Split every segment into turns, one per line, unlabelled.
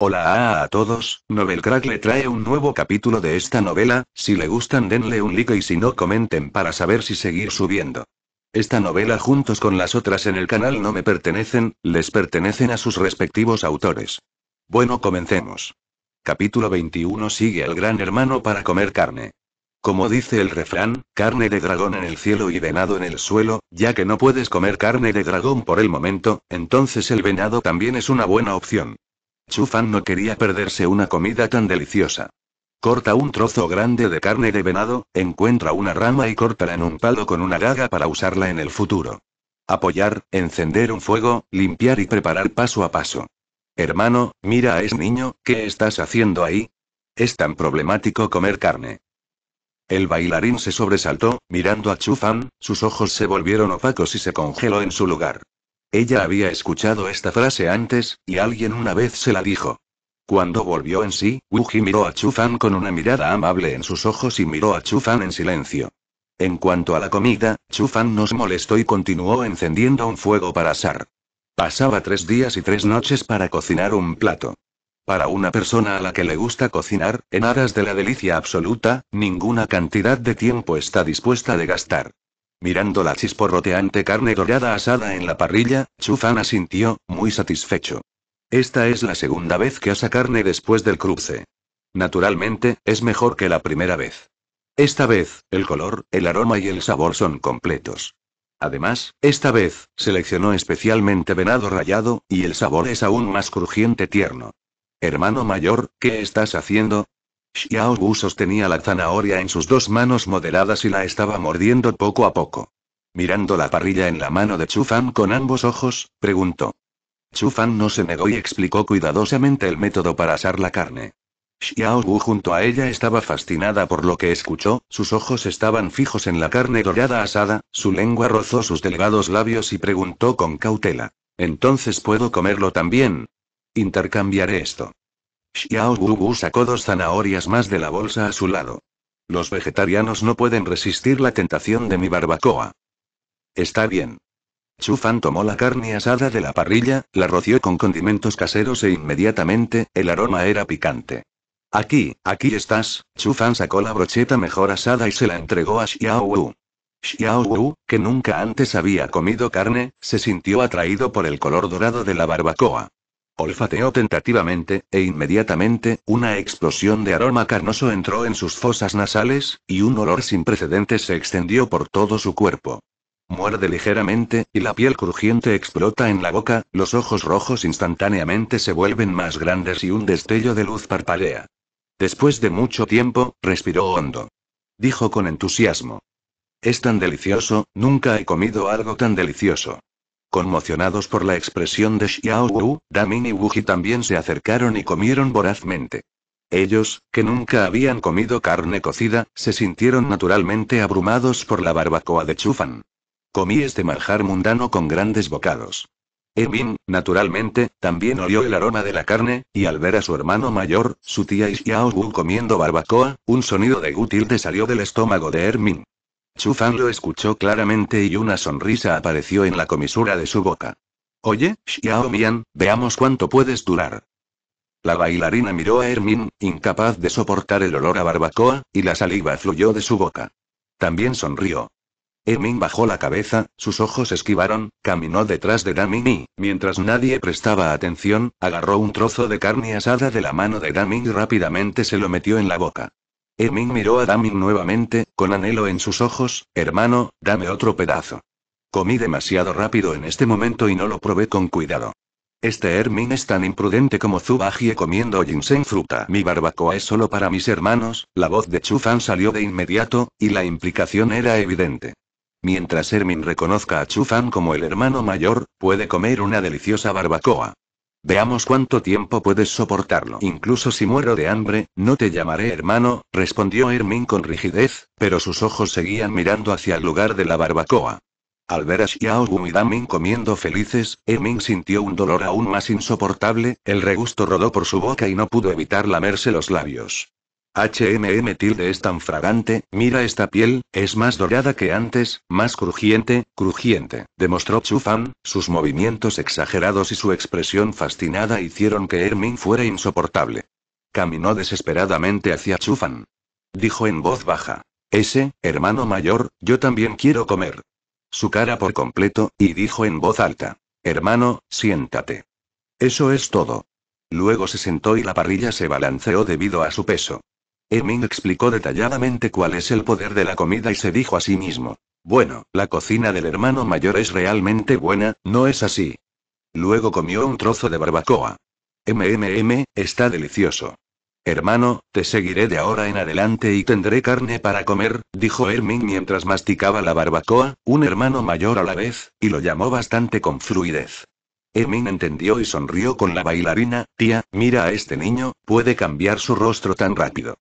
Hola a, todos, Novel Crack le trae un nuevo capítulo de esta novela, si le gustan denle un like y si no comenten para saber si seguir subiendo. Esta novela juntos con las otras en el canal no me pertenecen, les pertenecen a sus respectivos autores. Bueno, comencemos. Capítulo 21 Sigue al gran hermano para comer carne. Como dice el refrán, carne de dragón en el cielo y venado en el suelo, ya que no puedes comer carne de dragón por el momento, entonces el venado también es una buena opción. Chufan no quería perderse una comida tan deliciosa. Corta un trozo grande de carne de venado, encuentra una rama y córtala en un palo con una daga para usarla en el futuro. Apoyar, encender un fuego, limpiar y preparar paso a paso. Hermano, mira a ese niño, ¿qué estás haciendo ahí? Es tan problemático comer carne. El bailarín se sobresaltó, mirando a Chufan, sus ojos se volvieron opacos y se congeló en su lugar. Ella había escuchado esta frase antes, y alguien una vez se la dijo. Cuando volvió en sí, Wuji miró a Chufan con una mirada amable en sus ojos y miró a Chufan en silencio. En cuanto a la comida, Chufan nos molestó y continuó encendiendo un fuego para asar. Pasaba tres días y tres noches para cocinar un plato. Para una persona a la que le gusta cocinar, en aras de la delicia absoluta, ninguna cantidad de tiempo está dispuesta de gastar. Mirando la chisporroteante carne dorada asada en la parrilla, Chufan asintió, muy satisfecho. Esta es la segunda vez que asa carne después del cruce. Naturalmente, es mejor que la primera vez. Esta vez, el color, el aroma y el sabor son completos. Además, esta vez, seleccionó especialmente venado rallado, y el sabor es aún más crujiente tierno. Hermano mayor, ¿qué estás haciendo? Xiao Wu sostenía la zanahoria en sus dos manos moderadas y la estaba mordiendo poco a poco. Mirando la parrilla en la mano de Chufan con ambos ojos, preguntó. Chufan no se negó y explicó cuidadosamente el método para asar la carne. Xiao Wu junto a ella estaba fascinada por lo que escuchó, sus ojos estaban fijos en la carne dorada asada, su lengua rozó sus delgados labios y preguntó con cautela. ¿Entonces puedo comerlo también? Intercambiaré esto. Xiao Wu sacó dos zanahorias más de la bolsa a su lado. Los vegetarianos no pueden resistir la tentación de mi barbacoa. Está bien. Chu Fan tomó la carne asada de la parrilla, la roció con condimentos caseros e inmediatamente, el aroma era picante. Aquí, aquí estás, Chu Fan sacó la brocheta mejor asada y se la entregó a Xiao Wu. Xiao Wu, que nunca antes había comido carne, se sintió atraído por el color dorado de la barbacoa. Olfateó tentativamente, e inmediatamente, una explosión de aroma carnoso entró en sus fosas nasales, y un olor sin precedentes se extendió por todo su cuerpo. Muerde ligeramente, y la piel crujiente explota en la boca, los ojos rojos instantáneamente se vuelven más grandes y un destello de luz parpadea. Después de mucho tiempo, respiró hondo. Dijo con entusiasmo. Es tan delicioso, nunca he comido algo tan delicioso. Conmocionados por la expresión de Xiao Wu, Damin y Wuji también se acercaron y comieron vorazmente. Ellos, que nunca habían comido carne cocida, se sintieron naturalmente abrumados por la barbacoa de Chufan. Comí este manjar mundano con grandes bocados. Emin, naturalmente, también olió el aroma de la carne, y al ver a su hermano mayor, su tía y Xiao Wu comiendo barbacoa, un sonido de gutilde salió del estómago de Hermin. Chu Fan lo escuchó claramente y una sonrisa apareció en la comisura de su boca. Oye, Xiao Mian, veamos cuánto puedes durar. La bailarina miró a Hermin, incapaz de soportar el olor a barbacoa, y la saliva fluyó de su boca. También sonrió. Hermin bajó la cabeza, sus ojos esquivaron, caminó detrás de Damin y, mientras nadie prestaba atención, agarró un trozo de carne asada de la mano de Damin y rápidamente se lo metió en la boca. Hermin miró a Damin nuevamente, con anhelo en sus ojos, hermano, dame otro pedazo. Comí demasiado rápido en este momento y no lo probé con cuidado. Este Hermin es tan imprudente como Zubajie comiendo ginseng fruta. Mi barbacoa es solo para mis hermanos, la voz de Chufan salió de inmediato, y la implicación era evidente. Mientras Hermin reconozca a Chufan como el hermano mayor, puede comer una deliciosa barbacoa. Veamos cuánto tiempo puedes soportarlo. Incluso si muero de hambre, no te llamaré hermano, respondió Hermin con rigidez, pero sus ojos seguían mirando hacia el lugar de la barbacoa. Al ver a Xiao Wu y Damin comiendo felices, Hermin sintió un dolor aún más insoportable, el regusto rodó por su boca y no pudo evitar lamerse los labios. HMM tilde es tan fragante, mira esta piel, es más dorada que antes, más crujiente, crujiente, demostró Chufan, sus movimientos exagerados y su expresión fascinada hicieron que Hermin fuera insoportable. Caminó desesperadamente hacia Chufan. Dijo en voz baja. Ese, hermano mayor, yo también quiero comer. Su cara por completo, y dijo en voz alta. Hermano, siéntate. Eso es todo. Luego se sentó y la parrilla se balanceó debido a su peso. Emin explicó detalladamente cuál es el poder de la comida y se dijo a sí mismo. Bueno, la cocina del hermano mayor es realmente buena, ¿no es así? Luego comió un trozo de barbacoa. MMM, está delicioso. Hermano, te seguiré de ahora en adelante y tendré carne para comer, dijo Hermin mientras masticaba la barbacoa, un hermano mayor a la vez, y lo llamó bastante con fluidez. Hermin entendió y sonrió con la bailarina, tía, mira a este niño, puede cambiar su rostro tan rápido.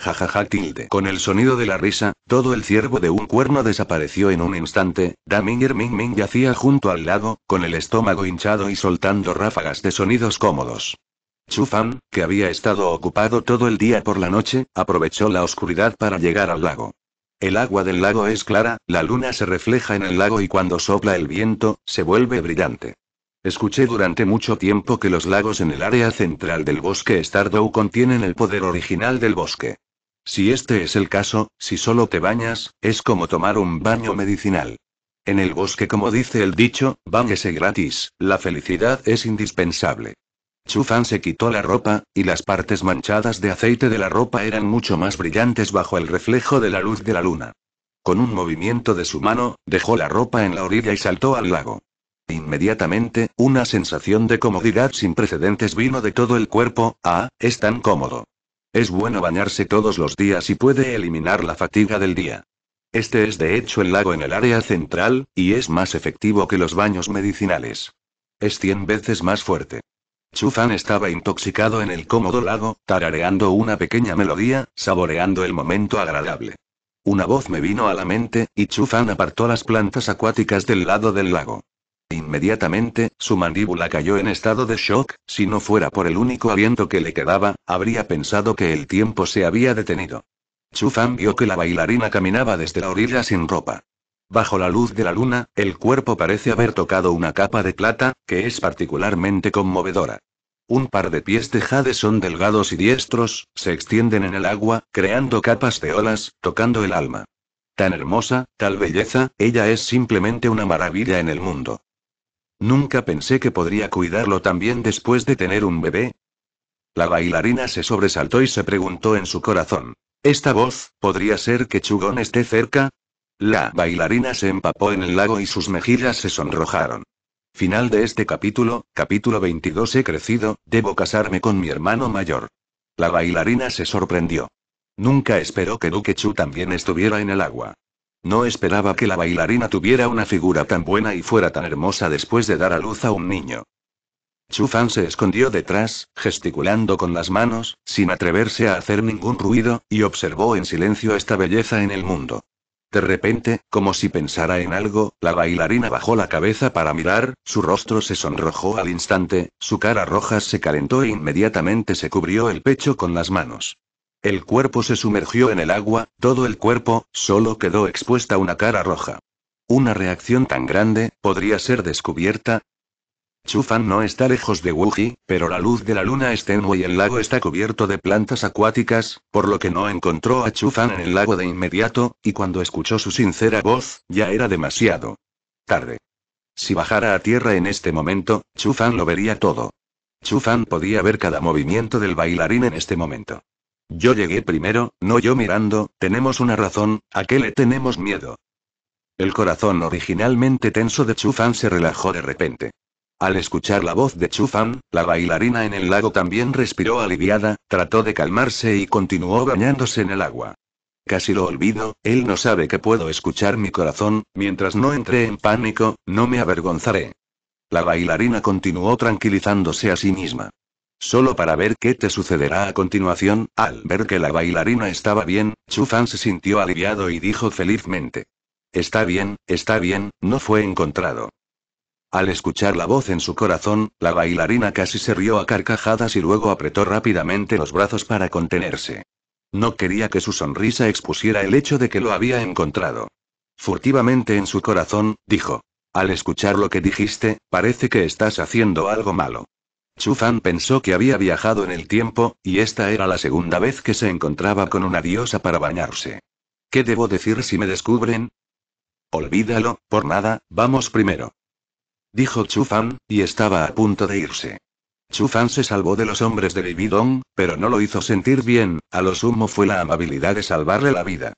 Jajaja tilde. Con el sonido de la risa, todo el ciervo de un cuerno desapareció en un instante, Daminger Ming Ming yacía junto al lago, con el estómago hinchado y soltando ráfagas de sonidos cómodos. Chu Fan, que había estado ocupado todo el día por la noche, aprovechó la oscuridad para llegar al lago. El agua del lago es clara, la luna se refleja en el lago y cuando sopla el viento, se vuelve brillante. Escuché durante mucho tiempo que los lagos en el área central del bosque Stardow contienen el poder original del bosque. Si este es el caso, si solo te bañas, es como tomar un baño medicinal. En el bosque, como dice el dicho, báñese gratis, la felicidad es indispensable. Chufan se quitó la ropa, y las partes manchadas de aceite de la ropa eran mucho más brillantes bajo el reflejo de la luz de la luna. Con un movimiento de su mano, dejó la ropa en la orilla y saltó al lago. Inmediatamente, una sensación de comodidad sin precedentes vino de todo el cuerpo, ah, es tan cómodo. Es bueno bañarse todos los días y puede eliminar la fatiga del día. Este es de hecho el lago en el área central, y es más efectivo que los baños medicinales. Es cien veces más fuerte. Chufan estaba intoxicado en el cómodo lago, tarareando una pequeña melodía, saboreando el momento agradable. Una voz me vino a la mente, y Chufan apartó las plantas acuáticas del lado del lago. Inmediatamente, su mandíbula cayó en estado de shock, si no fuera por el único aliento que le quedaba, habría pensado que el tiempo se había detenido. Chu Fan vio que la bailarina caminaba desde la orilla sin ropa. Bajo la luz de la luna, el cuerpo parece haber tocado una capa de plata, que es particularmente conmovedora. Un par de pies de jade son delgados y diestros, se extienden en el agua, creando capas de olas, tocando el alma. Tan hermosa, tal belleza, ella es simplemente una maravilla en el mundo. Nunca pensé que podría cuidarlo tan bien después de tener un bebé. La bailarina se sobresaltó y se preguntó en su corazón. ¿Esta voz, podría ser que Chugón esté cerca? La bailarina se empapó en el lago y sus mejillas se sonrojaron. Final de este capítulo, capítulo 22 He crecido, debo casarme con mi hermano mayor. La bailarina se sorprendió. Nunca esperó que Duque Chu también estuviera en el agua. No esperaba que la bailarina tuviera una figura tan buena y fuera tan hermosa después de dar a luz a un niño. Chu Fan se escondió detrás, gesticulando con las manos, sin atreverse a hacer ningún ruido, y observó en silencio esta belleza en el mundo. De repente, como si pensara en algo, la bailarina bajó la cabeza para mirar, su rostro se sonrojó al instante, su cara roja se calentó e inmediatamente se cubrió el pecho con las manos. El cuerpo se sumergió en el agua, todo el cuerpo, solo quedó expuesta una cara roja. Una reacción tan grande, podría ser descubierta. Chufan no está lejos de Wuji, pero la luz de la luna es tenue y el lago está cubierto de plantas acuáticas, por lo que no encontró a Chufan en el lago de inmediato, y cuando escuchó su sincera voz, ya era demasiado tarde. Si bajara a tierra en este momento, Chufan lo vería todo. Chufan podía ver cada movimiento del bailarín en este momento. Yo llegué primero, no yo mirando, tenemos una razón, ¿a qué le tenemos miedo? El corazón originalmente tenso de Chufan se relajó de repente. Al escuchar la voz de Chufan, la bailarina en el lago también respiró aliviada, trató de calmarse y continuó bañándose en el agua. Casi lo olvido, él no sabe que puedo escuchar mi corazón, mientras no entré en pánico, no me avergonzaré. La bailarina continuó tranquilizándose a sí misma. Solo para ver qué te sucederá a continuación, al ver que la bailarina estaba bien, Chufan se sintió aliviado y dijo felizmente. Está bien, está bien, no fue encontrado. Al escuchar la voz en su corazón, la bailarina casi se rió a carcajadas y luego apretó rápidamente los brazos para contenerse. No quería que su sonrisa expusiera el hecho de que lo había encontrado. Furtivamente en su corazón, dijo. Al escuchar lo que dijiste, parece que estás haciendo algo malo. Chu Fan pensó que había viajado en el tiempo, y esta era la segunda vez que se encontraba con una diosa para bañarse. ¿Qué debo decir si me descubren? Olvídalo, por nada, vamos primero. Dijo Chu Fan, y estaba a punto de irse. Chu Fan se salvó de los hombres de Libidong, pero no lo hizo sentir bien, a lo sumo fue la amabilidad de salvarle la vida.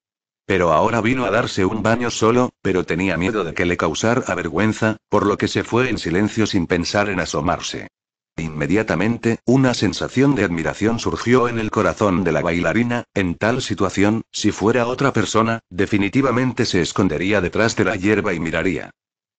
Pero ahora vino a darse un baño solo, pero tenía miedo de que le causara vergüenza, por lo que se fue en silencio sin pensar en asomarse. Inmediatamente, una sensación de admiración surgió en el corazón de la bailarina, en tal situación, si fuera otra persona, definitivamente se escondería detrás de la hierba y miraría.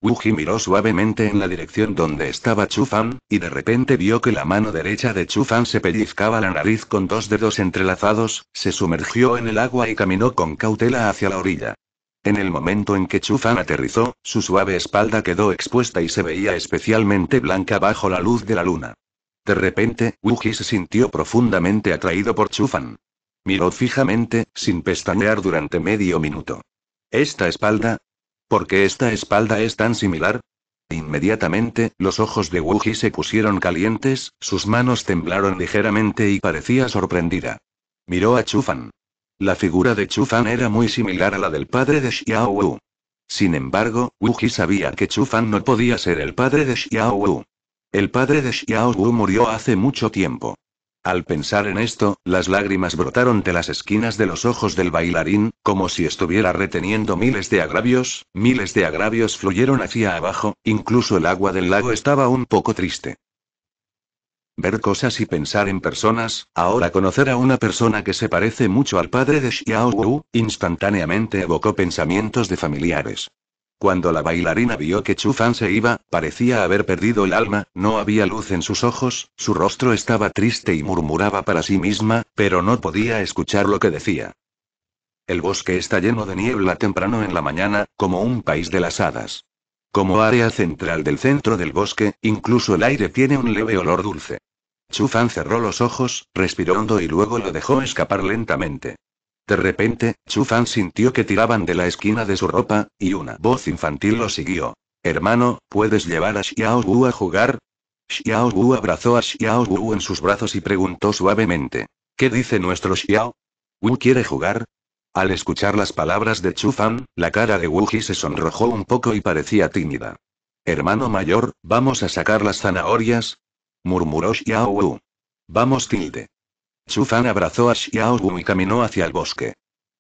Wuji miró suavemente en la dirección donde estaba Chu Fan, y de repente vio que la mano derecha de Chu Fan se pellizcaba la nariz con dos dedos entrelazados, se sumergió en el agua y caminó con cautela hacia la orilla. En el momento en que Chufan aterrizó, su suave espalda quedó expuesta y se veía especialmente blanca bajo la luz de la luna. De repente, Wuji se sintió profundamente atraído por Chufan. Miró fijamente, sin pestañear durante medio minuto. ¿Esta espalda? ¿Por qué esta espalda es tan similar? Inmediatamente, los ojos de Wuji se pusieron calientes, sus manos temblaron ligeramente y parecía sorprendida. Miró a Chufan. La figura de Chu Fan era muy similar a la del padre de Xiao Wu. Sin embargo, Wu Ji sabía que Chu Fan no podía ser el padre de Xiao Wu. El padre de Xiao Wu murió hace mucho tiempo. Al pensar en esto, las lágrimas brotaron de las esquinas de los ojos del bailarín, como si estuviera reteniendo miles de agravios, miles de agravios fluyeron hacia abajo, incluso el agua del lago estaba un poco triste. Ver cosas y pensar en personas, ahora conocer a una persona que se parece mucho al padre de Xiao Wu, instantáneamente evocó pensamientos de familiares. Cuando la bailarina vio que Chu Fan se iba, parecía haber perdido el alma, no había luz en sus ojos, su rostro estaba triste y murmuraba para sí misma, pero no podía escuchar lo que decía. El bosque está lleno de niebla temprano en la mañana, como un país de las hadas. Como área central del centro del bosque, incluso el aire tiene un leve olor dulce. Chu Fan cerró los ojos, respiró hondo y luego lo dejó escapar lentamente. De repente, Chu Fan sintió que tiraban de la esquina de su ropa, y una voz infantil lo siguió. Hermano, ¿puedes llevar a Xiao Wu a jugar? Xiao Wu abrazó a Xiao Wu en sus brazos y preguntó suavemente. ¿Qué dice nuestro Xiao? ¿Wu quiere jugar? Al escuchar las palabras de Chu Fan, la cara de Wuji se sonrojó un poco y parecía tímida. Hermano mayor, ¿vamos a sacar las zanahorias? murmuró Xiao Wu. Vamos tilde. Chu Fan abrazó a Xiao Wu y caminó hacia el bosque.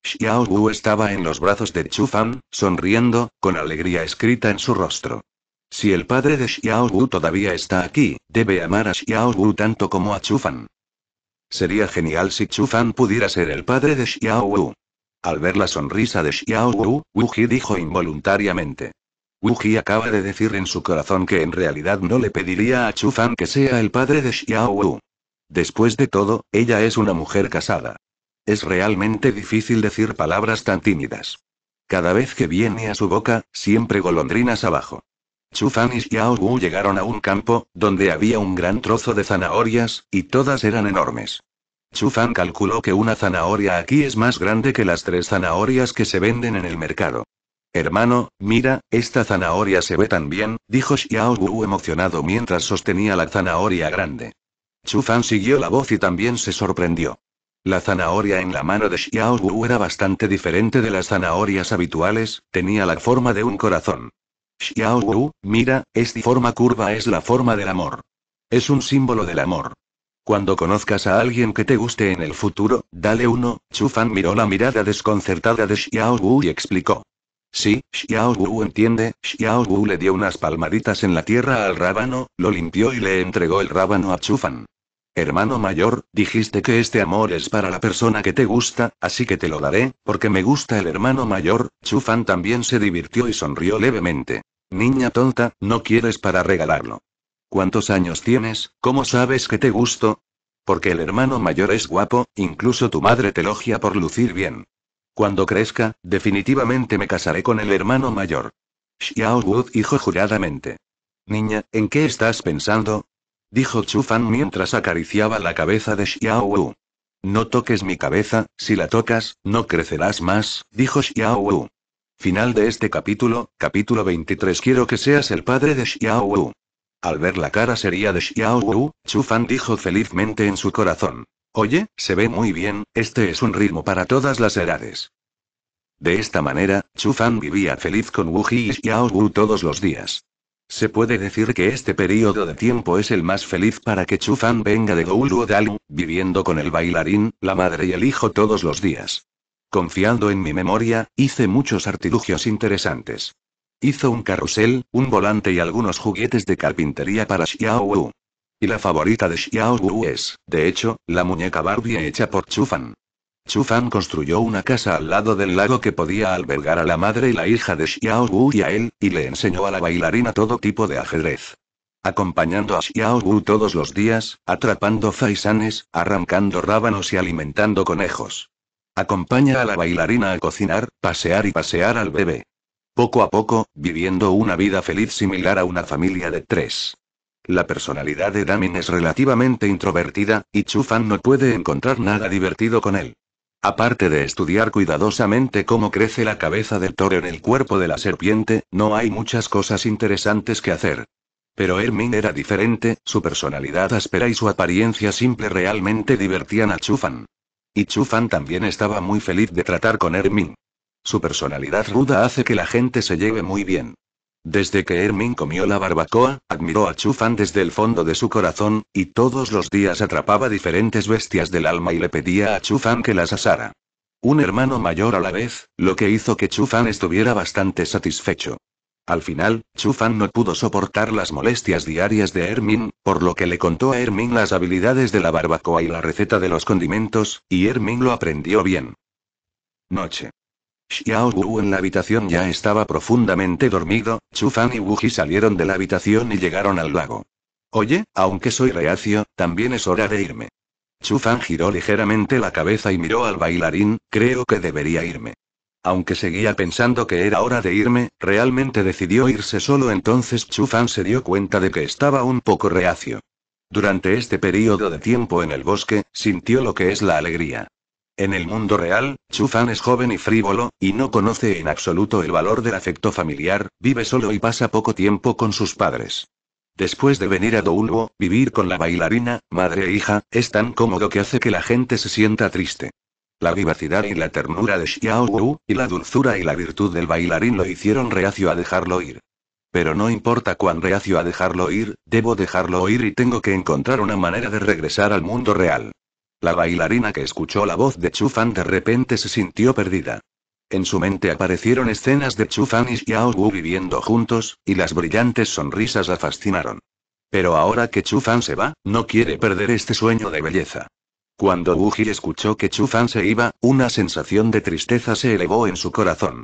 Xiao Wu estaba en los brazos de Chu Fan, sonriendo, con alegría escrita en su rostro. Si el padre de Xiao Wu todavía está aquí, debe amar a Xiao Wu tanto como a Chu Fan. Sería genial si Chu Fan pudiera ser el padre de Xiao Wu. Al ver la sonrisa de Xiao Wu, Wu Ji dijo involuntariamente. Wu Ji acaba de decir en su corazón que en realidad no le pediría a Chu Fan que sea el padre de Xiao Wu. Después de todo, ella es una mujer casada. Es realmente difícil decir palabras tan tímidas. Cada vez que viene a su boca, siempre golondrinas abajo. Chu Fan y Xiao Wu llegaron a un campo, donde había un gran trozo de zanahorias, y todas eran enormes. Chu Fan calculó que una zanahoria aquí es más grande que las tres zanahorias que se venden en el mercado. Hermano, mira, esta zanahoria se ve tan bien, dijo Xiao Wu emocionado mientras sostenía la zanahoria grande. Chu Fan siguió la voz y también se sorprendió. La zanahoria en la mano de Xiao Wu era bastante diferente de las zanahorias habituales, tenía la forma de un corazón. Xiao Wu, mira, esta forma curva es la forma del amor. Es un símbolo del amor. Cuando conozcas a alguien que te guste en el futuro, dale uno. Chu Fan miró la mirada desconcertada de Xiao Wu y explicó. Sí, Xiao Wu entiende. Xiao Wu le dio unas palmaditas en la tierra al rábano, lo limpió y le entregó el rábano a Chu Fan. Hermano mayor, dijiste que este amor es para la persona que te gusta, así que te lo daré, porque me gusta el hermano mayor. Chu Fan también se divirtió y sonrió levemente. Niña tonta, no quieres para regalarlo. ¿Cuántos años tienes? ¿Cómo sabes que te gusto? Porque el hermano mayor es guapo, incluso tu madre te elogia por lucir bien. Cuando crezca, definitivamente me casaré con el hermano mayor. Xiao Wu dijo juradamente. Niña, ¿en qué estás pensando? Dijo Chu Fan mientras acariciaba la cabeza de Xiao Wu. No toques mi cabeza, si la tocas, no crecerás más, dijo Xiao Wu. Final de este capítulo, capítulo 23 Quiero que seas el padre de Xiao Wu. Al ver la cara seria de Xiao Wu, Chu Fan dijo felizmente en su corazón. Oye, se ve muy bien, este es un ritmo para todas las edades. De esta manera, Chu Fan vivía feliz con Wu Ji y Xiao Wu todos los días. Se puede decir que este periodo de tiempo es el más feliz para que Chu Fan venga de Dalu, viviendo con el bailarín, la madre y el hijo todos los días. Confiando en mi memoria, hice muchos artilugios interesantes. Hizo un carrusel, un volante y algunos juguetes de carpintería para Xiao Wu. Y la favorita de Xiao Wu es, de hecho, la muñeca Barbie hecha por Chu Fan. Chu Fan construyó una casa al lado del lago que podía albergar a la madre y la hija de Xiao Wu y a él, y le enseñó a la bailarina todo tipo de ajedrez. Acompañando a Xiao Wu todos los días, atrapando faisanes, arrancando rábanos y alimentando conejos. Acompaña a la bailarina a cocinar, pasear y pasear al bebé. Poco a poco, viviendo una vida feliz similar a una familia de tres. La personalidad de Damin es relativamente introvertida, y Chu Fan no puede encontrar nada divertido con él. Aparte de estudiar cuidadosamente cómo crece la cabeza del toro en el cuerpo de la serpiente, no hay muchas cosas interesantes que hacer. Pero Hermin era diferente, su personalidad áspera y su apariencia simple realmente divertían a Chufan. Y Chufan también estaba muy feliz de tratar con Hermin. Su personalidad ruda hace que la gente se lleve muy bien. Desde que Hermin comió la barbacoa, admiró a Chufan desde el fondo de su corazón, y todos los días atrapaba diferentes bestias del alma y le pedía a Chufan que las asara. Un hermano mayor a la vez, lo que hizo que Chufan estuviera bastante satisfecho. Al final, Chufan no pudo soportar las molestias diarias de Hermin, por lo que le contó a Hermin las habilidades de la barbacoa y la receta de los condimentos, y Hermin lo aprendió bien. Noche. Xiao Wu en la habitación ya estaba profundamente dormido, Chu Fan y Wu Ji salieron de la habitación y llegaron al lago. Oye, aunque soy reacio, también es hora de irme. Chu Fan giró ligeramente la cabeza y miró al bailarín, creo que debería irme. Aunque seguía pensando que era hora de irme, realmente decidió irse solo entonces Chu Fan se dio cuenta de que estaba un poco reacio. Durante este periodo de tiempo en el bosque, sintió lo que es la alegría. En el mundo real, Chu Fan es joven y frívolo, y no conoce en absoluto el valor del afecto familiar, vive solo y pasa poco tiempo con sus padres. Después de venir a Doulbo, vivir con la bailarina, madre e hija, es tan cómodo que hace que la gente se sienta triste. La vivacidad y la ternura de Xiao Wu, y la dulzura y la virtud del bailarín lo hicieron reacio a dejarlo ir. Pero no importa cuán reacio a dejarlo ir, debo dejarlo ir y tengo que encontrar una manera de regresar al mundo real. La bailarina que escuchó la voz de Chufan de repente se sintió perdida. En su mente aparecieron escenas de Chufan y Xiao Wu viviendo juntos, y las brillantes sonrisas la fascinaron. Pero ahora que Chufan se va, no quiere perder este sueño de belleza. Cuando Wu Ji escuchó que Chufan se iba, una sensación de tristeza se elevó en su corazón.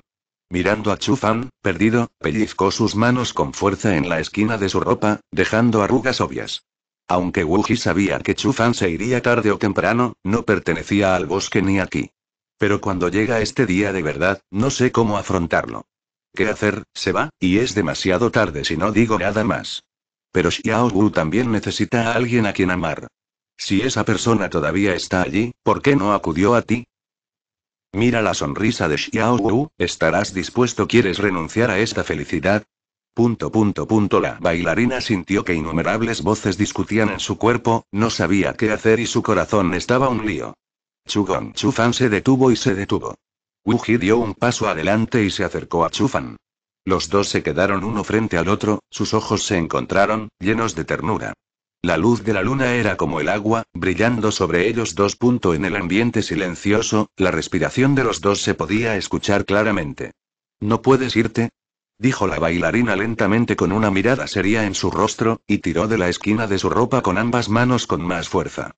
Mirando a Chufan, perdido, pellizcó sus manos con fuerza en la esquina de su ropa, dejando arrugas obvias. Aunque Wuji sabía que Chufan se iría tarde o temprano, no pertenecía al bosque ni aquí. Pero cuando llega este día de verdad, no sé cómo afrontarlo. ¿Qué hacer? Se va, y es demasiado tarde si no digo nada más. Pero Xiao Wu también necesita a alguien a quien amar. Si esa persona todavía está allí, ¿por qué no acudió a ti? Mira la sonrisa de Xiao Wu, ¿estarás dispuesto? ¿Quieres renunciar a esta felicidad? Punto punto punto la bailarina sintió que innumerables voces discutían en su cuerpo, no sabía qué hacer y su corazón estaba un lío. Chugon Chufan se detuvo y se detuvo. Wuji dio un paso adelante y se acercó a Chufan. Los dos se quedaron uno frente al otro, sus ojos se encontraron, llenos de ternura. La luz de la luna era como el agua, brillando sobre ellos dos. Punto en el ambiente silencioso, la respiración de los dos se podía escuchar claramente. ¿No puedes irte? Dijo la bailarina lentamente con una mirada seria en su rostro, y tiró de la esquina de su ropa con ambas manos con más fuerza.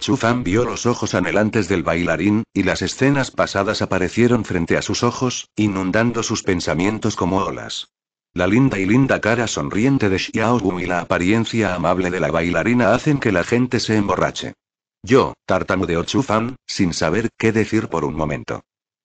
Chu Fan vio los ojos anhelantes del bailarín, y las escenas pasadas aparecieron frente a sus ojos, inundando sus pensamientos como olas. La linda y linda cara sonriente de Xiao Wu y la apariencia amable de la bailarina hacen que la gente se emborrache. Yo, tartamudeó Chu Fan, sin saber qué decir por un momento.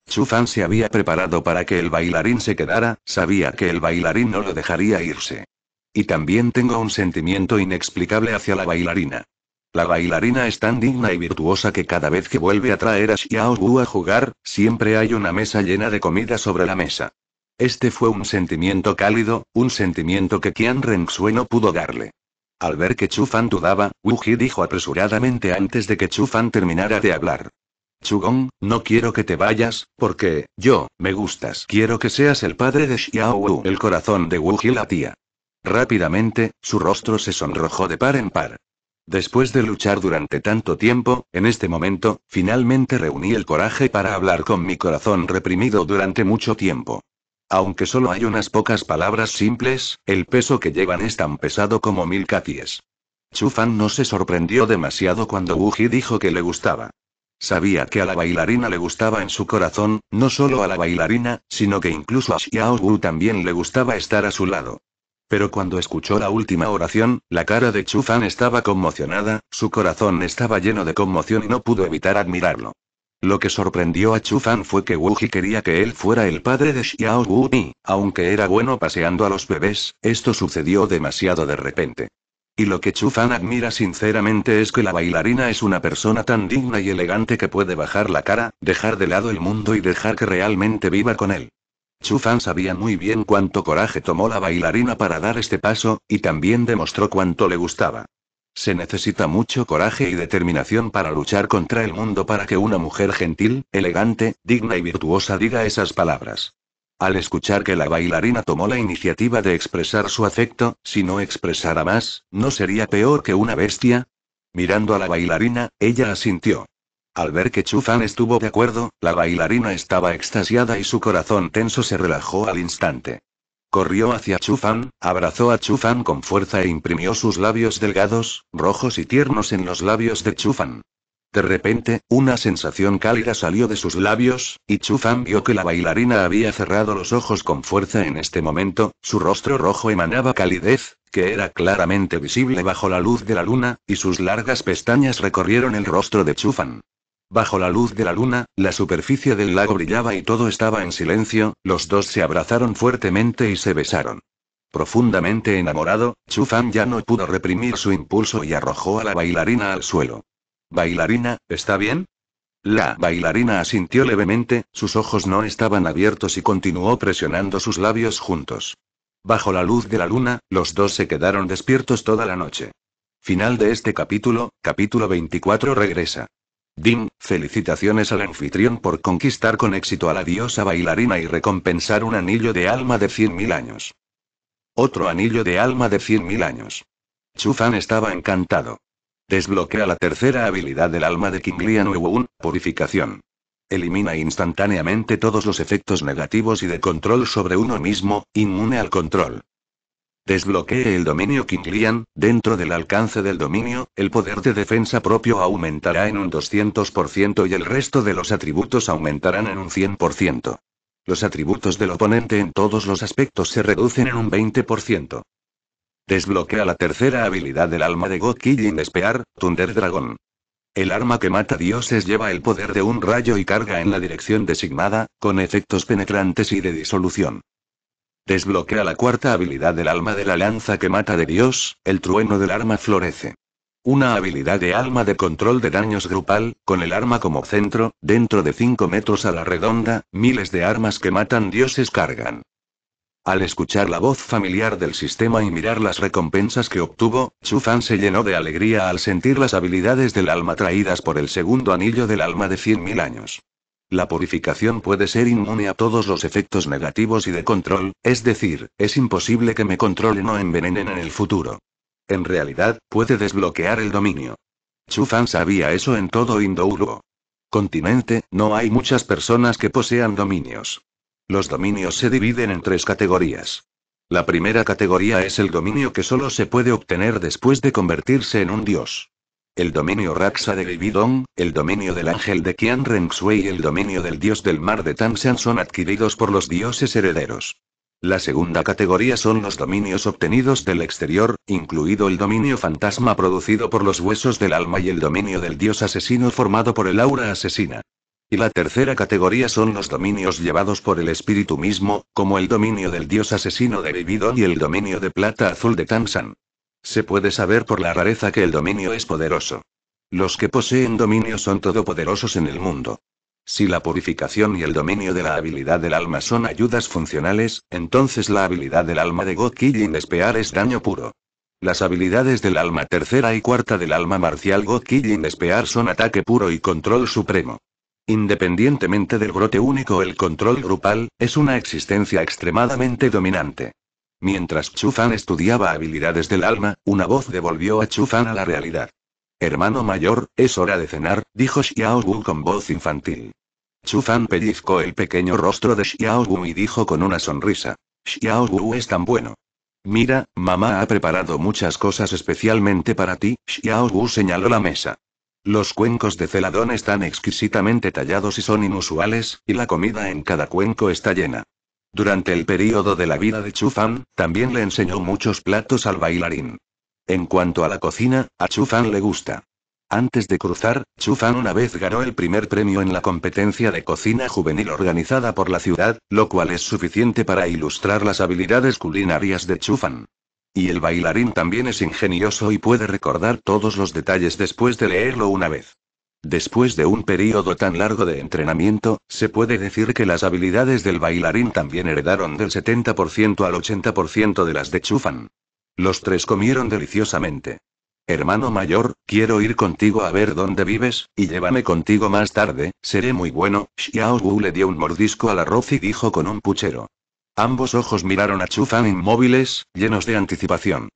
Chu Fan se había preparado para que el bailarín se quedara, sabía que el bailarín no lo dejaría irse. Y también tengo un sentimiento inexplicable hacia la bailarina. La bailarina es tan digna y virtuosa que cada vez que vuelve a traer a Xiao Wu a jugar, siempre hay una mesa llena de comida sobre la mesa. Este fue un sentimiento cálido, un sentimiento que Qian Rengxue no pudo darle. Al ver que Chu Fan dudaba, Wu Ji dijo apresuradamente antes de que Chu Fan terminara de hablar. Chugong, no quiero que te vayas, porque, yo, me gustas. Quiero que seas el padre de Xiao Wu. El corazón de Wu latía. Rápidamente, su rostro se sonrojó de par en par. Después de luchar durante tanto tiempo, en este momento, finalmente reuní el coraje para hablar con mi corazón reprimido durante mucho tiempo. Aunque solo hay unas pocas palabras simples, el peso que llevan es tan pesado como mil cacies. Fan no se sorprendió demasiado cuando Wu Ji dijo que le gustaba. Sabía que a la bailarina le gustaba en su corazón, no solo a la bailarina, sino que incluso a Xiao Wu también le gustaba estar a su lado. Pero cuando escuchó la última oración, la cara de Chu Fan estaba conmocionada, su corazón estaba lleno de conmoción y no pudo evitar admirarlo. Lo que sorprendió a Chu Fan fue que Wu Ji quería que él fuera el padre de Xiao Wu y, aunque era bueno paseando a los bebés, esto sucedió demasiado de repente. Y lo que Chu Fan admira sinceramente es que la bailarina es una persona tan digna y elegante que puede bajar la cara, dejar de lado el mundo y dejar que realmente viva con él. Chu Fan sabía muy bien cuánto coraje tomó la bailarina para dar este paso, y también demostró cuánto le gustaba. Se necesita mucho coraje y determinación para luchar contra el mundo para que una mujer gentil, elegante, digna y virtuosa diga esas palabras. Al escuchar que la bailarina tomó la iniciativa de expresar su afecto, si no expresara más, ¿no sería peor que una bestia? Mirando a la bailarina, ella asintió. Al ver que Chu Fan estuvo de acuerdo, la bailarina estaba extasiada y su corazón tenso se relajó al instante. Corrió hacia Chu Fan, abrazó a Chu Fan con fuerza e imprimió sus labios delgados, rojos y tiernos en los labios de Chu Fan. De repente, una sensación cálida salió de sus labios, y Chu Fan vio que la bailarina había cerrado los ojos con fuerza en este momento, su rostro rojo emanaba calidez, que era claramente visible bajo la luz de la luna, y sus largas pestañas recorrieron el rostro de Chu Fan. Bajo la luz de la luna, la superficie del lago brillaba y todo estaba en silencio, los dos se abrazaron fuertemente y se besaron. Profundamente enamorado, Chu Fan ya no pudo reprimir su impulso y arrojó a la bailarina al suelo. Bailarina, ¿está bien? La bailarina asintió levemente, sus ojos no estaban abiertos y continuó presionando sus labios juntos. Bajo la luz de la luna, los dos se quedaron despiertos toda la noche. Final de este capítulo, capítulo 24 regresa. Dim, felicitaciones al anfitrión por conquistar con éxito a la diosa bailarina y recompensar un anillo de alma de cien mil años. Otro anillo de alma de cien mil años. Chufan estaba encantado. Desbloquea la tercera habilidad del alma de Kinglian Uwun, purificación. Elimina instantáneamente todos los efectos negativos y de control sobre uno mismo, inmune al control. Desbloquee el dominio Kinglian, dentro del alcance del dominio, el poder de defensa propio aumentará en un 200% y el resto de los atributos aumentarán en un 100%. Los atributos del oponente en todos los aspectos se reducen en un 20%. Desbloquea la tercera habilidad del alma de Gokilin Spear, Thunder Dragon. El arma que mata dioses lleva el poder de un rayo y carga en la dirección designada, con efectos penetrantes y de disolución. Desbloquea la cuarta habilidad del alma de la lanza que mata de dios, el trueno del arma florece. Una habilidad de alma de control de daños grupal, con el arma como centro, dentro de 5 metros a la redonda, miles de armas que matan dioses cargan. Al escuchar la voz familiar del sistema y mirar las recompensas que obtuvo, Chu Fan se llenó de alegría al sentir las habilidades del alma traídas por el segundo anillo del alma de 100.000 años. La purificación puede ser inmune a todos los efectos negativos y de control, es decir, es imposible que me controlen o envenenen en el futuro. En realidad, puede desbloquear el dominio. Chu Fan sabía eso en todo Indouro. Continente, no hay muchas personas que posean dominios. Los dominios se dividen en tres categorías. La primera categoría es el dominio que solo se puede obtener después de convertirse en un dios. El dominio Raxa de Gibidong, el dominio del ángel de Qian Rengsui y el dominio del dios del mar de Tansan son adquiridos por los dioses herederos. La segunda categoría son los dominios obtenidos del exterior, incluido el dominio fantasma producido por los huesos del alma y el dominio del dios asesino formado por el aura asesina. Y la tercera categoría son los dominios llevados por el espíritu mismo, como el dominio del dios asesino de Vividon y el dominio de plata azul de Tansan. Se puede saber por la rareza que el dominio es poderoso. Los que poseen dominio son todopoderosos en el mundo. Si la purificación y el dominio de la habilidad del alma son ayudas funcionales, entonces la habilidad del alma de God Killing Spear es daño puro. Las habilidades del alma tercera y cuarta del alma marcial God Killing Spear son ataque puro y control supremo. Independientemente del brote único, el control grupal es una existencia extremadamente dominante. Mientras Chufan estudiaba habilidades del alma, una voz devolvió a Chufan a la realidad. Hermano mayor, es hora de cenar, dijo Xiao Wu con voz infantil. Chufan pellizcó el pequeño rostro de Xiao Wu y dijo con una sonrisa. Xiao Wu es tan bueno. Mira, mamá ha preparado muchas cosas especialmente para ti, Xiao Wu señaló la mesa. Los cuencos de celadón están exquisitamente tallados y son inusuales, y la comida en cada cuenco está llena. Durante el período de la vida de Chufan, también le enseñó muchos platos al bailarín. En cuanto a la cocina, a Chufan le gusta. Antes de cruzar, Chufan una vez ganó el primer premio en la competencia de cocina juvenil organizada por la ciudad, lo cual es suficiente para ilustrar las habilidades culinarias de Chufan. Y el bailarín también es ingenioso y puede recordar todos los detalles después de leerlo una vez. Después de un periodo tan largo de entrenamiento, se puede decir que las habilidades del bailarín también heredaron del 70% al 80% de las de Chufan. Los tres comieron deliciosamente. Hermano mayor, quiero ir contigo a ver dónde vives, y llévame contigo más tarde, seré muy bueno. Xiao Wu le dio un mordisco al arroz y dijo con un puchero. Ambos ojos miraron a Chufan inmóviles, llenos de anticipación.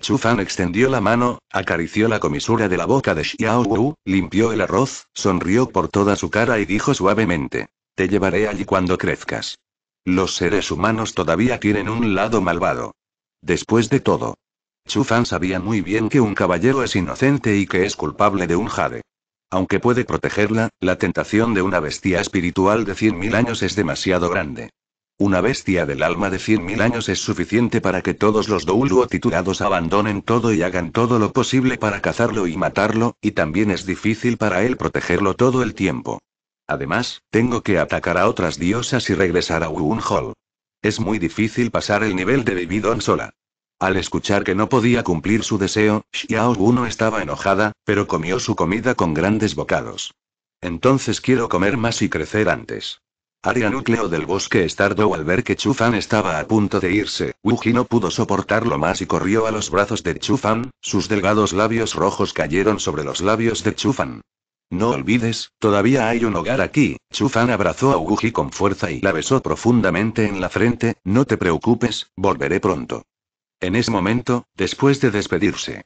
Chufan extendió la mano, acarició la comisura de la boca de Xiao Wu, limpió el arroz, sonrió por toda su cara y dijo suavemente: Te llevaré allí cuando crezcas. Los seres humanos todavía tienen un lado malvado. Después de todo, Chufan sabía muy bien que un caballero es inocente y que es culpable de un jade. Aunque puede protegerla, la tentación de una bestia espiritual de cien mil años es demasiado grande. Una bestia del alma de cien mil años es suficiente para que todos los Douluo titulados abandonen todo y hagan todo lo posible para cazarlo y matarlo, y también es difícil para él protegerlo todo el tiempo. Además, tengo que atacar a otras diosas y regresar a Wuun Hall. Es muy difícil pasar el nivel de Vividon sola. Al escuchar que no podía cumplir su deseo, Xiao Wu estaba enojada, pero comió su comida con grandes bocados. Entonces quiero comer más y crecer antes. Área núcleo del bosque Stardow al ver que Chufan estaba a punto de irse, Wuji no pudo soportarlo más y corrió a los brazos de Chufan, sus delgados labios rojos cayeron sobre los labios de Chufan. No olvides, todavía hay un hogar aquí. Chufan abrazó a Wuji con fuerza y la besó profundamente en la frente, no te preocupes, volveré pronto. En ese momento, después de despedirse,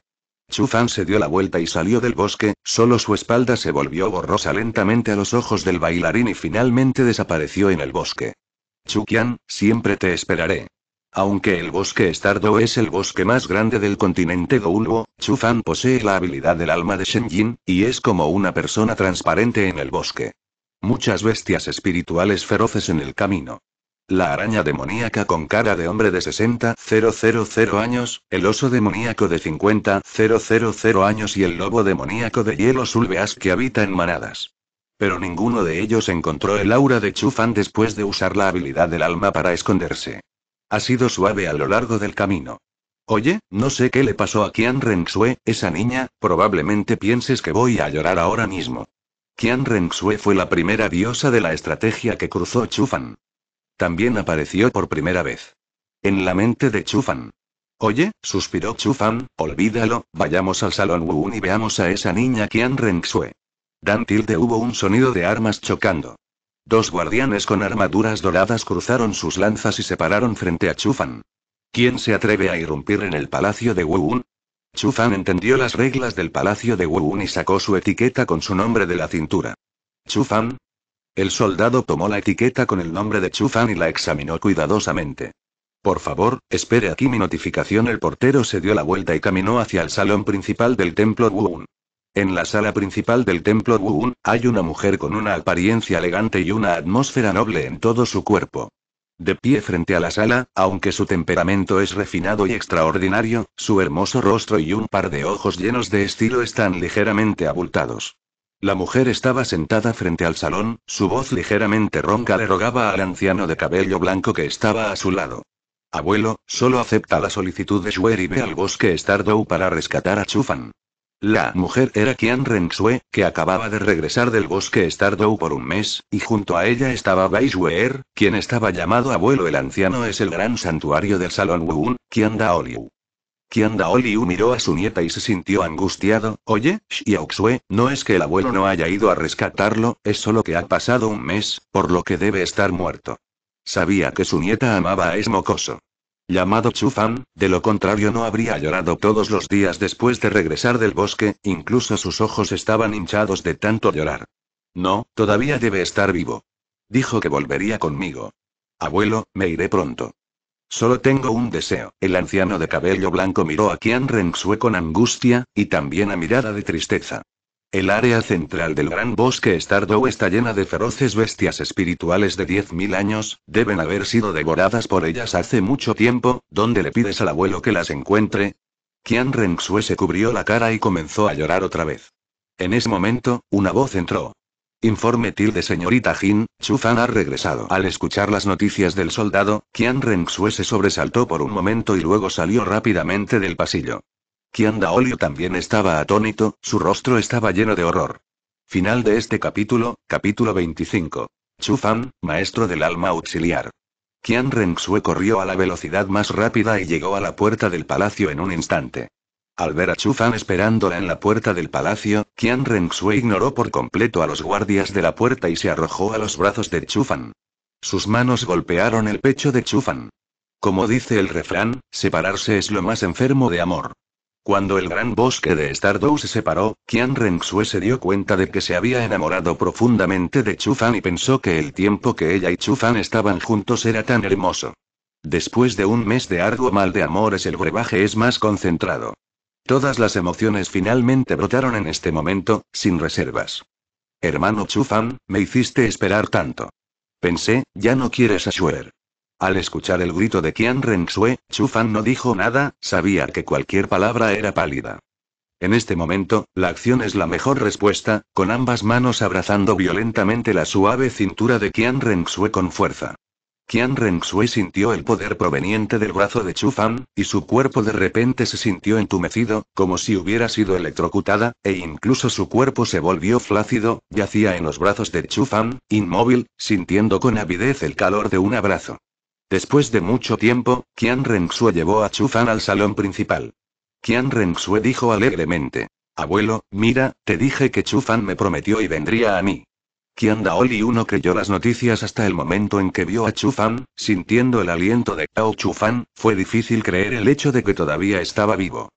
Chufan se dio la vuelta y salió del bosque, solo su espalda se volvió borrosa lentamente a los ojos del bailarín y finalmente desapareció en el bosque. Chukian, siempre te esperaré. Aunque el bosque Stardo es el bosque más grande del continente Goulbo, Chufan posee la habilidad del alma de Shenjin, y es como una persona transparente en el bosque. Muchas bestias espirituales feroces en el camino. La araña demoníaca con cara de hombre de 60.000 años, el oso demoníaco de 50.000 años y el lobo demoníaco de hielo sulveas que habita en manadas. Pero ninguno de ellos encontró el aura de Chufan después de usar la habilidad del alma para esconderse. Ha sido suave a lo largo del camino. Oye, no sé qué le pasó a Qian Renxue, esa niña, probablemente pienses que voy a llorar ahora mismo. Qian Renxue fue la primera diosa de la estrategia que cruzó Chufan. También apareció por primera vez. En la mente de Chufan. Oye, suspiró Chufan, olvídalo, vayamos al salón Wuun y veamos a esa niña Qian Renxue. Dan tilde hubo un sonido de armas chocando. Dos guardianes con armaduras doradas cruzaron sus lanzas y se pararon frente a Chufan. ¿Quién se atreve a irrumpir en el palacio de Wuun? Chufan entendió las reglas del palacio de Wuun y sacó su etiqueta con su nombre de la cintura. Chufan, el soldado tomó la etiqueta con el nombre de Chufan y la examinó cuidadosamente. Por favor, espere aquí mi notificación. El portero se dio la vuelta y caminó hacia el salón principal del templo Wuun. En la sala principal del templo Wuun, hay una mujer con una apariencia elegante y una atmósfera noble en todo su cuerpo. De pie frente a la sala, aunque su temperamento es refinado y extraordinario, su hermoso rostro y un par de ojos llenos de estilo están ligeramente abultados. La mujer estaba sentada frente al salón, su voz ligeramente ronca le rogaba al anciano de cabello blanco que estaba a su lado. Abuelo, solo acepta la solicitud de Shuer y ve al bosque Stardow para rescatar a Chufan. La mujer era Qian Rensue, que acababa de regresar del bosque Stardow por un mes, y junto a ella estaba Bai Shuer, quien estaba llamado abuelo. El anciano es el gran santuario del Salón Wuun, Qian Daoliu. Qian Daoliu miró a su nieta y se sintió angustiado. Oye, Xiaoxue, no es que el abuelo no haya ido a rescatarlo, es solo que ha pasado un mes, por lo que debe estar muerto. Sabía que su nieta amaba a Esmocoso. Llamado Chufan, de lo contrario no habría llorado todos los días después de regresar del bosque, incluso sus ojos estaban hinchados de tanto llorar. No, todavía debe estar vivo. Dijo que volvería conmigo. Abuelo, me iré pronto. Solo tengo un deseo. El anciano de cabello blanco miró a Qian Renxue con angustia, y también a mirada de tristeza. El área central del gran bosque Stardow está llena de feroces bestias espirituales de 10.000 años, deben haber sido devoradas por ellas hace mucho tiempo, ¿dónde le pides al abuelo que las encuentre? Qian Renxue se cubrió la cara y comenzó a llorar otra vez. En ese momento, una voz entró. Informe tilde señorita Jin, Chufan ha regresado. Al escuchar las noticias del soldado, Qian Renxue se sobresaltó por un momento y luego salió rápidamente del pasillo. Qian Daolio también estaba atónito, su rostro estaba lleno de horror. Final de este capítulo, capítulo 25. Chu Fan, maestro del alma auxiliar. Qian Renxue corrió a la velocidad más rápida y llegó a la puerta del palacio en un instante. Al ver a Chu Fan esperándola en la puerta del palacio, Qian Renxue ignoró por completo a los guardias de la puerta y se arrojó a los brazos de Chu Fan. Sus manos golpearon el pecho de Chu Fan. Como dice el refrán, separarse es lo más enfermo de amor. Cuando el gran bosque de Stardow se separó, Qian Renxue se dio cuenta de que se había enamorado profundamente de Chufan y pensó que el tiempo que ella y Chufan estaban juntos era tan hermoso. Después de un mes de arduo mal de amores el brebaje es más concentrado. Todas las emociones finalmente brotaron en este momento, sin reservas. Hermano Chufan, me hiciste esperar tanto. Pensé, ya no quieres a Shuer. Al escuchar el grito de Qian Rensue, Chu Fan no dijo nada, sabía que cualquier palabra era pálida. En este momento, la acción es la mejor respuesta, con ambas manos abrazando violentamente la suave cintura de Qian Rensue con fuerza. Qian Rensue sintió el poder proveniente del brazo de Chu Fan, y su cuerpo de repente se sintió entumecido, como si hubiera sido electrocutada, e incluso su cuerpo se volvió flácido, yacía en los brazos de Chu Fan, inmóvil, sintiendo con avidez el calor de un abrazo. Después de mucho tiempo, Qian Renxue llevó a Chu Fan al salón principal. Qian Renxue dijo alegremente. Abuelo, mira, te dije que Chu Fan me prometió y vendría a mí. Qian uno creyó las noticias hasta el momento en que vio a Chu Fan, sintiendo el aliento de Cao Chu Fan, fue difícil creer el hecho de que todavía estaba vivo.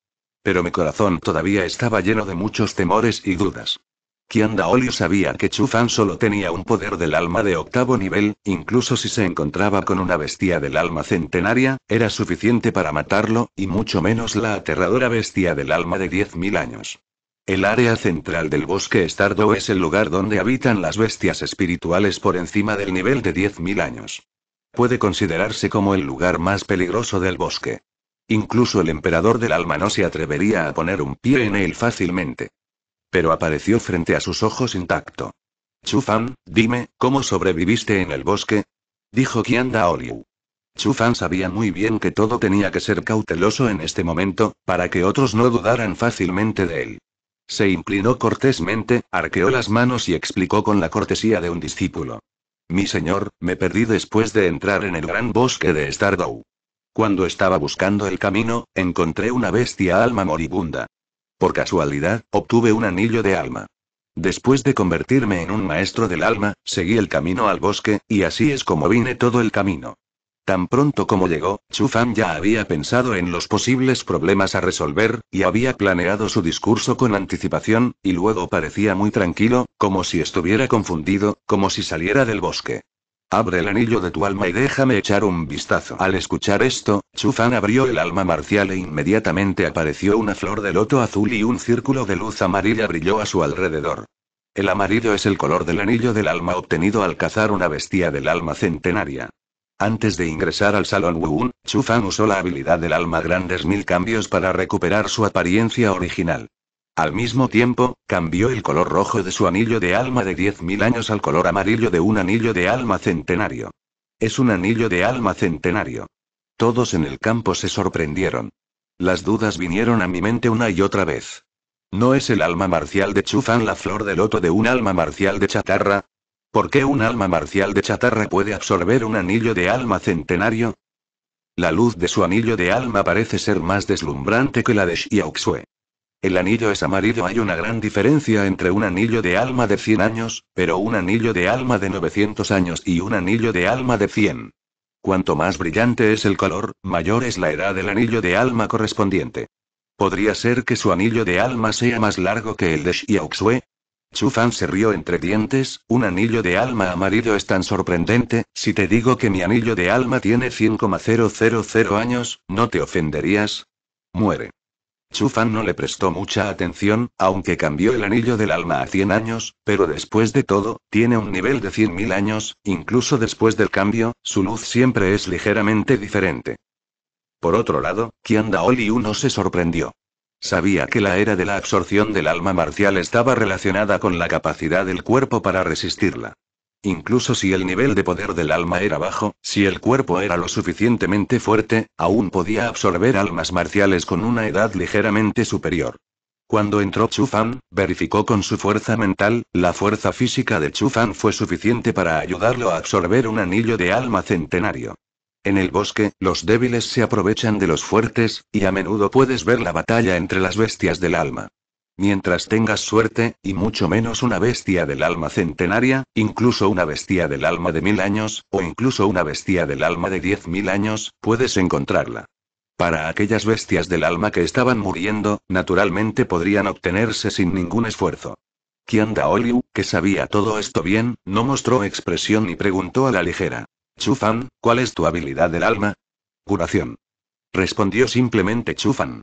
Pero mi corazón todavía estaba lleno de muchos temores y dudas. Qian sabía que Chu Fan solo tenía un poder del alma de octavo nivel, incluso si se encontraba con una bestia del alma centenaria, era suficiente para matarlo, y mucho menos la aterradora bestia del alma de 10.000 años. El área central del bosque Stardow es el lugar donde habitan las bestias espirituales por encima del nivel de 10.000 años. Puede considerarse como el lugar más peligroso del bosque. Incluso el emperador del alma no se atrevería a poner un pie en él fácilmente pero apareció frente a sus ojos intacto. Chufan, dime, ¿cómo sobreviviste en el bosque? Dijo Qian Daoliu. Chufan sabía muy bien que todo tenía que ser cauteloso en este momento, para que otros no dudaran fácilmente de él. Se inclinó cortésmente, arqueó las manos y explicó con la cortesía de un discípulo. Mi señor, me perdí después de entrar en el gran bosque de Stardow. Cuando estaba buscando el camino, encontré una bestia alma moribunda. Por casualidad, obtuve un anillo de alma. Después de convertirme en un maestro del alma, seguí el camino al bosque, y así es como vine todo el camino. Tan pronto como llegó, Chu Fan ya había pensado en los posibles problemas a resolver, y había planeado su discurso con anticipación, y luego parecía muy tranquilo, como si estuviera confundido, como si saliera del bosque. Abre el anillo de tu alma y déjame echar un vistazo. Al escuchar esto, Chufan abrió el alma marcial e inmediatamente apareció una flor de loto azul y un círculo de luz amarilla brilló a su alrededor. El amarillo es el color del anillo del alma obtenido al cazar una bestia del alma centenaria. Antes de ingresar al salón Wu-Un, Chufan usó la habilidad del alma grandes mil cambios para recuperar su apariencia original. Al mismo tiempo, cambió el color rojo de su anillo de alma de 10.000 años al color amarillo de un anillo de alma centenario. Es un anillo de alma centenario. Todos en el campo se sorprendieron. Las dudas vinieron a mi mente una y otra vez. ¿No es el alma marcial de Chufan la flor de loto de un alma marcial de chatarra? ¿Por qué un alma marcial de chatarra puede absorber un anillo de alma centenario? La luz de su anillo de alma parece ser más deslumbrante que la de Xiaoxue. El anillo es amarillo. Hay una gran diferencia entre un anillo de alma de 100 años, pero un anillo de alma de 900 años y un anillo de alma de 100. Cuanto más brillante es el color, mayor es la edad del anillo de alma correspondiente. ¿Podría ser que su anillo de alma sea más largo que el de Xiaoxue? Chu Fan se rió entre dientes, un anillo de alma amarillo es tan sorprendente, si te digo que mi anillo de alma tiene 100,000 años, ¿no te ofenderías? Muere. Chu Fan no le prestó mucha atención, aunque cambió el anillo del alma a 100 años, pero después de todo, tiene un nivel de 100.000 años, incluso después del cambio, su luz siempre es ligeramente diferente. Por otro lado, Qian Daoli no se sorprendió. Sabía que la era de la absorción del alma marcial estaba relacionada con la capacidad del cuerpo para resistirla. Incluso si el nivel de poder del alma era bajo, si el cuerpo era lo suficientemente fuerte, aún podía absorber almas marciales con una edad ligeramente superior. Cuando entró Chu Fan, verificó con su fuerza mental, la fuerza física de Chu Fan fue suficiente para ayudarlo a absorber un anillo de alma centenario. En el bosque, los débiles se aprovechan de los fuertes, y a menudo puedes ver la batalla entre las bestias del alma. Mientras tengas suerte, y mucho menos una bestia del alma centenaria, incluso una bestia del alma de mil años, o incluso una bestia del alma de diez mil años, puedes encontrarla. Para aquellas bestias del alma que estaban muriendo, naturalmente podrían obtenerse sin ningún esfuerzo. Qian Daoliu, que sabía todo esto bien, no mostró expresión y preguntó a la ligera. Chufan, ¿cuál es tu habilidad del alma? Curación. Respondió simplemente Chufan.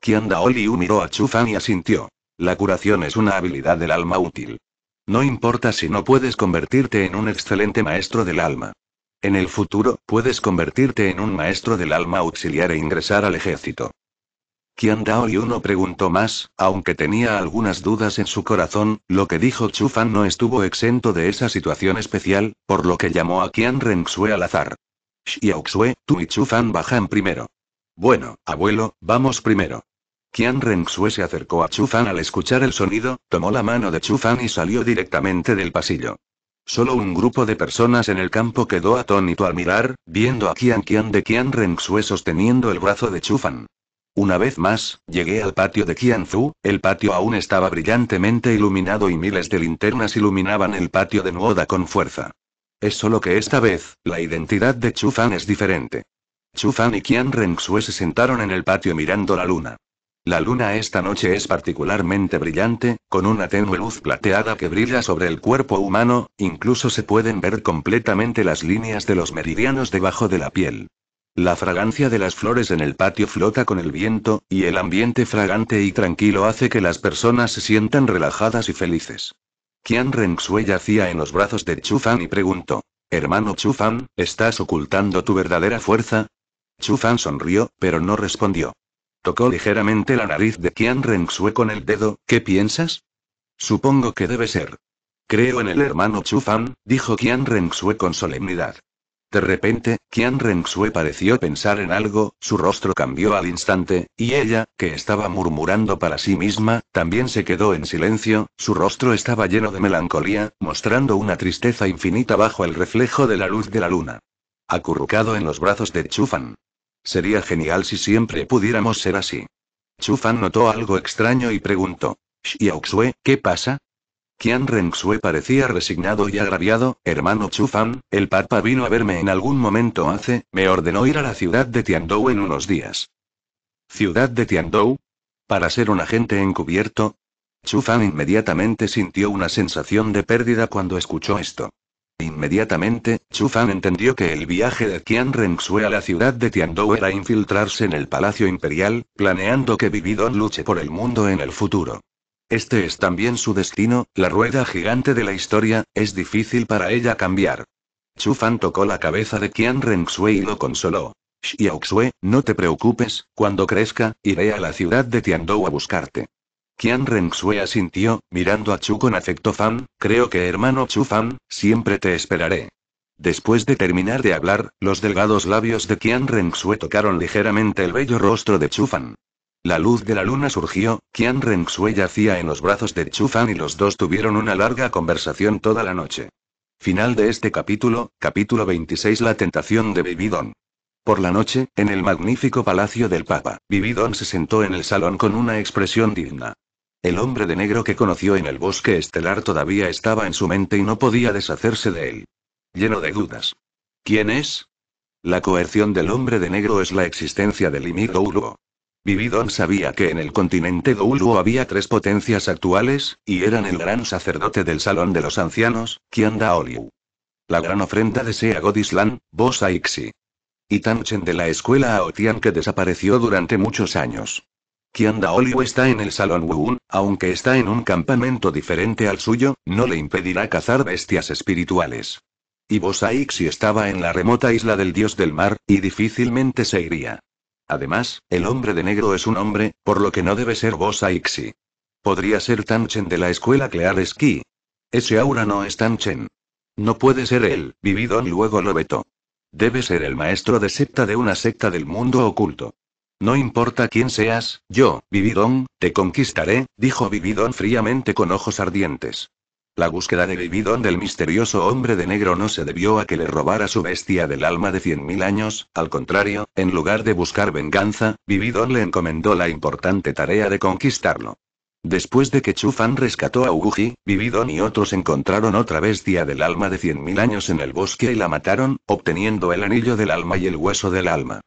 Qian Daoliu miró a Chufan y asintió. La curación es una habilidad del alma útil. No importa si no puedes convertirte en un excelente maestro del alma. En el futuro, puedes convertirte en un maestro del alma auxiliar e ingresar al ejército. Qian Dao no preguntó más, aunque tenía algunas dudas en su corazón, lo que dijo Chu Fan no estuvo exento de esa situación especial, por lo que llamó a Qian Renxue al azar. Xiaoxue, tú y Chu Fan bajan primero. Bueno, abuelo, vamos primero. Qian Renxue se acercó a Chu Fan al escuchar el sonido, tomó la mano de Chu Fan y salió directamente del pasillo. Solo un grupo de personas en el campo quedó atónito al mirar, viendo a Qian Qian de Qian Renxue sosteniendo el brazo de Chu Fan. Una vez más, llegué al patio de Qianzu, el patio aún estaba brillantemente iluminado y miles de linternas iluminaban el patio de Nuoda con fuerza. Es solo que esta vez, la identidad de Chu Fan es diferente. Chu Fan y Qian Renxue se sentaron en el patio mirando la luna. La luna esta noche es particularmente brillante, con una tenue luz plateada que brilla sobre el cuerpo humano, incluso se pueden ver completamente las líneas de los meridianos debajo de la piel. La fragancia de las flores en el patio flota con el viento, y el ambiente fragante y tranquilo hace que las personas se sientan relajadas y felices. Qian Renxue yacía en los brazos de Chufan y preguntó: Hermano Chufan, ¿estás ocultando tu verdadera fuerza? Chufan sonrió, pero no respondió. Tocó ligeramente la nariz de Qian Renxue con el dedo, ¿qué piensas? Supongo que debe ser. Creo en el hermano Chufan, dijo Qian Renxue con solemnidad. De repente, Qian Renxue pareció pensar en algo, su rostro cambió al instante, y ella, que estaba murmurando para sí misma, también se quedó en silencio, su rostro estaba lleno de melancolía, mostrando una tristeza infinita bajo el reflejo de la luz de la luna. Acurrucado en los brazos de Chufan. Sería genial si siempre pudiéramos ser así. Chufan notó algo extraño y preguntó. Xiaoxue, ¿qué pasa? Qian Renxue parecía resignado y agraviado, hermano Chufan, el papa vino a verme en algún momento hace, me ordenó ir a la ciudad de Tiandou en unos días. ¿Ciudad de Tiandou? ¿Para ser un agente encubierto? Chufan inmediatamente sintió una sensación de pérdida cuando escuchó esto. Inmediatamente, Chu Fan entendió que el viaje de Qian Renxue a la ciudad de Tiandou era infiltrarse en el Palacio Imperial, planeando que Vividon luche por el mundo en el futuro. Este es también su destino, la rueda gigante de la historia, es difícil para ella cambiar. Chu Fan tocó la cabeza de Qian Renxue y lo consoló. Xiaoxue, no te preocupes, cuando crezca, iré a la ciudad de Tiandou a buscarte. Qian Renxue asintió, mirando a Chu con afecto Fan, creo que hermano Chu Fan, siempre te esperaré. Después de terminar de hablar, los delgados labios de Qian Renxue tocaron ligeramente el bello rostro de Chufan. La luz de la luna surgió, Qian Renxue yacía en los brazos de Chufan y los dos tuvieron una larga conversación toda la noche. Final de este capítulo, capítulo 26 La tentación de Bibidon. Por la noche, en el magnífico palacio del Papa, Bibidon se sentó en el salón con una expresión digna. El hombre de negro que conoció en el bosque estelar todavía estaba en su mente y no podía deshacerse de él lleno de dudas. ¿Quién es? La coerción del hombre de negro es la existencia del Gouluo. Vividon sabía que en el continente Gouluo había tres potencias actuales, y eran el gran sacerdote del Salón de los Ancianos, Kianda Oliu. La gran ofrenda de Sea Godislan, Bosa Ixi. Y Tanchen de la escuela Aotian que desapareció durante muchos años. Kianda Oliu está en el Salón Wuun, aunque está en un campamento diferente al suyo, no le impedirá cazar bestias espirituales. Y Bosaixi estaba en la remota isla del dios del mar, y difícilmente se iría. Además, el hombre de negro es un hombre, por lo que no debe ser Bosaixi. Podría ser Tanchen de la escuela Clear Ski. Ese aura no es Tanchen. No puede ser él, Vividon luego lo vetó. Debe ser el maestro de secta de una secta del mundo oculto. No importa quién seas, yo, Vividon, te conquistaré, dijo Vividon fríamente con ojos ardientes. La búsqueda de Vividon del misterioso hombre de negro no se debió a que le robara su bestia del alma de cien mil años, al contrario, en lugar de buscar venganza, Vividon le encomendó la importante tarea de conquistarlo. Después de que Chufan rescató a Uguji, Vividon y otros encontraron otra bestia del alma de cien mil años en el bosque y la mataron, obteniendo el anillo del alma y el hueso del alma.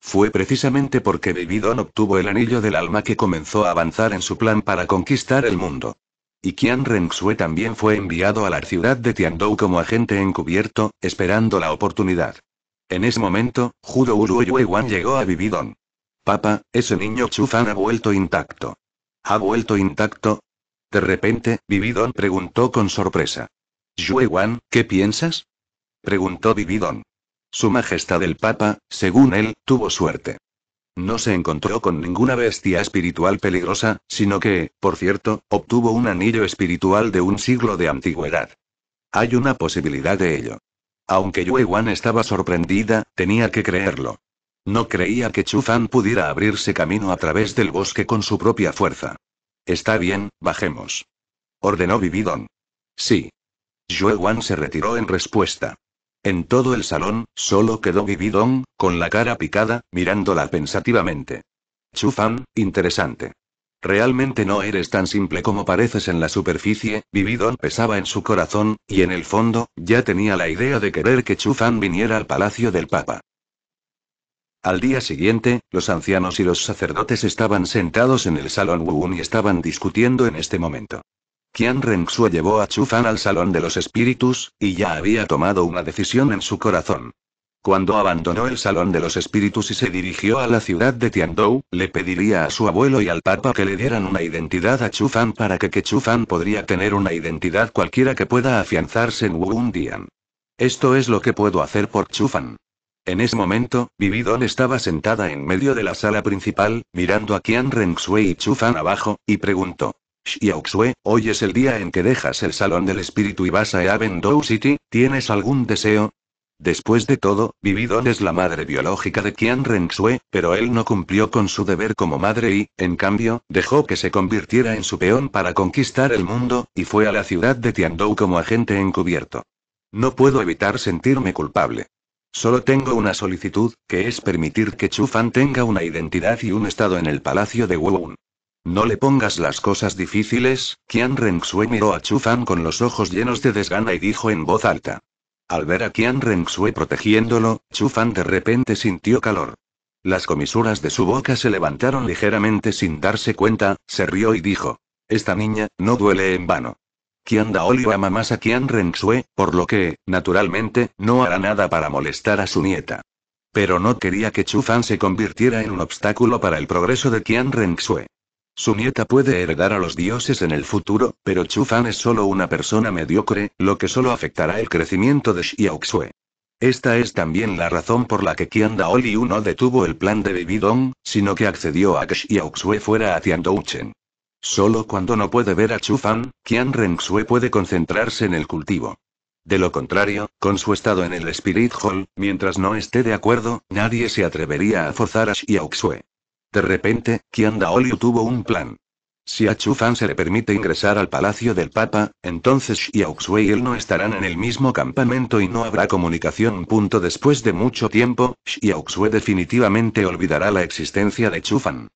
Fue precisamente porque Vividon obtuvo el anillo del alma que comenzó a avanzar en su plan para conquistar el mundo. Y Qian Renxue también fue enviado a la ciudad de Tiandou como agente encubierto, esperando la oportunidad. En ese momento, Judo Uru Wan llegó a Vividon. Papa, ese niño Chufan ha vuelto intacto. ¿Ha vuelto intacto? De repente, Vividon preguntó con sorpresa. Yue Wan, ¿qué piensas? Preguntó Vividon. Su Majestad el Papa, según él, tuvo suerte. No se encontró con ninguna bestia espiritual peligrosa, sino que, por cierto, obtuvo un anillo espiritual de un siglo de antigüedad. Hay una posibilidad de ello. Aunque Yue Wan estaba sorprendida, tenía que creerlo. No creía que Chu Fan pudiera abrirse camino a través del bosque con su propia fuerza. Está bien, bajemos. Ordenó Vividon. Sí. Yue Wan se retiró en respuesta. En todo el salón, solo quedó Vividon, con la cara picada, mirándola pensativamente. Chufan, interesante. Realmente no eres tan simple como pareces en la superficie, Vividon pesaba en su corazón, y en el fondo, ya tenía la idea de querer que Chufan viniera al palacio del Papa. Al día siguiente, los ancianos y los sacerdotes estaban sentados en el salón Wuun y estaban discutiendo en este momento. Qian Renxue llevó a Chu Fan al Salón de los Espíritus, y ya había tomado una decisión en su corazón. Cuando abandonó el Salón de los Espíritus y se dirigió a la ciudad de Tiandou, le pediría a su abuelo y al Papa que le dieran una identidad a Chu Fan para que, que Chu Fan podría tener una identidad cualquiera que pueda afianzarse en Wuundian. Esto es lo que puedo hacer por Chu Fan. En ese momento, Vividon estaba sentada en medio de la sala principal, mirando a Qian Renxue y Chu Fan abajo, y preguntó. Xiaoxue, hoy es el día en que dejas el Salón del Espíritu y vas a Avendou City, ¿tienes algún deseo? Después de todo, Vividon es la madre biológica de Qian Renxue, pero él no cumplió con su deber como madre y, en cambio, dejó que se convirtiera en su peón para conquistar el mundo, y fue a la ciudad de Tiandou como agente encubierto. No puedo evitar sentirme culpable. Solo tengo una solicitud, que es permitir que Chu Fan tenga una identidad y un estado en el palacio de Wuun. No le pongas las cosas difíciles, Qian Renxue miró a Chu Fan con los ojos llenos de desgana y dijo en voz alta. Al ver a Qian Renxue protegiéndolo, Chu Fan de repente sintió calor. Las comisuras de su boca se levantaron ligeramente sin darse cuenta, se rió y dijo. Esta niña, no duele en vano. Qian Daolio ama más a Qian Renxue, por lo que, naturalmente, no hará nada para molestar a su nieta. Pero no quería que Chu Fan se convirtiera en un obstáculo para el progreso de Qian Renxue. Su nieta puede heredar a los dioses en el futuro, pero Chu Fan es solo una persona mediocre, lo que solo afectará el crecimiento de Xiaoxue. Esta es también la razón por la que Qian Daoliu no detuvo el plan de Bibidong, sino que accedió a que Xiaoxue fuera a Tiandouchen. Solo cuando no puede ver a Chu Fan, Qian Renxue puede concentrarse en el cultivo. De lo contrario, con su estado en el Spirit Hall, mientras no esté de acuerdo, nadie se atrevería a forzar a Xiaoxue. De repente, Qian Daoliu tuvo un plan. Si a Chu Fan se le permite ingresar al palacio del Papa, entonces Xiaoxue y él no estarán en el mismo campamento y no habrá comunicación. Punto después de mucho tiempo, Xiaoxue definitivamente olvidará la existencia de Chu Fan.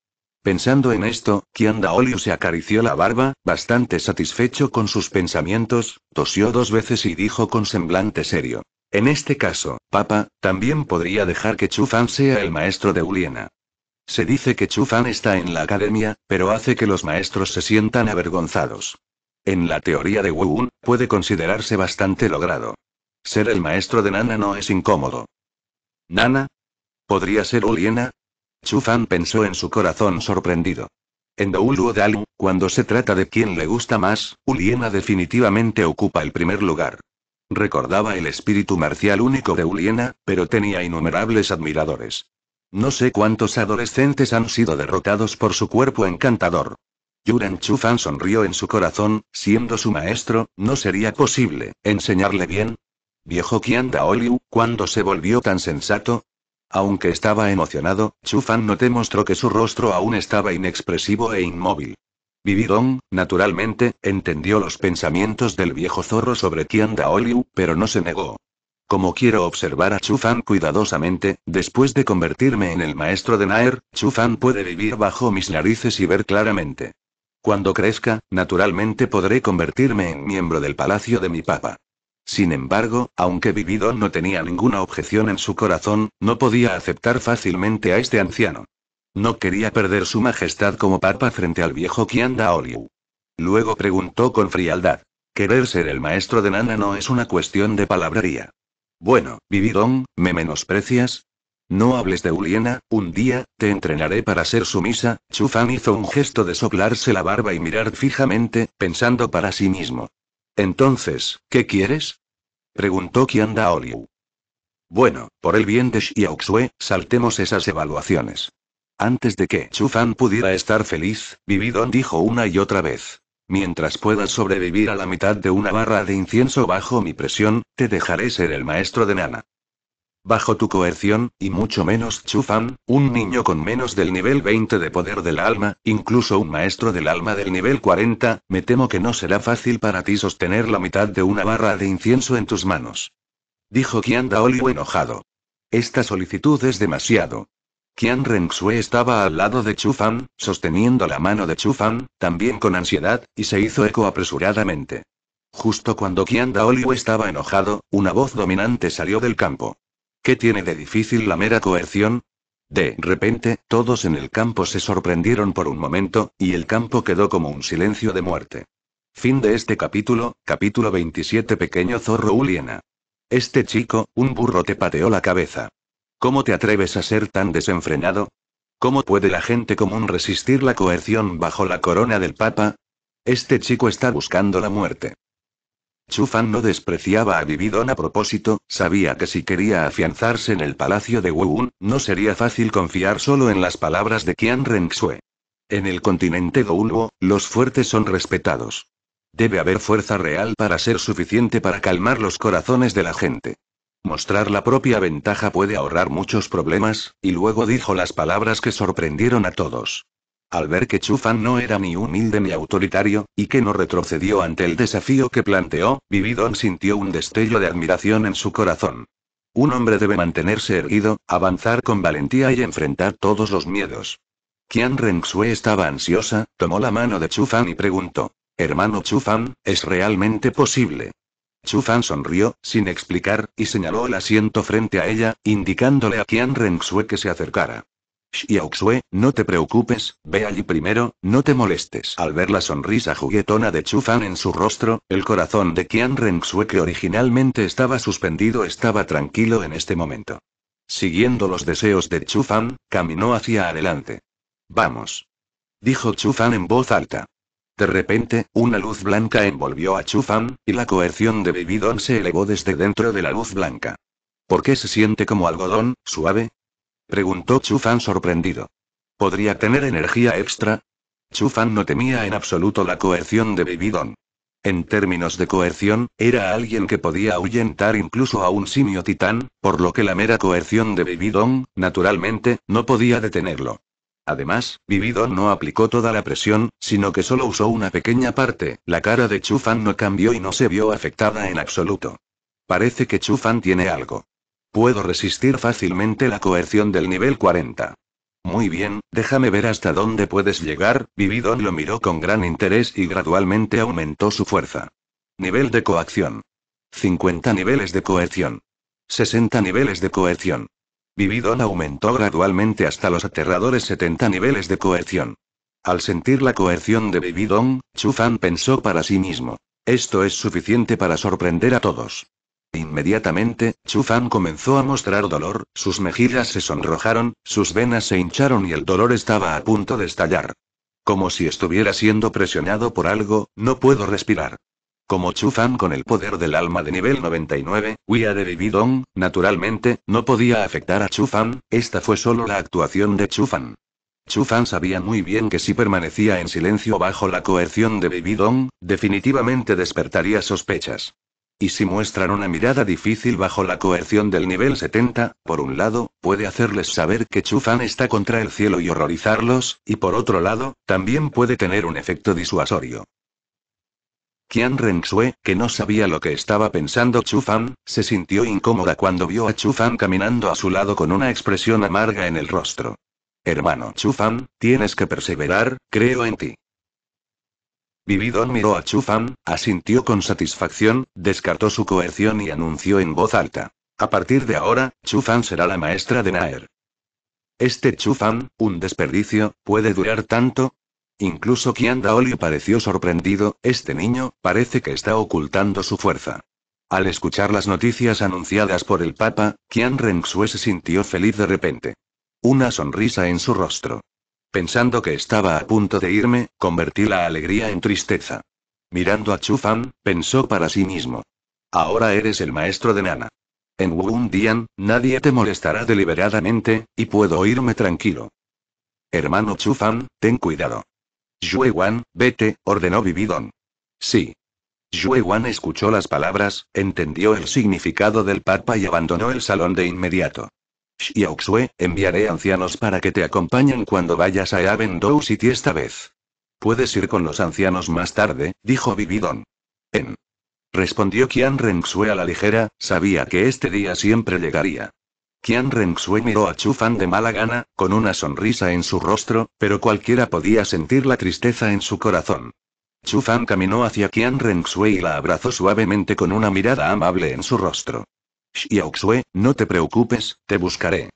Pensando en esto, Qian Daoliu se acarició la barba, bastante satisfecho con sus pensamientos, tosió dos veces y dijo con semblante serio. En este caso, Papa, también podría dejar que Chu Fan sea el maestro de Uliena. Se dice que Chu Fan está en la academia, pero hace que los maestros se sientan avergonzados. En la teoría de Wu puede considerarse bastante logrado. Ser el maestro de Nana no es incómodo. ¿Nana? ¿Podría ser Uliena? Chu Fan pensó en su corazón sorprendido. En Doulu Dalu, cuando se trata de quién le gusta más, Uliena definitivamente ocupa el primer lugar. Recordaba el espíritu marcial único de Uliena, pero tenía innumerables admiradores. No sé cuántos adolescentes han sido derrotados por su cuerpo encantador. Yuran Chufan sonrió en su corazón, siendo su maestro, ¿no sería posible enseñarle bien? Viejo Qian Daoliu, ¿cuándo se volvió tan sensato? Aunque estaba emocionado, Chufan no demostró que su rostro aún estaba inexpresivo e inmóvil. Vividong, naturalmente, entendió los pensamientos del viejo zorro sobre Qian Daoliu, pero no se negó. Como quiero observar a Chufan cuidadosamente, después de convertirme en el maestro de Naer, Chufan puede vivir bajo mis narices y ver claramente. Cuando crezca, naturalmente podré convertirme en miembro del palacio de mi papa. Sin embargo, aunque Vivido no tenía ninguna objeción en su corazón, no podía aceptar fácilmente a este anciano. No quería perder su majestad como papa frente al viejo Qian Daoliu. Luego preguntó con frialdad. Querer ser el maestro de Nana no es una cuestión de palabrería. Bueno, Vividón, ¿me menosprecias? No hables de Uliena, un día, te entrenaré para ser sumisa. Chufan hizo un gesto de soplarse la barba y mirar fijamente, pensando para sí mismo. Entonces, ¿qué quieres? Preguntó Qian Daoliu. Bueno, por el bien de Xiaoxue, saltemos esas evaluaciones. Antes de que Chufan pudiera estar feliz, Vividon dijo una y otra vez. Mientras puedas sobrevivir a la mitad de una barra de incienso bajo mi presión, te dejaré ser el maestro de Nana. Bajo tu coerción, y mucho menos Chufan, un niño con menos del nivel 20 de poder del alma, incluso un maestro del alma del nivel 40, me temo que no será fácil para ti sostener la mitad de una barra de incienso en tus manos. Dijo Qian Daoliu enojado. Esta solicitud es demasiado. Qian Renxue estaba al lado de Chu Fan, sosteniendo la mano de Chu Fan, también con ansiedad, y se hizo eco apresuradamente. Justo cuando Qian Daoliu estaba enojado, una voz dominante salió del campo. ¿Qué tiene de difícil la mera coerción? De repente, todos en el campo se sorprendieron por un momento, y el campo quedó como un silencio de muerte. Fin de este capítulo, capítulo 27 Pequeño zorro Uliena. Este chico, un burro te pateó la cabeza. ¿Cómo te atreves a ser tan desenfrenado? ¿Cómo puede la gente común resistir la coerción bajo la corona del Papa? Este chico está buscando la muerte. Chufan no despreciaba a Vividon a propósito, sabía que si quería afianzarse en el palacio de Wuun, no sería fácil confiar solo en las palabras de Qian Renxue. En el continente Goulwo, los fuertes son respetados. Debe haber fuerza real para ser suficiente para calmar los corazones de la gente. Mostrar la propia ventaja puede ahorrar muchos problemas, y luego dijo las palabras que sorprendieron a todos. Al ver que Chufan no era ni humilde ni autoritario, y que no retrocedió ante el desafío que planteó, Vividon sintió un destello de admiración en su corazón. Un hombre debe mantenerse erguido, avanzar con valentía y enfrentar todos los miedos. Qian Renxue estaba ansiosa, tomó la mano de Chufan y preguntó: Hermano Chufan, ¿es realmente posible? Chu Fan sonrió, sin explicar, y señaló el asiento frente a ella, indicándole a Qian Renxue que se acercara. Xiaoxue, no te preocupes, ve allí primero, no te molestes. Al ver la sonrisa juguetona de Chu Fan en su rostro, el corazón de Qian Renxue que originalmente estaba suspendido estaba tranquilo en este momento. Siguiendo los deseos de Chu Fan, caminó hacia adelante. Vamos. Dijo Chu Fan en voz alta. De repente, una luz blanca envolvió a Chufan, y la coerción de Bibidon se elevó desde dentro de la luz blanca. ¿Por qué se siente como algodón, suave? Preguntó Chufan sorprendido. ¿Podría tener energía extra? Chufan no temía en absoluto la coerción de Bibidon. En términos de coerción, era alguien que podía ahuyentar incluso a un simio titán, por lo que la mera coerción de Vividon, naturalmente, no podía detenerlo. Además, Vividon no aplicó toda la presión, sino que solo usó una pequeña parte, la cara de Chufan no cambió y no se vio afectada en absoluto. Parece que Chufan tiene algo. Puedo resistir fácilmente la coerción del nivel 40. Muy bien, déjame ver hasta dónde puedes llegar. Vividon lo miró con gran interés y gradualmente aumentó su fuerza. Nivel de coacción. 50 niveles de coerción. 60 niveles de coerción. Vividon aumentó gradualmente hasta los aterradores 70 niveles de coerción. Al sentir la coerción de Vividon, Chufan pensó para sí mismo. Esto es suficiente para sorprender a todos. Inmediatamente, Chu Fan comenzó a mostrar dolor, sus mejillas se sonrojaron, sus venas se hincharon y el dolor estaba a punto de estallar. Como si estuviera siendo presionado por algo, no puedo respirar. Como Chu Fan con el poder del alma de nivel 99, Wia de Vividong, naturalmente, no podía afectar a Chu Fan, esta fue solo la actuación de Chu Fan. Chu Fan sabía muy bien que si permanecía en silencio bajo la coerción de Vividong, definitivamente despertaría sospechas. Y si muestran una mirada difícil bajo la coerción del nivel 70, por un lado, puede hacerles saber que Chufan está contra el cielo y horrorizarlos, y por otro lado, también puede tener un efecto disuasorio. Qian Renxue, que no sabía lo que estaba pensando Chufan, se sintió incómoda cuando vio a Chufan caminando a su lado con una expresión amarga en el rostro. Hermano Chufan, tienes que perseverar, creo en ti. Vividon miró a Chufan, asintió con satisfacción, descartó su coerción y anunció en voz alta. A partir de ahora, Chufan será la maestra de Naer. Este Chufan, un desperdicio, ¿puede durar tanto? Incluso Qian Daoli pareció sorprendido, este niño, parece que está ocultando su fuerza. Al escuchar las noticias anunciadas por el Papa, Qian Renxue se sintió feliz de repente. Una sonrisa en su rostro. Pensando que estaba a punto de irme, convertí la alegría en tristeza. Mirando a Chu Fan, pensó para sí mismo. Ahora eres el maestro de Nana. En Wu Dian, nadie te molestará deliberadamente, y puedo irme tranquilo. Hermano Chu Fan, ten cuidado. Yue Wan, vete, ordenó Vividon. Sí. Yue Wan escuchó las palabras, entendió el significado del papa y abandonó el salón de inmediato. Xiaoxue, enviaré ancianos para que te acompañen cuando vayas a Avendou City esta vez. Puedes ir con los ancianos más tarde, dijo Vividon. En. Respondió Qian Renxue a la ligera, sabía que este día siempre llegaría. Qian Renxue miró a Chu Fan de mala gana, con una sonrisa en su rostro, pero cualquiera podía sentir la tristeza en su corazón. Chu Fan caminó hacia Qian Renxue y la abrazó suavemente con una mirada amable en su rostro. Xiaoxue, no te preocupes, te buscaré.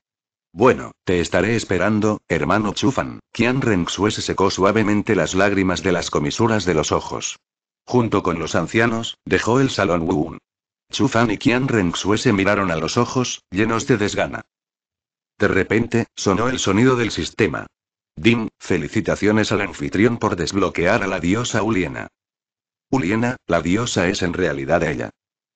Bueno, te estaré esperando, hermano Chufan. Qian Renxue se secó suavemente las lágrimas de las comisuras de los ojos. Junto con los ancianos, dejó el salón Wu. Chufan y Qian Renxue se miraron a los ojos, llenos de desgana. De repente, sonó el sonido del sistema. Dim, felicitaciones al anfitrión por desbloquear a la diosa Uliena. Uliena, la diosa es en realidad ella.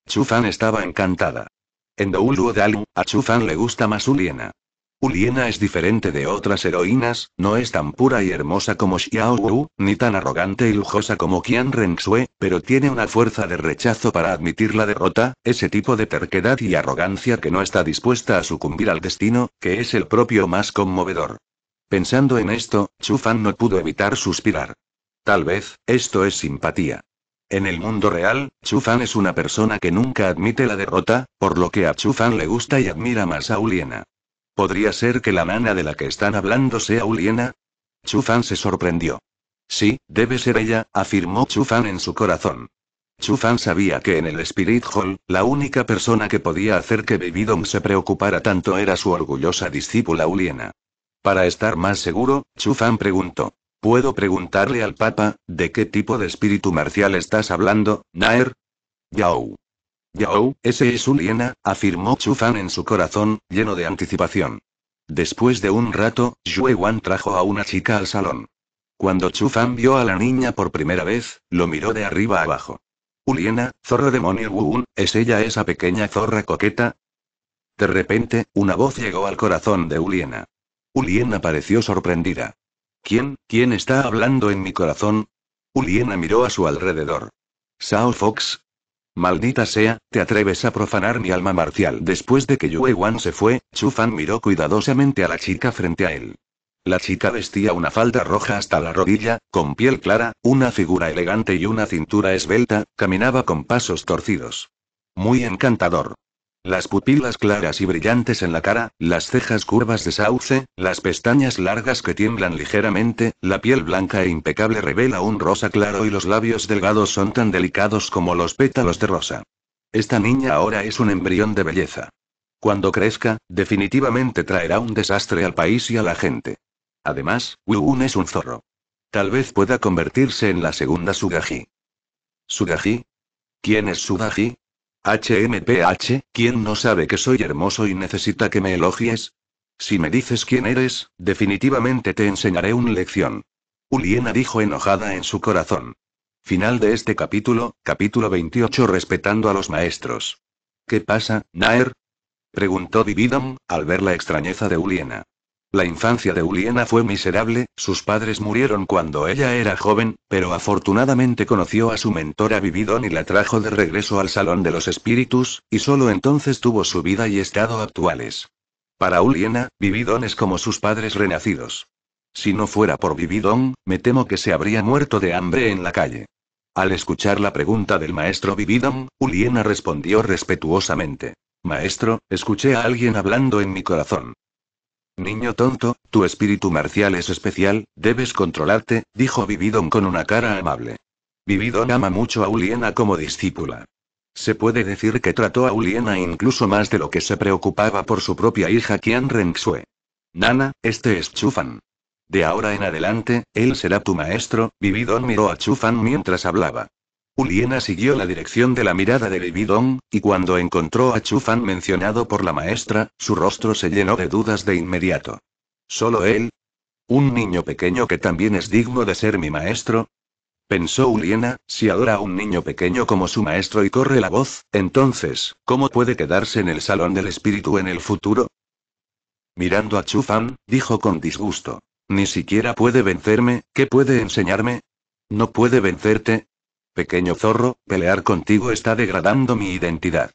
Chufan estaba encantada. En Doulu Dalu, a Chufan le gusta más Uliena. Uliena es diferente de otras heroínas, no es tan pura y hermosa como Xiao Wu, ni tan arrogante y lujosa como Qian Renxue, pero tiene una fuerza de rechazo para admitir la derrota, ese tipo de terquedad y arrogancia que no está dispuesta a sucumbir al destino, que es el propio más conmovedor. Pensando en esto, Chufan no pudo evitar suspirar. Tal vez, esto es simpatía. En el mundo real, Chufan es una persona que nunca admite la derrota, por lo que a Chufan le gusta y admira más a Uliena. ¿Podría ser que la nana de la que están hablando sea Uliena? Chufan se sorprendió. Sí, debe ser ella, afirmó Chufan en su corazón. Chufan sabía que en el Spirit Hall, la única persona que podía hacer que Bebidong se preocupara tanto era su orgullosa discípula Uliena. Para estar más seguro, Chufan preguntó. ¿Puedo preguntarle al Papa, de qué tipo de espíritu marcial estás hablando, Naer? Yao. Yao, ese es Uliena, afirmó Chufan en su corazón, lleno de anticipación. Después de un rato, Yue Wan trajo a una chica al salón. Cuando Chufan vio a la niña por primera vez, lo miró de arriba abajo. Uliena, zorro demonio Wuun, ¿es ella esa pequeña zorra coqueta? De repente, una voz llegó al corazón de Uliena. Uliena pareció sorprendida. ¿Quién, quién está hablando en mi corazón? Uliena miró a su alrededor. Sao Fox. Maldita sea, te atreves a profanar mi alma marcial. Después de que Yue Wan se fue, Chu Fan miró cuidadosamente a la chica frente a él. La chica vestía una falda roja hasta la rodilla, con piel clara, una figura elegante y una cintura esbelta, caminaba con pasos torcidos. Muy encantador. Las pupilas claras y brillantes en la cara, las cejas curvas de sauce, las pestañas largas que tiemblan ligeramente, la piel blanca e impecable revela un rosa claro y los labios delgados son tan delicados como los pétalos de rosa. Esta niña ahora es un embrión de belleza. Cuando crezca, definitivamente traerá un desastre al país y a la gente. Además, Wu-Un es un zorro. Tal vez pueda convertirse en la segunda Sugaji. ¿Sugaji? ¿Quién es Sugaji? HMPH, ¿quién no sabe que soy hermoso y necesita que me elogies? Si me dices quién eres, definitivamente te enseñaré una lección. Uliena dijo enojada en su corazón. Final de este capítulo, capítulo 28 respetando a los maestros. ¿Qué pasa, Naer? preguntó Dividam, al ver la extrañeza de Uliena. La infancia de Uliena fue miserable, sus padres murieron cuando ella era joven, pero afortunadamente conoció a su mentora Vividon y la trajo de regreso al Salón de los Espíritus, y solo entonces tuvo su vida y estado actuales. Para Uliena, Vividon es como sus padres renacidos. Si no fuera por Vividon, me temo que se habría muerto de hambre en la calle. Al escuchar la pregunta del maestro Vividon, Uliena respondió respetuosamente. Maestro, escuché a alguien hablando en mi corazón. Niño tonto, tu espíritu marcial es especial, debes controlarte, dijo Vividon con una cara amable. Vividon ama mucho a Uliena como discípula. Se puede decir que trató a Uliena incluso más de lo que se preocupaba por su propia hija Qian Renxue. Nana, este es Chufan. De ahora en adelante, él será tu maestro, Vividon miró a Chufan mientras hablaba. Uliena siguió la dirección de la mirada de Bibidong, y cuando encontró a Chufan mencionado por la maestra, su rostro se llenó de dudas de inmediato. ¿Solo él? ¿Un niño pequeño que también es digno de ser mi maestro? Pensó Uliena, si adora a un niño pequeño como su maestro y corre la voz, entonces, ¿cómo puede quedarse en el salón del espíritu en el futuro? Mirando a Chufan, dijo con disgusto. Ni siquiera puede vencerme, ¿qué puede enseñarme? ¿No puede vencerte? Pequeño zorro, pelear contigo está degradando mi identidad.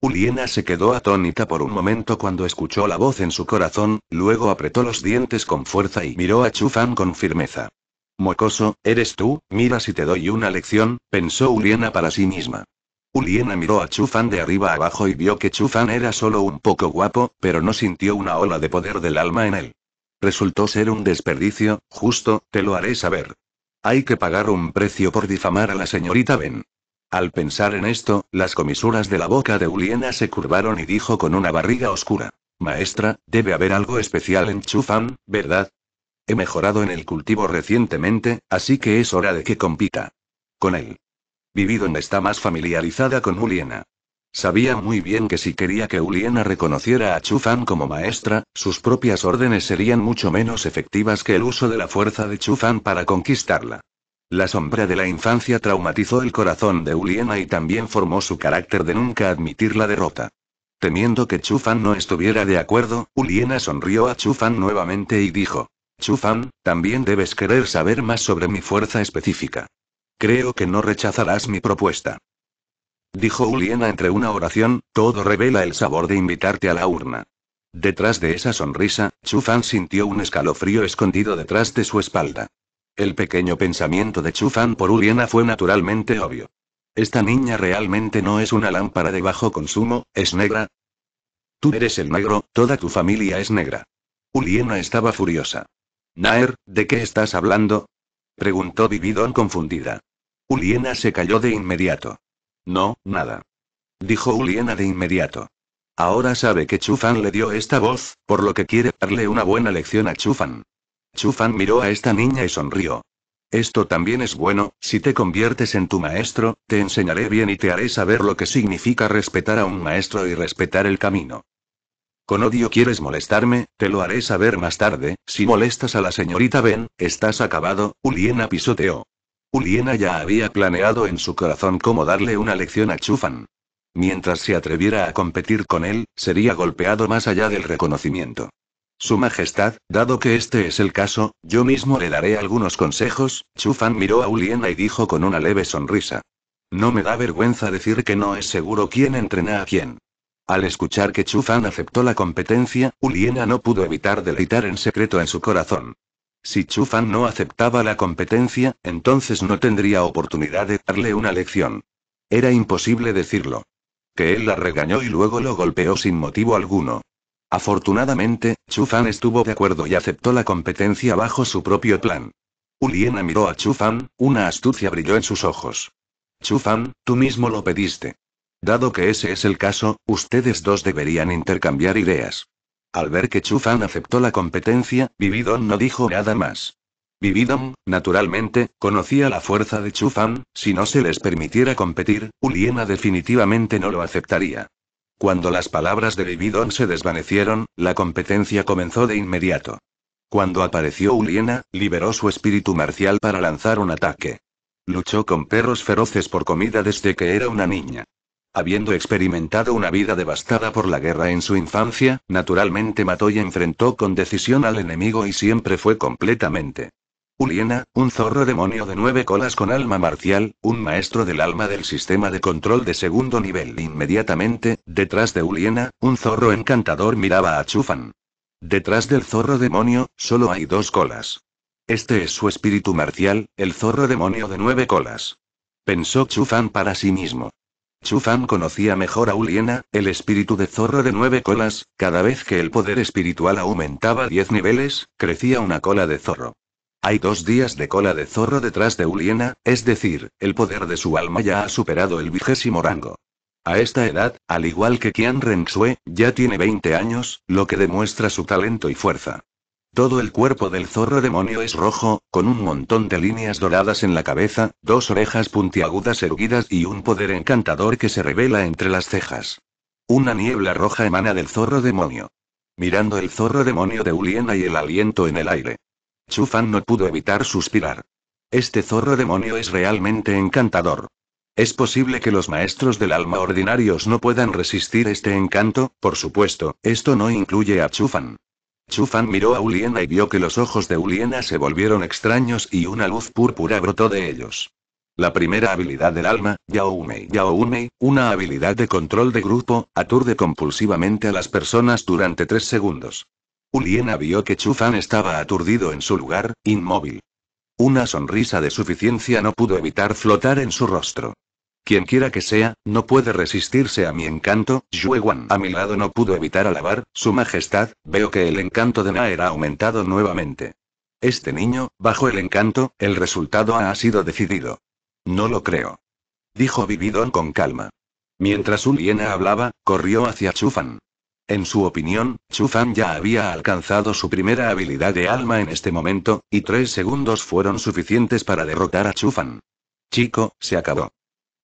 Uliena se quedó atónita por un momento cuando escuchó la voz en su corazón, luego apretó los dientes con fuerza y miró a Chufan con firmeza. Mocoso, ¿eres tú? Mira si te doy una lección, pensó Uliena para sí misma. Uliena miró a Chufan de arriba abajo y vio que Chufan era solo un poco guapo, pero no sintió una ola de poder del alma en él. Resultó ser un desperdicio, justo, te lo haré saber. Hay que pagar un precio por difamar a la señorita Ben. Al pensar en esto, las comisuras de la boca de Uliena se curvaron y dijo con una barriga oscura. Maestra, debe haber algo especial en Chufan, ¿verdad? He mejorado en el cultivo recientemente, así que es hora de que compita. Con él. Vividon está más familiarizada con Uliena. Sabía muy bien que si quería que Uliena reconociera a Chufan como maestra, sus propias órdenes serían mucho menos efectivas que el uso de la fuerza de Chufan para conquistarla. La sombra de la infancia traumatizó el corazón de Uliena y también formó su carácter de nunca admitir la derrota. Temiendo que Chufan no estuviera de acuerdo, Uliena sonrió a Chufan nuevamente y dijo: Chufan, también debes querer saber más sobre mi fuerza específica. Creo que no rechazarás mi propuesta. Dijo Uliena entre una oración, todo revela el sabor de invitarte a la urna. Detrás de esa sonrisa, Chufan sintió un escalofrío escondido detrás de su espalda. El pequeño pensamiento de Chufan por Uliena fue naturalmente obvio. Esta niña realmente no es una lámpara de bajo consumo, es negra. Tú eres el negro, toda tu familia es negra. Uliena estaba furiosa. Naer, ¿de qué estás hablando? preguntó Vividon confundida. Uliena se cayó de inmediato. No, nada. Dijo Uliena de inmediato. Ahora sabe que Chufan le dio esta voz, por lo que quiere darle una buena lección a Chufan. Chufan miró a esta niña y sonrió. Esto también es bueno, si te conviertes en tu maestro, te enseñaré bien y te haré saber lo que significa respetar a un maestro y respetar el camino. Con odio quieres molestarme, te lo haré saber más tarde, si molestas a la señorita Ben, estás acabado, Uliena pisoteó. Uliena ya había planeado en su corazón cómo darle una lección a Chufan. Mientras se atreviera a competir con él, sería golpeado más allá del reconocimiento. Su Majestad, dado que este es el caso, yo mismo le daré algunos consejos. Chufan miró a Uliena y dijo con una leve sonrisa. No me da vergüenza decir que no es seguro quién entrena a quién. Al escuchar que Chu Fan aceptó la competencia, Uliena no pudo evitar deleitar en secreto en su corazón. Si Chu Fan no aceptaba la competencia, entonces no tendría oportunidad de darle una lección. Era imposible decirlo. Que él la regañó y luego lo golpeó sin motivo alguno. Afortunadamente, Chu Fan estuvo de acuerdo y aceptó la competencia bajo su propio plan. Uliena miró a Chu Fan, una astucia brilló en sus ojos. Chu Fan, tú mismo lo pediste. Dado que ese es el caso, ustedes dos deberían intercambiar ideas. Al ver que Chu Fan aceptó la competencia, Vividon no dijo nada más. Vividon, naturalmente, conocía la fuerza de Chu Fan, si no se les permitiera competir, Uliena definitivamente no lo aceptaría. Cuando las palabras de Vividon se desvanecieron, la competencia comenzó de inmediato. Cuando apareció Uliena, liberó su espíritu marcial para lanzar un ataque. Luchó con perros feroces por comida desde que era una niña. Habiendo experimentado una vida devastada por la guerra en su infancia, naturalmente mató y enfrentó con decisión al enemigo y siempre fue completamente. Uliena, un zorro demonio de nueve colas con alma marcial, un maestro del alma del sistema de control de segundo nivel. Inmediatamente, detrás de Uliena, un zorro encantador miraba a Chufan. Detrás del zorro demonio, solo hay dos colas. Este es su espíritu marcial, el zorro demonio de nueve colas. Pensó Chufan para sí mismo. Chufan conocía mejor a Uliena, el espíritu de zorro de nueve colas, cada vez que el poder espiritual aumentaba diez niveles, crecía una cola de zorro. Hay dos días de cola de zorro detrás de Uliena, es decir, el poder de su alma ya ha superado el vigésimo rango. A esta edad, al igual que Qian Renxue, ya tiene 20 años, lo que demuestra su talento y fuerza. Todo el cuerpo del zorro demonio es rojo, con un montón de líneas doradas en la cabeza, dos orejas puntiagudas erguidas y un poder encantador que se revela entre las cejas. Una niebla roja emana del zorro demonio. Mirando el zorro demonio de Uliena y el aliento en el aire. Chufan no pudo evitar suspirar. Este zorro demonio es realmente encantador. ¿Es posible que los maestros del alma ordinarios no puedan resistir este encanto? Por supuesto, esto no incluye a Chufan. Chufan miró a Uliena y vio que los ojos de Uliena se volvieron extraños y una luz púrpura brotó de ellos. La primera habilidad del alma, Yaoumei. Yaoumei, una habilidad de control de grupo, aturde compulsivamente a las personas durante tres segundos. Uliena vio que Chufan estaba aturdido en su lugar, inmóvil. Una sonrisa de suficiencia no pudo evitar flotar en su rostro. Quienquiera que sea, no puede resistirse a mi encanto, Yuewan. A mi lado no pudo evitar alabar, Su Majestad, veo que el encanto de Naer ha aumentado nuevamente. Este niño, bajo el encanto, el resultado ha sido decidido. No lo creo. Dijo Vividon con calma. Mientras Uliena hablaba, corrió hacia Chufan. En su opinión, Chufan ya había alcanzado su primera habilidad de alma en este momento, y tres segundos fueron suficientes para derrotar a Chufan. Chico, se acabó.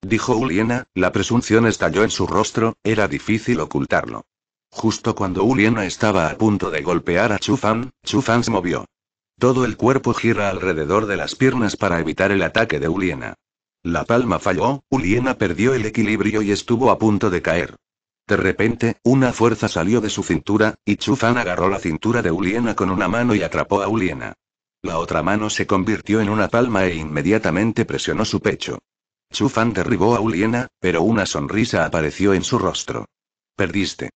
Dijo Uliena, la presunción estalló en su rostro, era difícil ocultarlo. Justo cuando Uliena estaba a punto de golpear a Chufan, Chufan se movió. Todo el cuerpo gira alrededor de las piernas para evitar el ataque de Uliena. La palma falló, Uliena perdió el equilibrio y estuvo a punto de caer. De repente, una fuerza salió de su cintura, y Chufan agarró la cintura de Uliena con una mano y atrapó a Uliena. La otra mano se convirtió en una palma e inmediatamente presionó su pecho. Chufan derribó a Uliena, pero una sonrisa apareció en su rostro. Perdiste.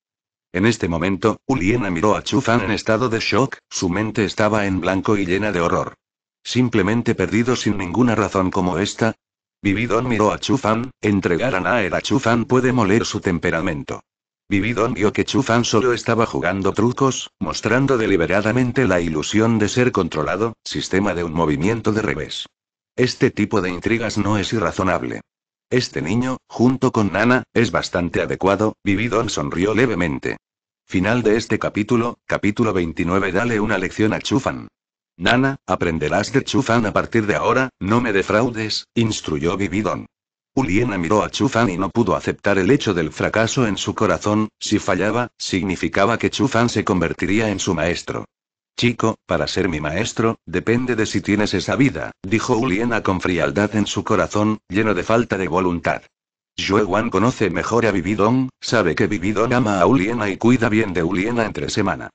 En este momento, Uliena miró a Chufan en estado de shock, su mente estaba en blanco y llena de horror. Simplemente perdido sin ninguna razón como esta. Vividon miró a Chufan, entregar a Naer a Chufan puede moler su temperamento. Vividon vio que Chufan solo estaba jugando trucos, mostrando deliberadamente la ilusión de ser controlado, sistema de un movimiento de revés. Este tipo de intrigas no es irrazonable. Este niño, junto con Nana, es bastante adecuado, Vividon sonrió levemente. Final de este capítulo, capítulo 29 Dale una lección a Chufan. Nana, aprenderás de Chufan a partir de ahora, no me defraudes, instruyó Vividon. Uliena miró a Chufan y no pudo aceptar el hecho del fracaso en su corazón, si fallaba, significaba que Chufan se convertiría en su maestro. Chico, para ser mi maestro, depende de si tienes esa vida, dijo Uliena con frialdad en su corazón, lleno de falta de voluntad. Wan conoce mejor a Vividon, sabe que Vividon ama a Uliena y cuida bien de Uliena entre semana.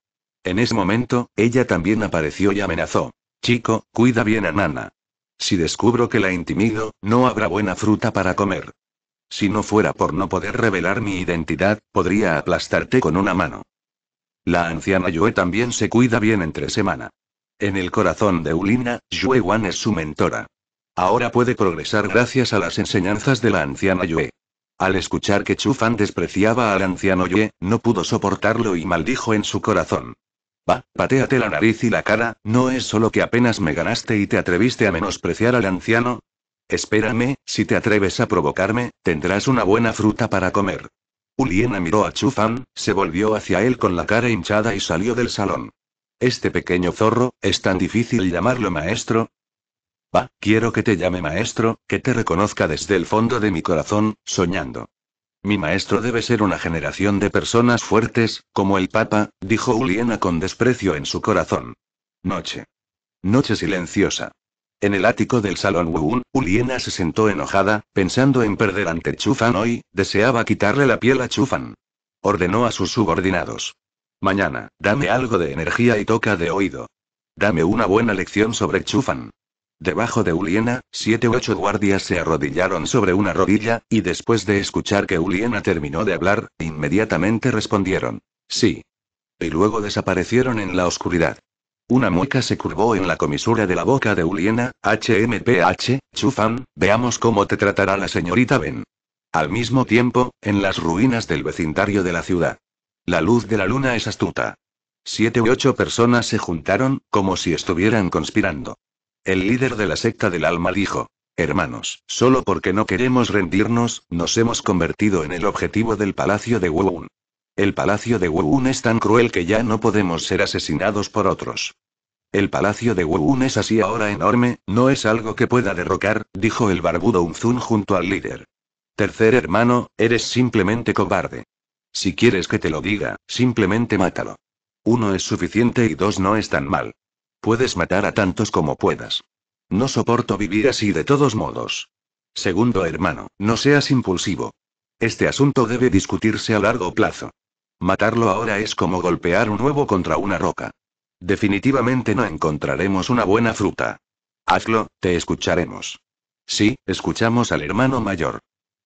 En ese momento, ella también apareció y amenazó. Chico, cuida bien a Nana. Si descubro que la intimido, no habrá buena fruta para comer. Si no fuera por no poder revelar mi identidad, podría aplastarte con una mano. La anciana Yue también se cuida bien entre semana. En el corazón de Ulina, Yue Wan es su mentora. Ahora puede progresar gracias a las enseñanzas de la anciana Yue. Al escuchar que Chu Fan despreciaba al anciano Yue, no pudo soportarlo y maldijo en su corazón. Va, pateate la nariz y la cara, ¿no es solo que apenas me ganaste y te atreviste a menospreciar al anciano? Espérame, si te atreves a provocarme, tendrás una buena fruta para comer. Uliena miró a Chu Fan, se volvió hacia él con la cara hinchada y salió del salón. Este pequeño zorro, ¿es tan difícil llamarlo maestro? Va, quiero que te llame maestro, que te reconozca desde el fondo de mi corazón, soñando. Mi maestro debe ser una generación de personas fuertes, como el Papa, dijo Uliena con desprecio en su corazón. Noche. Noche silenciosa. En el ático del salón Wuun, Uliena se sentó enojada, pensando en perder ante Chufan hoy, deseaba quitarle la piel a Chufan. Ordenó a sus subordinados. Mañana, dame algo de energía y toca de oído. Dame una buena lección sobre Chufan. Debajo de Uliena, siete u ocho guardias se arrodillaron sobre una rodilla, y después de escuchar que Uliena terminó de hablar, inmediatamente respondieron. Sí. Y luego desaparecieron en la oscuridad. Una mueca se curvó en la comisura de la boca de Uliena, HMPH, Chufan, veamos cómo te tratará la señorita Ben. Al mismo tiempo, en las ruinas del vecindario de la ciudad. La luz de la luna es astuta. Siete u ocho personas se juntaron, como si estuvieran conspirando. El líder de la secta del alma dijo, Hermanos, solo porque no queremos rendirnos, nos hemos convertido en el objetivo del palacio de Wuun. El palacio de Wuun es tan cruel que ya no podemos ser asesinados por otros. El palacio de Wuun es así ahora enorme, no es algo que pueda derrocar, dijo el barbudo Unzun junto al líder. Tercer hermano, eres simplemente cobarde. Si quieres que te lo diga, simplemente mátalo. Uno es suficiente y dos no es tan mal. Puedes matar a tantos como puedas. No soporto vivir así de todos modos. Segundo hermano, no seas impulsivo. Este asunto debe discutirse a largo plazo. Matarlo ahora es como golpear un huevo contra una roca. Definitivamente no encontraremos una buena fruta. Hazlo, te escucharemos. Sí, escuchamos al hermano mayor.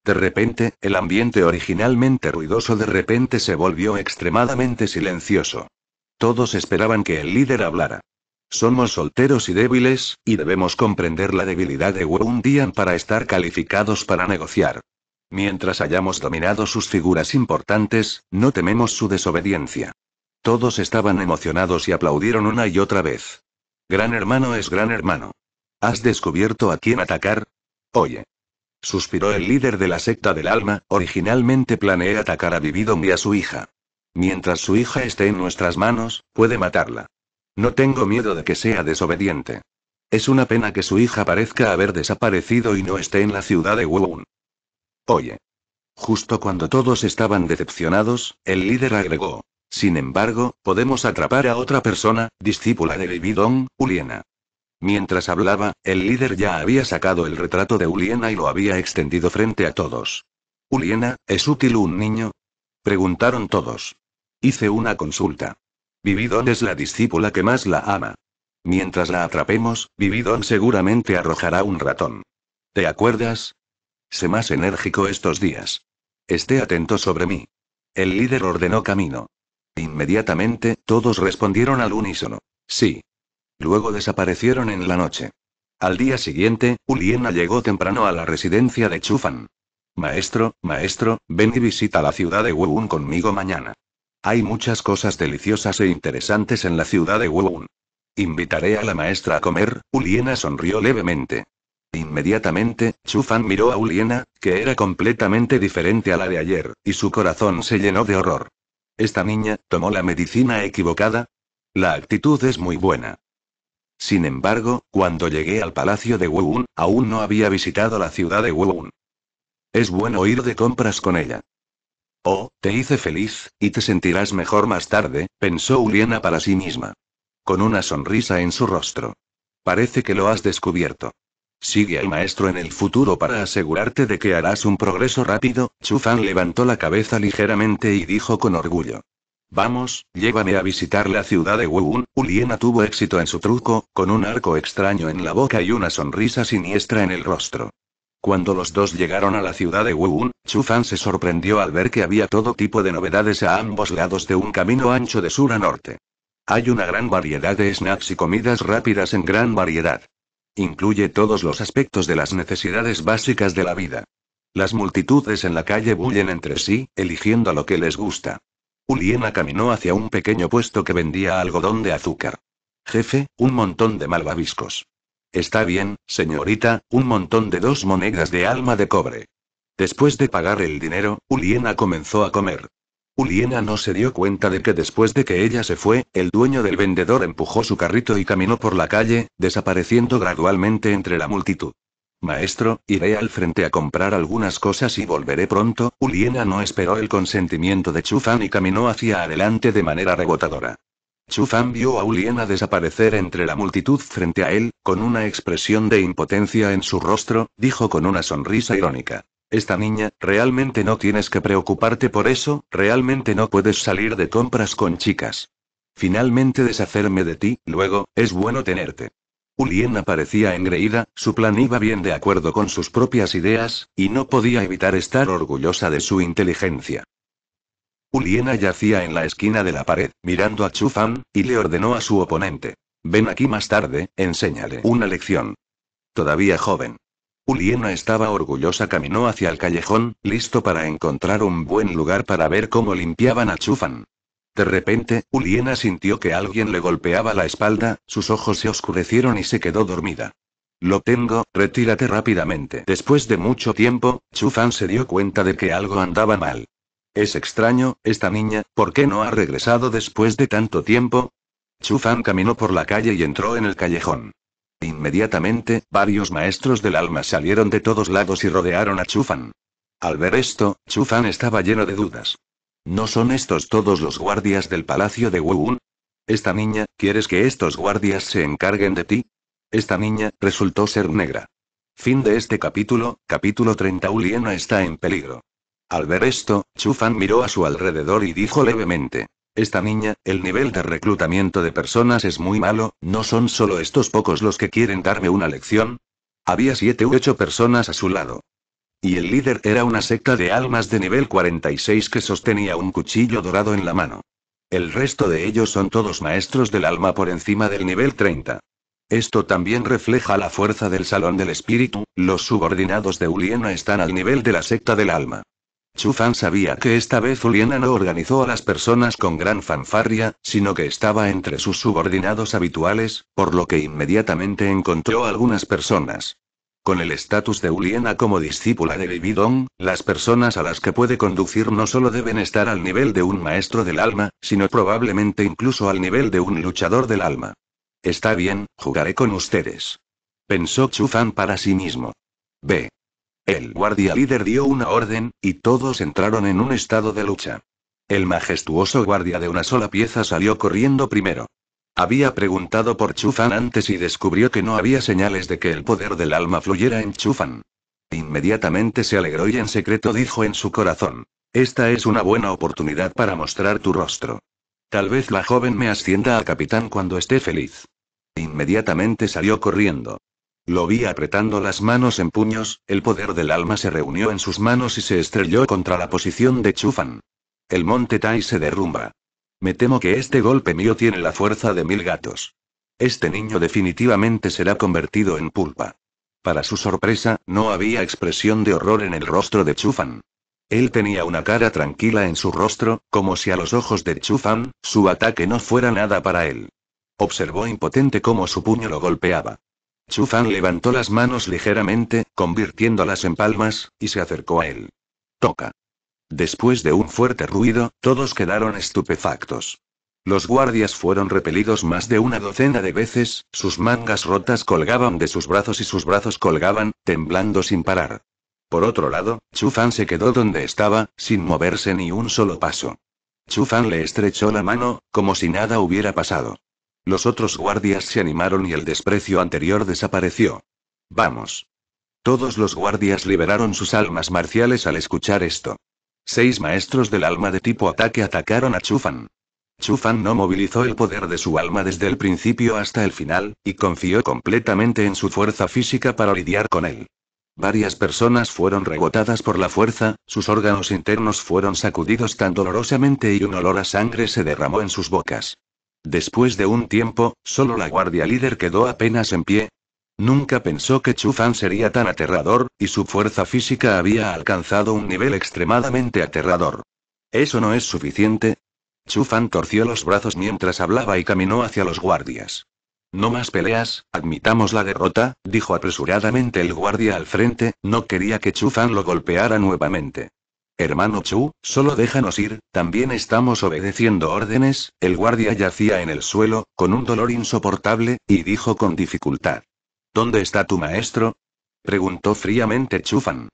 De repente, el ambiente originalmente ruidoso de repente se volvió extremadamente silencioso. Todos esperaban que el líder hablara. Somos solteros y débiles, y debemos comprender la debilidad de Dian para estar calificados para negociar. Mientras hayamos dominado sus figuras importantes, no tememos su desobediencia. Todos estaban emocionados y aplaudieron una y otra vez. Gran hermano es gran hermano. ¿Has descubierto a quién atacar? Oye. Suspiró el líder de la secta del alma, originalmente planeé atacar a Vividom y a su hija. Mientras su hija esté en nuestras manos, puede matarla. No tengo miedo de que sea desobediente. Es una pena que su hija parezca haber desaparecido y no esté en la ciudad de Wuun. Oye. Justo cuando todos estaban decepcionados, el líder agregó. Sin embargo, podemos atrapar a otra persona, discípula de Bibidong, Uliena. Mientras hablaba, el líder ya había sacado el retrato de Uliena y lo había extendido frente a todos. ¿Uliena, es útil un niño? Preguntaron todos. Hice una consulta. Vividon es la discípula que más la ama. Mientras la atrapemos, Vividon seguramente arrojará un ratón. ¿Te acuerdas? Sé más enérgico estos días. Esté atento sobre mí. El líder ordenó camino. Inmediatamente, todos respondieron al unísono. Sí. Luego desaparecieron en la noche. Al día siguiente, Uliena llegó temprano a la residencia de Chufan. Maestro, maestro, ven y visita la ciudad de Wuun conmigo mañana. Hay muchas cosas deliciosas e interesantes en la ciudad de Wuun. Invitaré a la maestra a comer, Uliena sonrió levemente. Inmediatamente, Chufan miró a Uliena, que era completamente diferente a la de ayer, y su corazón se llenó de horror. ¿Esta niña, tomó la medicina equivocada? La actitud es muy buena. Sin embargo, cuando llegué al palacio de Wuun, aún no había visitado la ciudad de Wuun. Es bueno ir de compras con ella. Oh, te hice feliz, y te sentirás mejor más tarde, pensó Uliena para sí misma. Con una sonrisa en su rostro. Parece que lo has descubierto. Sigue al maestro en el futuro para asegurarte de que harás un progreso rápido. Chufan levantó la cabeza ligeramente y dijo con orgullo. Vamos, llévame a visitar la ciudad de Wuun. Uliena tuvo éxito en su truco, con un arco extraño en la boca y una sonrisa siniestra en el rostro. Cuando los dos llegaron a la ciudad de Wuun, Chu Fan se sorprendió al ver que había todo tipo de novedades a ambos lados de un camino ancho de sur a norte. Hay una gran variedad de snacks y comidas rápidas en gran variedad. Incluye todos los aspectos de las necesidades básicas de la vida. Las multitudes en la calle bullen entre sí, eligiendo lo que les gusta. Uliena caminó hacia un pequeño puesto que vendía algodón de azúcar. Jefe, un montón de malvaviscos. Está bien, señorita, un montón de dos monedas de alma de cobre. Después de pagar el dinero, Uliena comenzó a comer. Uliena no se dio cuenta de que después de que ella se fue, el dueño del vendedor empujó su carrito y caminó por la calle, desapareciendo gradualmente entre la multitud. Maestro, iré al frente a comprar algunas cosas y volveré pronto. Uliena no esperó el consentimiento de Chufan y caminó hacia adelante de manera rebotadora. Chufan vio a Uliena desaparecer entre la multitud frente a él, con una expresión de impotencia en su rostro, dijo con una sonrisa irónica. Esta niña, realmente no tienes que preocuparte por eso, realmente no puedes salir de compras con chicas. Finalmente deshacerme de ti, luego, es bueno tenerte. Uliena parecía engreída, su plan iba bien de acuerdo con sus propias ideas, y no podía evitar estar orgullosa de su inteligencia. Uliena yacía en la esquina de la pared, mirando a Chufan, y le ordenó a su oponente. Ven aquí más tarde, enséñale una lección. Todavía joven. Uliena estaba orgullosa, caminó hacia el callejón, listo para encontrar un buen lugar para ver cómo limpiaban a Chufan. De repente, Uliena sintió que alguien le golpeaba la espalda, sus ojos se oscurecieron y se quedó dormida. Lo tengo, retírate rápidamente. Después de mucho tiempo, Chufan se dio cuenta de que algo andaba mal. Es extraño, esta niña, ¿por qué no ha regresado después de tanto tiempo? Chufan caminó por la calle y entró en el callejón. Inmediatamente, varios maestros del alma salieron de todos lados y rodearon a Chufan. Al ver esto, Chufan estaba lleno de dudas. ¿No son estos todos los guardias del palacio de Wuun? Esta niña, ¿quieres que estos guardias se encarguen de ti? Esta niña, resultó ser negra. Fin de este capítulo, capítulo 30 Uliena está en peligro. Al ver esto, Chufan miró a su alrededor y dijo levemente. Esta niña, el nivel de reclutamiento de personas es muy malo, ¿no son solo estos pocos los que quieren darme una lección? Había siete u ocho personas a su lado. Y el líder era una secta de almas de nivel 46 que sostenía un cuchillo dorado en la mano. El resto de ellos son todos maestros del alma por encima del nivel 30. Esto también refleja la fuerza del Salón del Espíritu, los subordinados de Uliena están al nivel de la secta del alma. Chufan sabía que esta vez Uliena no organizó a las personas con gran fanfarria, sino que estaba entre sus subordinados habituales, por lo que inmediatamente encontró algunas personas. Con el estatus de Uliena como discípula de Bibidong, las personas a las que puede conducir no solo deben estar al nivel de un maestro del alma, sino probablemente incluso al nivel de un luchador del alma. Está bien, jugaré con ustedes. Pensó Chufan para sí mismo. B. El guardia líder dio una orden, y todos entraron en un estado de lucha. El majestuoso guardia de una sola pieza salió corriendo primero. Había preguntado por Chufan antes y descubrió que no había señales de que el poder del alma fluyera en Chufan. Inmediatamente se alegró y en secreto dijo en su corazón. Esta es una buena oportunidad para mostrar tu rostro. Tal vez la joven me ascienda a capitán cuando esté feliz. Inmediatamente salió corriendo. Lo vi apretando las manos en puños, el poder del alma se reunió en sus manos y se estrelló contra la posición de Chufan. El monte Tai se derrumba. Me temo que este golpe mío tiene la fuerza de mil gatos. Este niño definitivamente será convertido en pulpa. Para su sorpresa, no había expresión de horror en el rostro de Chufan. Él tenía una cara tranquila en su rostro, como si a los ojos de Chufan, su ataque no fuera nada para él. Observó impotente cómo su puño lo golpeaba. Chufan levantó las manos ligeramente, convirtiéndolas en palmas, y se acercó a él. Toca. Después de un fuerte ruido, todos quedaron estupefactos. Los guardias fueron repelidos más de una docena de veces, sus mangas rotas colgaban de sus brazos y sus brazos colgaban, temblando sin parar. Por otro lado, Chufan se quedó donde estaba, sin moverse ni un solo paso. Chufan le estrechó la mano, como si nada hubiera pasado. Los otros guardias se animaron y el desprecio anterior desapareció. Vamos. Todos los guardias liberaron sus almas marciales al escuchar esto. Seis maestros del alma de tipo ataque atacaron a Chufan. Chu Fan no movilizó el poder de su alma desde el principio hasta el final, y confió completamente en su fuerza física para lidiar con él. Varias personas fueron rebotadas por la fuerza, sus órganos internos fueron sacudidos tan dolorosamente y un olor a sangre se derramó en sus bocas. Después de un tiempo, solo la guardia líder quedó apenas en pie. Nunca pensó que Chu Fan sería tan aterrador, y su fuerza física había alcanzado un nivel extremadamente aterrador. ¿Eso no es suficiente? Chu Fan torció los brazos mientras hablaba y caminó hacia los guardias. No más peleas, admitamos la derrota, dijo apresuradamente el guardia al frente, no quería que Chu Fan lo golpeara nuevamente. Hermano Chu, solo déjanos ir, también estamos obedeciendo órdenes, el guardia yacía en el suelo, con un dolor insoportable, y dijo con dificultad. ¿Dónde está tu maestro? preguntó fríamente Chu Fan.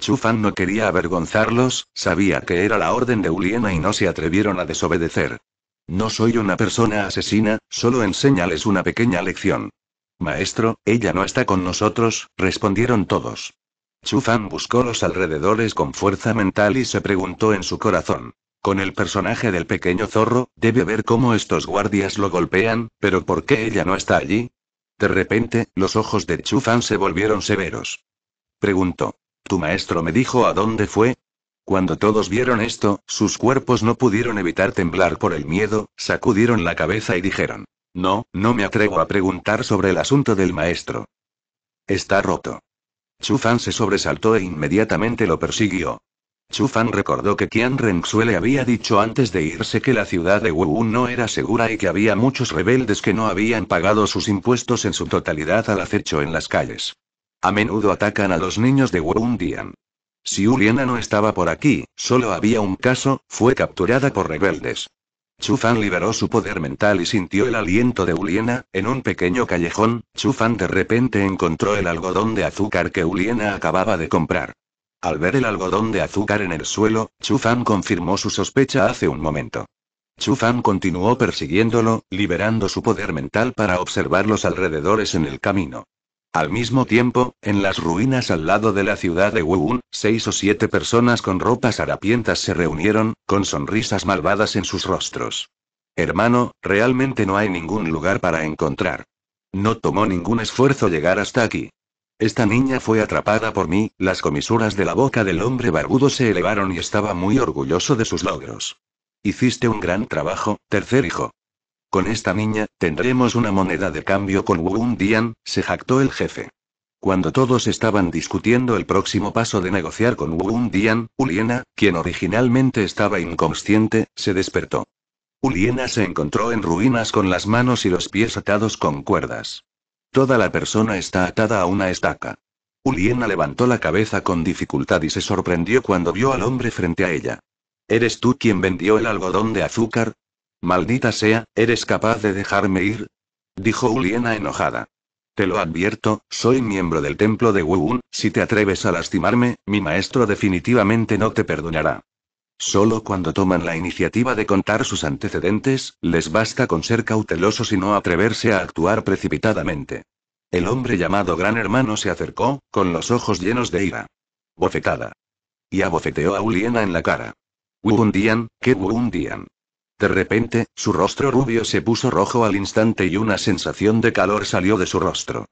Chu Fan no quería avergonzarlos, sabía que era la orden de Uliena y no se atrevieron a desobedecer. No soy una persona asesina, solo enséñales una pequeña lección. Maestro, ella no está con nosotros, respondieron todos. Chu Fan buscó los alrededores con fuerza mental y se preguntó en su corazón. Con el personaje del pequeño zorro, debe ver cómo estos guardias lo golpean, pero ¿por qué ella no está allí? De repente, los ojos de Chu Fan se volvieron severos. Preguntó. ¿Tu maestro me dijo a dónde fue? Cuando todos vieron esto, sus cuerpos no pudieron evitar temblar por el miedo, sacudieron la cabeza y dijeron, no, no me atrevo a preguntar sobre el asunto del maestro. Está roto. Chu Fan se sobresaltó e inmediatamente lo persiguió. Chu Fan recordó que Qian Rengxue le había dicho antes de irse que la ciudad de Wu no era segura y que había muchos rebeldes que no habían pagado sus impuestos en su totalidad al acecho en las calles. A menudo atacan a los niños de Wu Dian. Si Uliena no estaba por aquí, solo había un caso, fue capturada por rebeldes. Chu Fan liberó su poder mental y sintió el aliento de Uliena, en un pequeño callejón, Chu Fan de repente encontró el algodón de azúcar que Uliena acababa de comprar. Al ver el algodón de azúcar en el suelo, Chu Fan confirmó su sospecha hace un momento. Chu Fan continuó persiguiéndolo, liberando su poder mental para observar los alrededores en el camino. Al mismo tiempo, en las ruinas al lado de la ciudad de Wuun, seis o siete personas con ropas harapientas se reunieron, con sonrisas malvadas en sus rostros. Hermano, realmente no hay ningún lugar para encontrar. No tomó ningún esfuerzo llegar hasta aquí. Esta niña fue atrapada por mí, las comisuras de la boca del hombre barbudo se elevaron y estaba muy orgulloso de sus logros. Hiciste un gran trabajo, tercer hijo. Con esta niña, tendremos una moneda de cambio con Wu Dian, se jactó el jefe. Cuando todos estaban discutiendo el próximo paso de negociar con Wu Dian, Uliena, quien originalmente estaba inconsciente, se despertó. Uliena se encontró en ruinas con las manos y los pies atados con cuerdas. Toda la persona está atada a una estaca. Uliena levantó la cabeza con dificultad y se sorprendió cuando vio al hombre frente a ella. ¿Eres tú quien vendió el algodón de azúcar? Maldita sea, ¿eres capaz de dejarme ir? Dijo Uliena enojada. Te lo advierto, soy miembro del templo de Wuun, si te atreves a lastimarme, mi maestro definitivamente no te perdonará. Solo cuando toman la iniciativa de contar sus antecedentes, les basta con ser cautelosos y no atreverse a actuar precipitadamente. El hombre llamado Gran Hermano se acercó, con los ojos llenos de ira. Bofetada. Y abofeteó a Uliena en la cara. Wuundian, ¿qué Wuundian? De repente, su rostro rubio se puso rojo al instante y una sensación de calor salió de su rostro.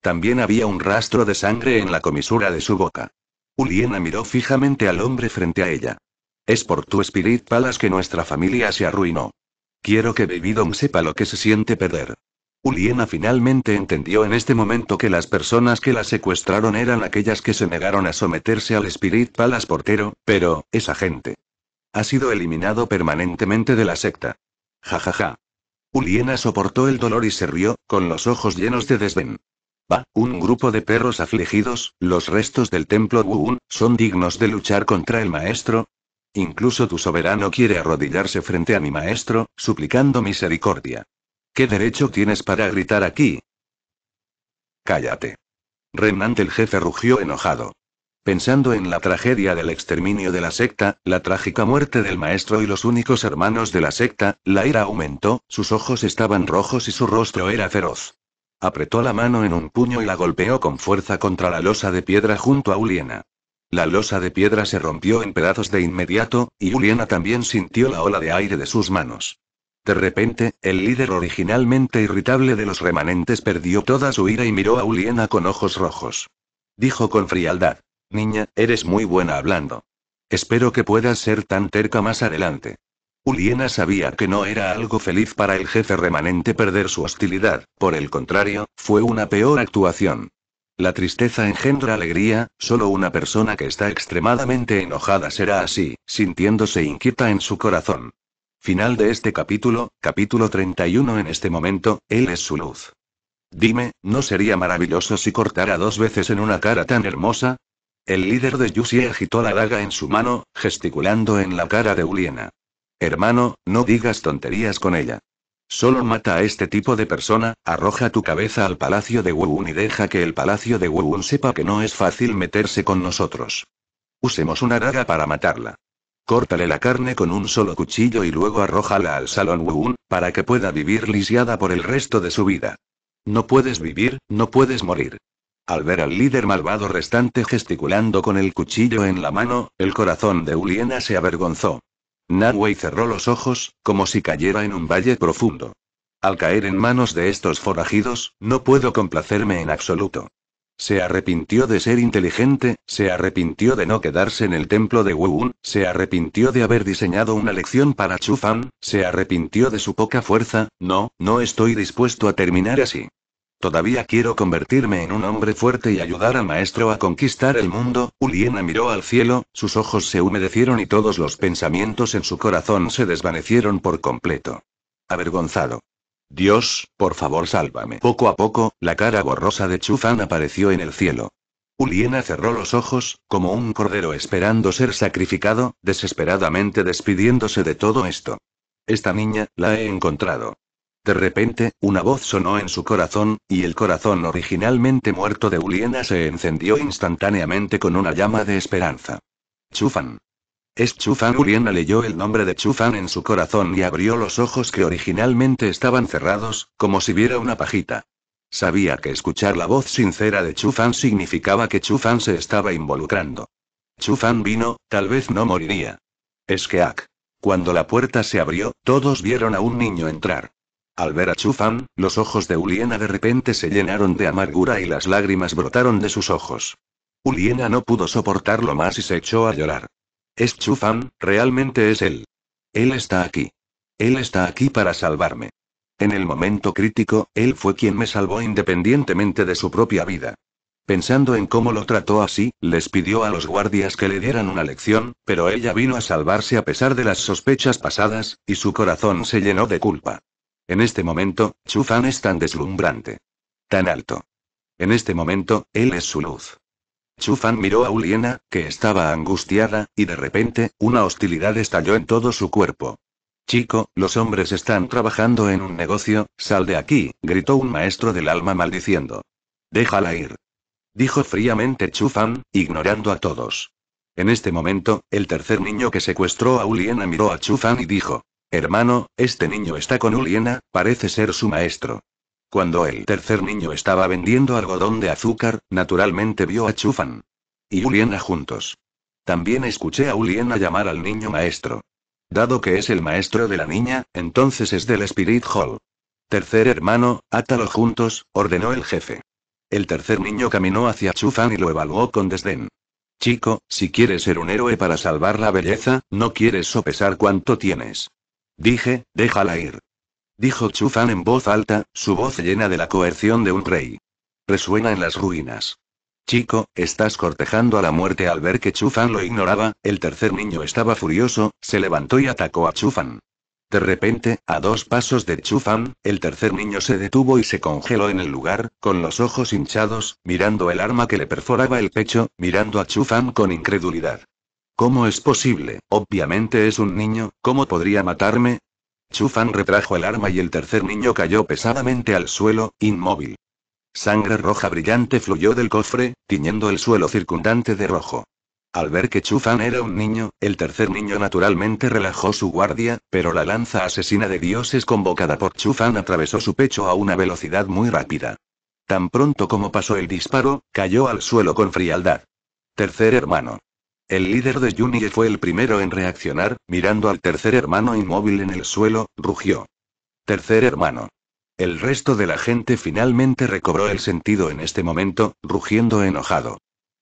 También había un rastro de sangre en la comisura de su boca. Uliena miró fijamente al hombre frente a ella. Es por tu Spirit Palace que nuestra familia se arruinó. Quiero que Baby sepa lo que se siente perder. Uliena finalmente entendió en este momento que las personas que la secuestraron eran aquellas que se negaron a someterse al Spirit Palace portero, pero, esa gente. Ha sido eliminado permanentemente de la secta. Ja ja ja. Uliena soportó el dolor y se rió, con los ojos llenos de desdén. Va, un grupo de perros afligidos, los restos del templo Wuun, son dignos de luchar contra el maestro. Incluso tu soberano quiere arrodillarse frente a mi maestro, suplicando misericordia. ¿Qué derecho tienes para gritar aquí? Cállate. Renante el jefe rugió enojado. Pensando en la tragedia del exterminio de la secta, la trágica muerte del maestro y los únicos hermanos de la secta, la ira aumentó, sus ojos estaban rojos y su rostro era feroz. Apretó la mano en un puño y la golpeó con fuerza contra la losa de piedra junto a Uliena. La losa de piedra se rompió en pedazos de inmediato, y Uliena también sintió la ola de aire de sus manos. De repente, el líder originalmente irritable de los remanentes perdió toda su ira y miró a Uliena con ojos rojos. Dijo con frialdad. Niña, eres muy buena hablando. Espero que puedas ser tan terca más adelante. Uliena sabía que no era algo feliz para el jefe remanente perder su hostilidad, por el contrario, fue una peor actuación. La tristeza engendra alegría, solo una persona que está extremadamente enojada será así, sintiéndose inquieta en su corazón. Final de este capítulo, capítulo 31 en este momento, él es su luz. Dime, ¿no sería maravilloso si cortara dos veces en una cara tan hermosa? El líder de Yusi agitó la daga en su mano, gesticulando en la cara de Uliena. Hermano, no digas tonterías con ella. Solo mata a este tipo de persona, arroja tu cabeza al palacio de Wuun y deja que el palacio de Wuun sepa que no es fácil meterse con nosotros. Usemos una daga para matarla. Córtale la carne con un solo cuchillo y luego arrójala al salón Wuun, para que pueda vivir lisiada por el resto de su vida. No puedes vivir, no puedes morir. Al ver al líder malvado restante gesticulando con el cuchillo en la mano, el corazón de Uliena se avergonzó. Nanwei cerró los ojos, como si cayera en un valle profundo. Al caer en manos de estos forajidos, no puedo complacerme en absoluto. Se arrepintió de ser inteligente, se arrepintió de no quedarse en el templo de Wuun, se arrepintió de haber diseñado una lección para Chu Fan, se arrepintió de su poca fuerza, no, no estoy dispuesto a terminar así. Todavía quiero convertirme en un hombre fuerte y ayudar al maestro a conquistar el mundo. Uliena miró al cielo, sus ojos se humedecieron y todos los pensamientos en su corazón se desvanecieron por completo. Avergonzado. Dios, por favor sálvame. Poco a poco, la cara borrosa de Chufan apareció en el cielo. Uliena cerró los ojos, como un cordero esperando ser sacrificado, desesperadamente despidiéndose de todo esto. Esta niña, la he encontrado. De repente, una voz sonó en su corazón, y el corazón originalmente muerto de Uliena se encendió instantáneamente con una llama de esperanza. Chufan. Es Chufan. Uliena leyó el nombre de Chufan en su corazón y abrió los ojos que originalmente estaban cerrados, como si viera una pajita. Sabía que escuchar la voz sincera de Chufan significaba que Chufan se estaba involucrando. Chufan vino, tal vez no moriría. Es que Ak. Cuando la puerta se abrió, todos vieron a un niño entrar. Al ver a Chufan, los ojos de Uliena de repente se llenaron de amargura y las lágrimas brotaron de sus ojos. Uliena no pudo soportarlo más y se echó a llorar. Es Chufan, realmente es él. Él está aquí. Él está aquí para salvarme. En el momento crítico, él fue quien me salvó independientemente de su propia vida. Pensando en cómo lo trató así, les pidió a los guardias que le dieran una lección, pero ella vino a salvarse a pesar de las sospechas pasadas, y su corazón se llenó de culpa. En este momento, Chu Fan es tan deslumbrante. Tan alto. En este momento, él es su luz. Chu Fan miró a Uliena, que estaba angustiada, y de repente, una hostilidad estalló en todo su cuerpo. Chico, los hombres están trabajando en un negocio, sal de aquí, gritó un maestro del alma maldiciendo. Déjala ir. Dijo fríamente Chu Fan, ignorando a todos. En este momento, el tercer niño que secuestró a Uliena miró a Chu Fan y dijo, Hermano, este niño está con Uliena, parece ser su maestro. Cuando el tercer niño estaba vendiendo algodón de azúcar, naturalmente vio a Chufan. Y Uliena juntos. También escuché a Uliena llamar al niño maestro. Dado que es el maestro de la niña, entonces es del Spirit Hall. Tercer hermano, átalo juntos, ordenó el jefe. El tercer niño caminó hacia Chufan y lo evaluó con desdén. Chico, si quieres ser un héroe para salvar la belleza, no quieres sopesar cuánto tienes. Dije, déjala ir. Dijo Chufan en voz alta, su voz llena de la coerción de un rey. Resuena en las ruinas. Chico, estás cortejando a la muerte al ver que Chufan lo ignoraba, el tercer niño estaba furioso, se levantó y atacó a Chufan. De repente, a dos pasos de Chufan, el tercer niño se detuvo y se congeló en el lugar, con los ojos hinchados, mirando el arma que le perforaba el pecho, mirando a Chufan con incredulidad. ¿Cómo es posible? Obviamente es un niño, ¿cómo podría matarme? Chufan retrajo el arma y el tercer niño cayó pesadamente al suelo, inmóvil. Sangre roja brillante fluyó del cofre, tiñendo el suelo circundante de rojo. Al ver que Chufan era un niño, el tercer niño naturalmente relajó su guardia, pero la lanza asesina de dioses convocada por Chufan atravesó su pecho a una velocidad muy rápida. Tan pronto como pasó el disparo, cayó al suelo con frialdad. Tercer hermano. El líder de Yunie fue el primero en reaccionar, mirando al tercer hermano inmóvil en el suelo, rugió. Tercer hermano. El resto de la gente finalmente recobró el sentido en este momento, rugiendo enojado.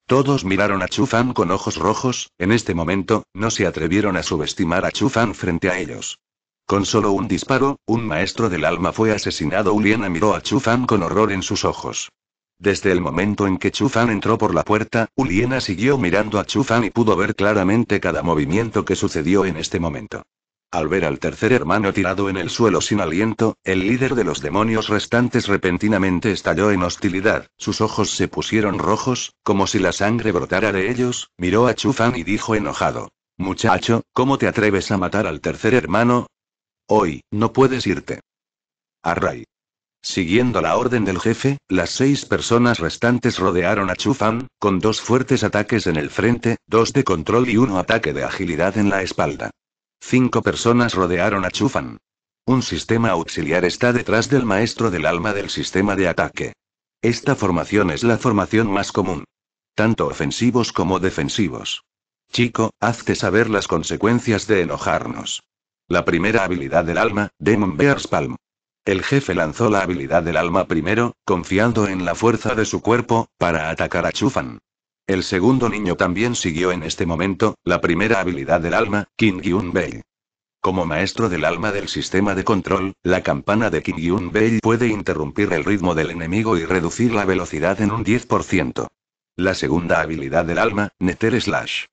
Todos miraron a Chufan con ojos rojos, en este momento, no se atrevieron a subestimar a Chufan frente a ellos. Con solo un disparo, un maestro del alma fue asesinado. Uliana miró a Chufan con horror en sus ojos. Desde el momento en que Chufan entró por la puerta, Uliena siguió mirando a Chufan y pudo ver claramente cada movimiento que sucedió en este momento. Al ver al tercer hermano tirado en el suelo sin aliento, el líder de los demonios restantes repentinamente estalló en hostilidad, sus ojos se pusieron rojos, como si la sangre brotara de ellos, miró a Chufan y dijo enojado. Muchacho, ¿cómo te atreves a matar al tercer hermano? Hoy, no puedes irte. Array. Siguiendo la orden del jefe, las seis personas restantes rodearon a Chufan, con dos fuertes ataques en el frente, dos de control y uno ataque de agilidad en la espalda. Cinco personas rodearon a Chufan. Un sistema auxiliar está detrás del maestro del alma del sistema de ataque. Esta formación es la formación más común. Tanto ofensivos como defensivos. Chico, hazte saber las consecuencias de enojarnos. La primera habilidad del alma, Demon Bear's Palm. El jefe lanzó la habilidad del alma primero, confiando en la fuerza de su cuerpo, para atacar a Chufan. El segundo niño también siguió en este momento, la primera habilidad del alma, King Yun Bei. Como maestro del alma del sistema de control, la campana de King Yun Bei puede interrumpir el ritmo del enemigo y reducir la velocidad en un 10%. La segunda habilidad del alma, Nether Slash.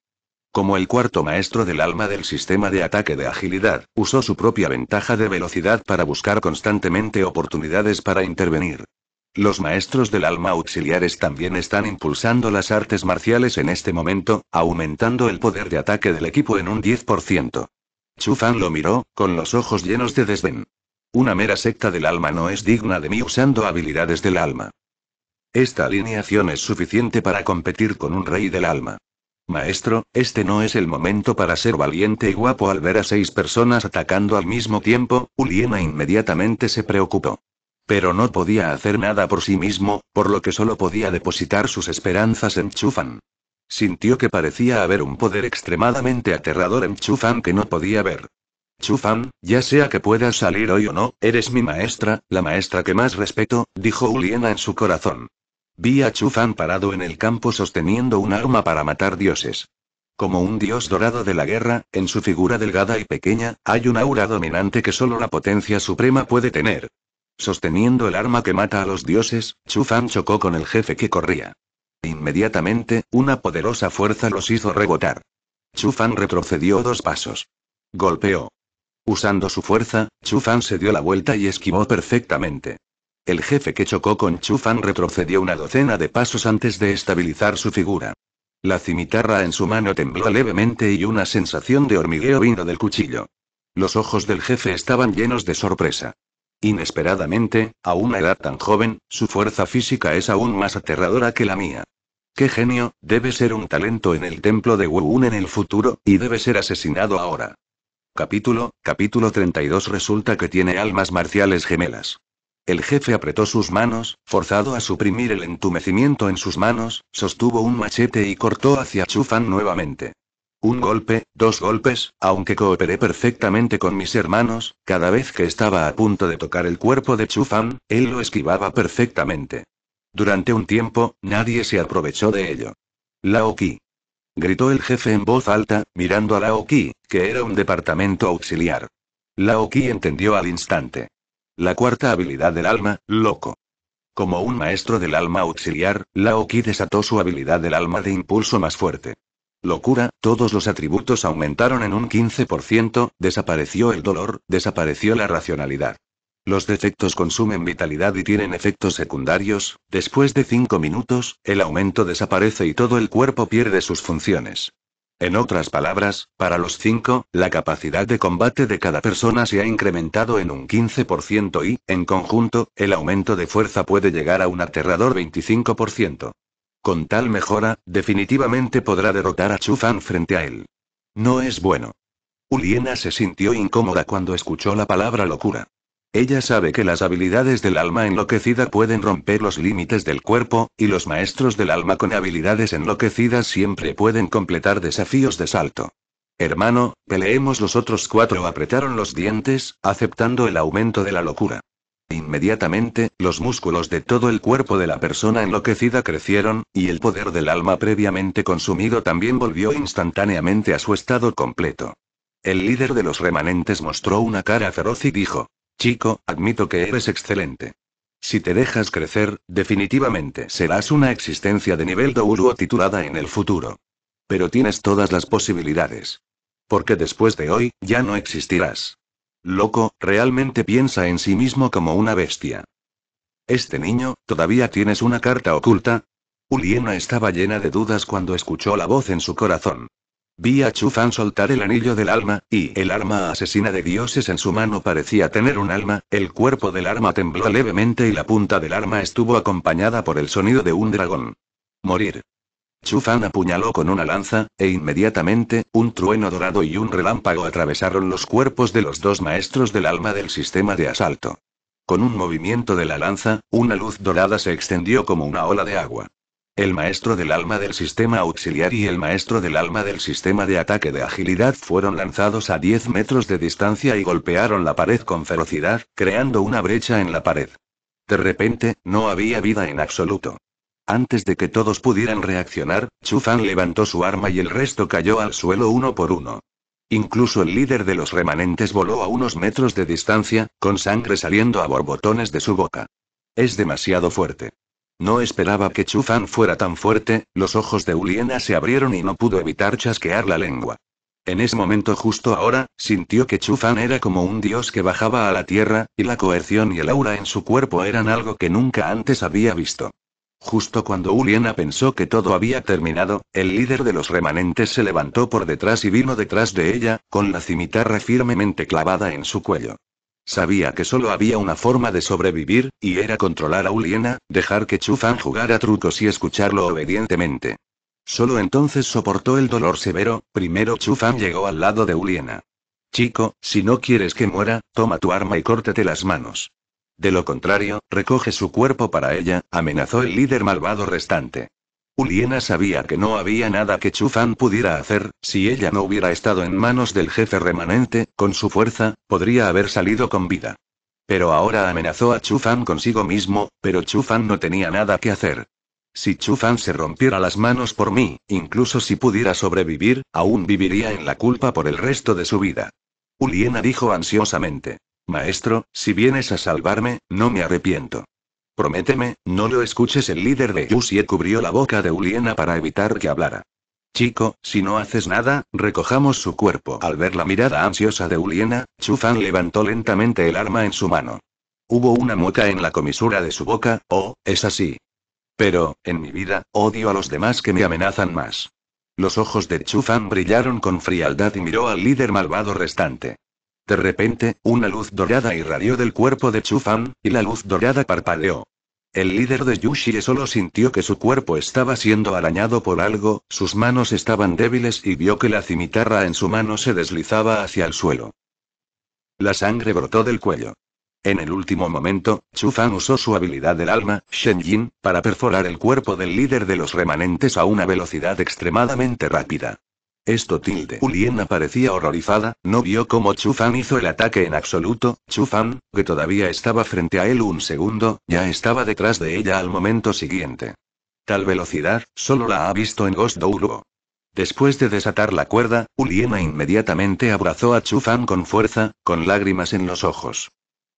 Como el cuarto maestro del alma del sistema de ataque de agilidad, usó su propia ventaja de velocidad para buscar constantemente oportunidades para intervenir. Los maestros del alma auxiliares también están impulsando las artes marciales en este momento, aumentando el poder de ataque del equipo en un 10%. Chu Fan lo miró, con los ojos llenos de desdén. Una mera secta del alma no es digna de mí usando habilidades del alma. Esta alineación es suficiente para competir con un rey del alma. Maestro, este no es el momento para ser valiente y guapo al ver a seis personas atacando al mismo tiempo, Uliena inmediatamente se preocupó. Pero no podía hacer nada por sí mismo, por lo que solo podía depositar sus esperanzas en Chufan. Sintió que parecía haber un poder extremadamente aterrador en Chufan que no podía ver. Chufan, ya sea que puedas salir hoy o no, eres mi maestra, la maestra que más respeto, dijo Uliena en su corazón. Vi a Chufan parado en el campo sosteniendo un arma para matar dioses. Como un dios dorado de la guerra, en su figura delgada y pequeña, hay un aura dominante que solo la potencia suprema puede tener. Sosteniendo el arma que mata a los dioses, Chufan chocó con el jefe que corría. Inmediatamente, una poderosa fuerza los hizo rebotar. Chufan retrocedió dos pasos. Golpeó. Usando su fuerza, Chufan se dio la vuelta y esquivó perfectamente. El jefe que chocó con Chufan retrocedió una docena de pasos antes de estabilizar su figura. La cimitarra en su mano tembló levemente y una sensación de hormigueo vino del cuchillo. Los ojos del jefe estaban llenos de sorpresa. Inesperadamente, a una edad tan joven, su fuerza física es aún más aterradora que la mía. ¡Qué genio! Debe ser un talento en el templo de Wu-Un en el futuro, y debe ser asesinado ahora. Capítulo, capítulo 32 Resulta que tiene almas marciales gemelas. El jefe apretó sus manos, forzado a suprimir el entumecimiento en sus manos, sostuvo un machete y cortó hacia Chufan nuevamente. Un golpe, dos golpes, aunque cooperé perfectamente con mis hermanos, cada vez que estaba a punto de tocar el cuerpo de Chufan, él lo esquivaba perfectamente. Durante un tiempo, nadie se aprovechó de ello. Lao Ki. Gritó el jefe en voz alta, mirando a Lao Ki, que era un departamento auxiliar. Lao Ki entendió al instante. La cuarta habilidad del alma, loco. Como un maestro del alma auxiliar, Lao Ki desató su habilidad del alma de impulso más fuerte. Locura, todos los atributos aumentaron en un 15%, desapareció el dolor, desapareció la racionalidad. Los defectos consumen vitalidad y tienen efectos secundarios, después de 5 minutos, el aumento desaparece y todo el cuerpo pierde sus funciones. En otras palabras, para los 5, la capacidad de combate de cada persona se ha incrementado en un 15% y, en conjunto, el aumento de fuerza puede llegar a un aterrador 25%. Con tal mejora, definitivamente podrá derrotar a Chufan frente a él. No es bueno. Uliena se sintió incómoda cuando escuchó la palabra locura. Ella sabe que las habilidades del alma enloquecida pueden romper los límites del cuerpo, y los maestros del alma con habilidades enloquecidas siempre pueden completar desafíos de salto. Hermano, peleemos los otros cuatro apretaron los dientes, aceptando el aumento de la locura. Inmediatamente, los músculos de todo el cuerpo de la persona enloquecida crecieron, y el poder del alma previamente consumido también volvió instantáneamente a su estado completo. El líder de los remanentes mostró una cara feroz y dijo, Chico, admito que eres excelente. Si te dejas crecer, definitivamente serás una existencia de nivel Douro titulada en el futuro. Pero tienes todas las posibilidades. Porque después de hoy, ya no existirás. Loco, realmente piensa en sí mismo como una bestia. Este niño, ¿todavía tienes una carta oculta? Uliena estaba llena de dudas cuando escuchó la voz en su corazón. Vi a Chufan soltar el anillo del alma, y el arma asesina de dioses en su mano parecía tener un alma, el cuerpo del arma tembló levemente y la punta del arma estuvo acompañada por el sonido de un dragón. Morir. Chufan apuñaló con una lanza, e inmediatamente, un trueno dorado y un relámpago atravesaron los cuerpos de los dos maestros del alma del sistema de asalto. Con un movimiento de la lanza, una luz dorada se extendió como una ola de agua. El maestro del alma del sistema auxiliar y el maestro del alma del sistema de ataque de agilidad fueron lanzados a 10 metros de distancia y golpearon la pared con ferocidad, creando una brecha en la pared. De repente, no había vida en absoluto. Antes de que todos pudieran reaccionar, Chu Fan levantó su arma y el resto cayó al suelo uno por uno. Incluso el líder de los remanentes voló a unos metros de distancia, con sangre saliendo a borbotones de su boca. Es demasiado fuerte. No esperaba que Chu Fan fuera tan fuerte, los ojos de Uliena se abrieron y no pudo evitar chasquear la lengua. En ese momento justo ahora, sintió que Chu Fan era como un dios que bajaba a la tierra, y la coerción y el aura en su cuerpo eran algo que nunca antes había visto. Justo cuando Uliena pensó que todo había terminado, el líder de los remanentes se levantó por detrás y vino detrás de ella, con la cimitarra firmemente clavada en su cuello. Sabía que solo había una forma de sobrevivir, y era controlar a Uliena, dejar que Chufan jugara trucos y escucharlo obedientemente. Solo entonces soportó el dolor severo, primero Chufan llegó al lado de Uliena. Chico, si no quieres que muera, toma tu arma y córtate las manos. De lo contrario, recoge su cuerpo para ella, amenazó el líder malvado restante. Uliena sabía que no había nada que Chufan pudiera hacer, si ella no hubiera estado en manos del jefe remanente, con su fuerza, podría haber salido con vida. Pero ahora amenazó a Chufan consigo mismo, pero Chufan no tenía nada que hacer. Si Chufan se rompiera las manos por mí, incluso si pudiera sobrevivir, aún viviría en la culpa por el resto de su vida. Uliena dijo ansiosamente. Maestro, si vienes a salvarme, no me arrepiento. Prométeme, no lo escuches. El líder de Yusie cubrió la boca de Uliena para evitar que hablara. Chico, si no haces nada, recojamos su cuerpo. Al ver la mirada ansiosa de Uliena, Chufan levantó lentamente el arma en su mano. Hubo una mueca en la comisura de su boca, oh, es así. Pero, en mi vida, odio a los demás que me amenazan más. Los ojos de Chufan brillaron con frialdad y miró al líder malvado restante. De repente, una luz dorada irradió del cuerpo de Chu Fan, y la luz dorada parpadeó. El líder de Yushie solo sintió que su cuerpo estaba siendo arañado por algo, sus manos estaban débiles y vio que la cimitarra en su mano se deslizaba hacia el suelo. La sangre brotó del cuello. En el último momento, Chu Fan usó su habilidad del alma, Shen para perforar el cuerpo del líder de los remanentes a una velocidad extremadamente rápida. Esto tilde. Uliena parecía horrorizada, no vio cómo Chufan hizo el ataque en absoluto, Chufan, que todavía estaba frente a él un segundo, ya estaba detrás de ella al momento siguiente. Tal velocidad, solo la ha visto en Ghost Douro. Después de desatar la cuerda, Uliena inmediatamente abrazó a Chufan con fuerza, con lágrimas en los ojos.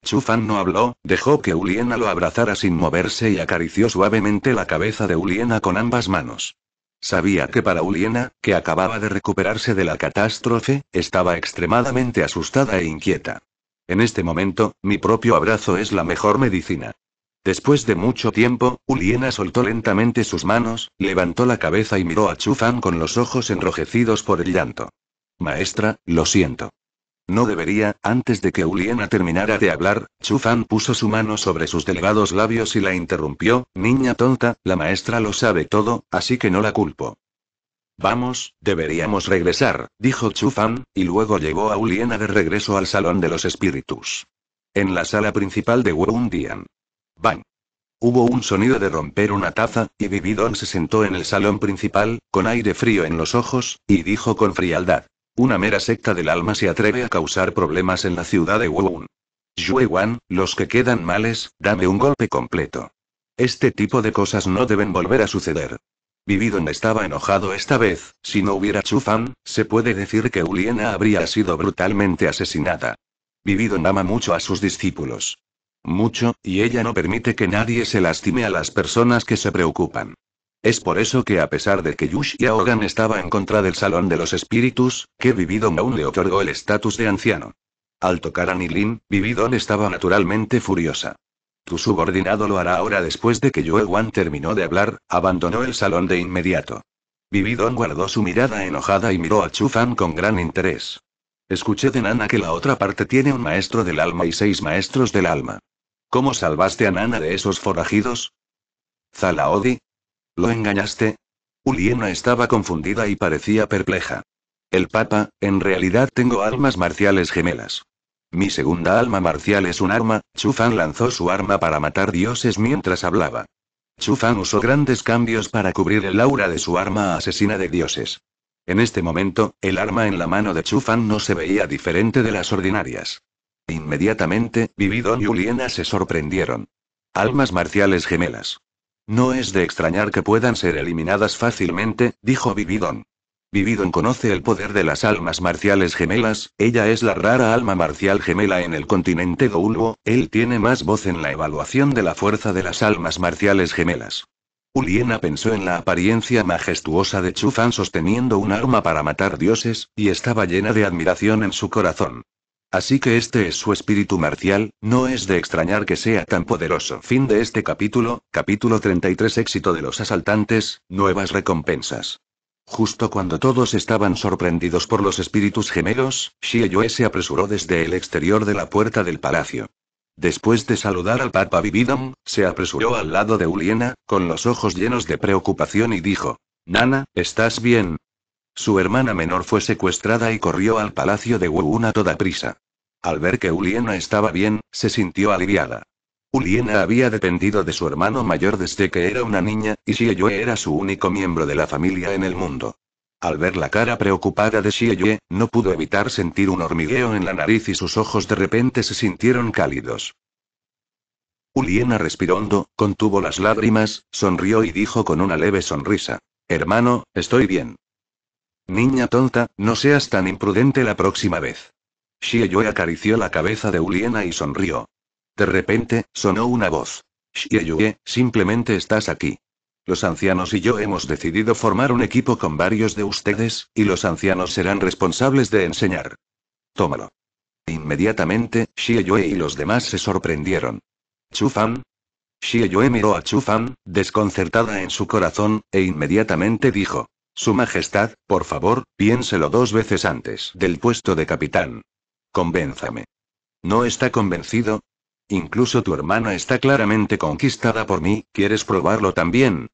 Chufan no habló, dejó que Uliena lo abrazara sin moverse y acarició suavemente la cabeza de Uliena con ambas manos. Sabía que para Uliena, que acababa de recuperarse de la catástrofe, estaba extremadamente asustada e inquieta. En este momento, mi propio abrazo es la mejor medicina. Después de mucho tiempo, Uliena soltó lentamente sus manos, levantó la cabeza y miró a Chufan con los ojos enrojecidos por el llanto. Maestra, lo siento. No debería, antes de que Uliena terminara de hablar, Chufan puso su mano sobre sus delgados labios y la interrumpió, niña tonta, la maestra lo sabe todo, así que no la culpo. Vamos, deberíamos regresar, dijo Chufan, y luego llevó a Uliena de regreso al salón de los espíritus. En la sala principal de Wundian. Bang. Hubo un sonido de romper una taza, y Vividon se sentó en el salón principal, con aire frío en los ojos, y dijo con frialdad. Una mera secta del alma se atreve a causar problemas en la ciudad de Wuun. Yue Wan, los que quedan males, dame un golpe completo. Este tipo de cosas no deben volver a suceder. Vividon estaba enojado esta vez, si no hubiera Chufan, se puede decir que Uliena habría sido brutalmente asesinada. Vividon ama mucho a sus discípulos. Mucho, y ella no permite que nadie se lastime a las personas que se preocupan. Es por eso que a pesar de que Yush Yaogan estaba en contra del Salón de los Espíritus, que Vividon aún le otorgó el estatus de anciano. Al tocar a Nilin, Vividon estaba naturalmente furiosa. Tu subordinado lo hará ahora después de que Yue Wan terminó de hablar, abandonó el salón de inmediato. Vividon guardó su mirada enojada y miró a Chu Fan con gran interés. Escuché de Nana que la otra parte tiene un maestro del alma y seis maestros del alma. ¿Cómo salvaste a Nana de esos forajidos? ¿Zalaodi? ¿Lo engañaste? Uliena estaba confundida y parecía perpleja. El Papa, en realidad tengo almas marciales gemelas. Mi segunda alma marcial es un arma, Chufan lanzó su arma para matar dioses mientras hablaba. Chufan usó grandes cambios para cubrir el aura de su arma asesina de dioses. En este momento, el arma en la mano de Chufan no se veía diferente de las ordinarias. Inmediatamente, Vividon y Uliena se sorprendieron. Almas marciales gemelas. No es de extrañar que puedan ser eliminadas fácilmente, dijo Vividon. Vividon conoce el poder de las almas marciales gemelas, ella es la rara alma marcial gemela en el continente Goulbo, él tiene más voz en la evaluación de la fuerza de las almas marciales gemelas. Uliena pensó en la apariencia majestuosa de Chufan sosteniendo un arma para matar dioses, y estaba llena de admiración en su corazón. Así que este es su espíritu marcial, no es de extrañar que sea tan poderoso. Fin de este capítulo, capítulo 33 Éxito de los asaltantes, nuevas recompensas. Justo cuando todos estaban sorprendidos por los espíritus gemelos, Yue se apresuró desde el exterior de la puerta del palacio. Después de saludar al Papa Vividom, se apresuró al lado de Uliena, con los ojos llenos de preocupación y dijo: Nana, ¿estás bien? Su hermana menor fue secuestrada y corrió al palacio de Wuun a toda prisa. Al ver que Uliena estaba bien, se sintió aliviada. Uliena había dependido de su hermano mayor desde que era una niña, y Xieyue era su único miembro de la familia en el mundo. Al ver la cara preocupada de Xieyue, no pudo evitar sentir un hormigueo en la nariz y sus ojos de repente se sintieron cálidos. Uliena respiró hondo, contuvo las lágrimas, sonrió y dijo con una leve sonrisa. Hermano, estoy bien. Niña tonta, no seas tan imprudente la próxima vez. Xieyue acarició la cabeza de Uliena y sonrió. De repente, sonó una voz. Xieyue, simplemente estás aquí. Los ancianos y yo hemos decidido formar un equipo con varios de ustedes, y los ancianos serán responsables de enseñar. Tómalo. Inmediatamente, Xieyue y los demás se sorprendieron. ¿Chufan? Xieyue miró a Chufan, desconcertada en su corazón, e inmediatamente dijo. Su Majestad, por favor, piénselo dos veces antes del puesto de capitán. Convénzame. ¿No está convencido? Incluso tu hermana está claramente conquistada por mí, ¿quieres probarlo también?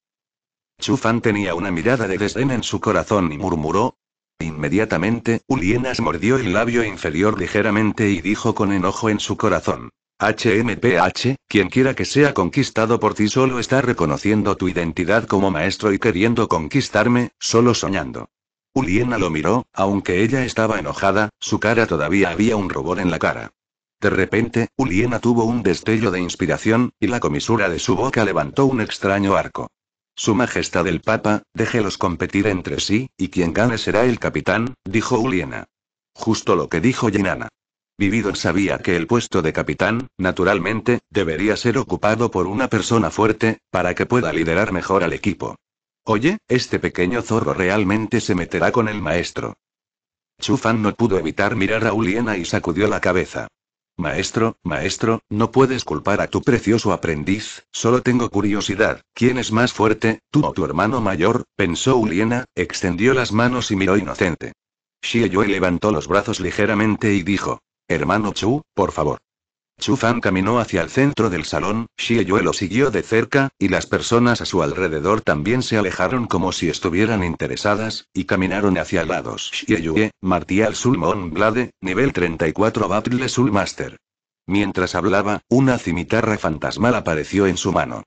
Chufan tenía una mirada de desdén en su corazón y murmuró. Inmediatamente, Ulienas mordió el labio inferior ligeramente y dijo con enojo en su corazón. HMPH, quien quiera que sea conquistado por ti solo está reconociendo tu identidad como maestro y queriendo conquistarme, solo soñando. Uliena lo miró, aunque ella estaba enojada, su cara todavía había un rubor en la cara. De repente, Uliena tuvo un destello de inspiración, y la comisura de su boca levantó un extraño arco. Su Majestad el Papa, déjelos competir entre sí, y quien gane será el capitán, dijo Uliena. Justo lo que dijo Jinana. Vividon sabía que el puesto de capitán, naturalmente, debería ser ocupado por una persona fuerte, para que pueda liderar mejor al equipo. Oye, este pequeño zorro realmente se meterá con el maestro. Chufan no pudo evitar mirar a Uliena y sacudió la cabeza. Maestro, maestro, no puedes culpar a tu precioso aprendiz, solo tengo curiosidad, ¿quién es más fuerte, tú o tu hermano mayor? pensó Uliena, extendió las manos y miró inocente. Xieyue levantó los brazos ligeramente y dijo, Hermano Chu, por favor. Chu Fan caminó hacia el centro del salón, Xieyue lo siguió de cerca, y las personas a su alrededor también se alejaron como si estuvieran interesadas, y caminaron hacia lados. Xieyue, Martial Sulmon Blade, nivel 34 Battle Soul Master. Mientras hablaba, una cimitarra fantasmal apareció en su mano.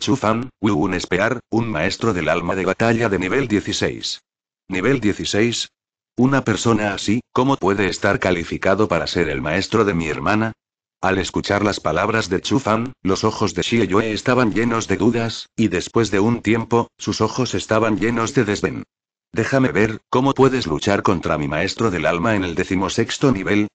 Chu Fan, un Espear, un maestro del alma de batalla de nivel 16. Nivel 16, Una persona así, ¿cómo puede estar calificado para ser el maestro de mi hermana? Al escuchar las palabras de Chu Fan, los ojos de Xie Yue estaban llenos de dudas, y después de un tiempo, sus ojos estaban llenos de desdén. Déjame ver, ¿cómo puedes luchar contra mi maestro del alma en el decimosexto nivel?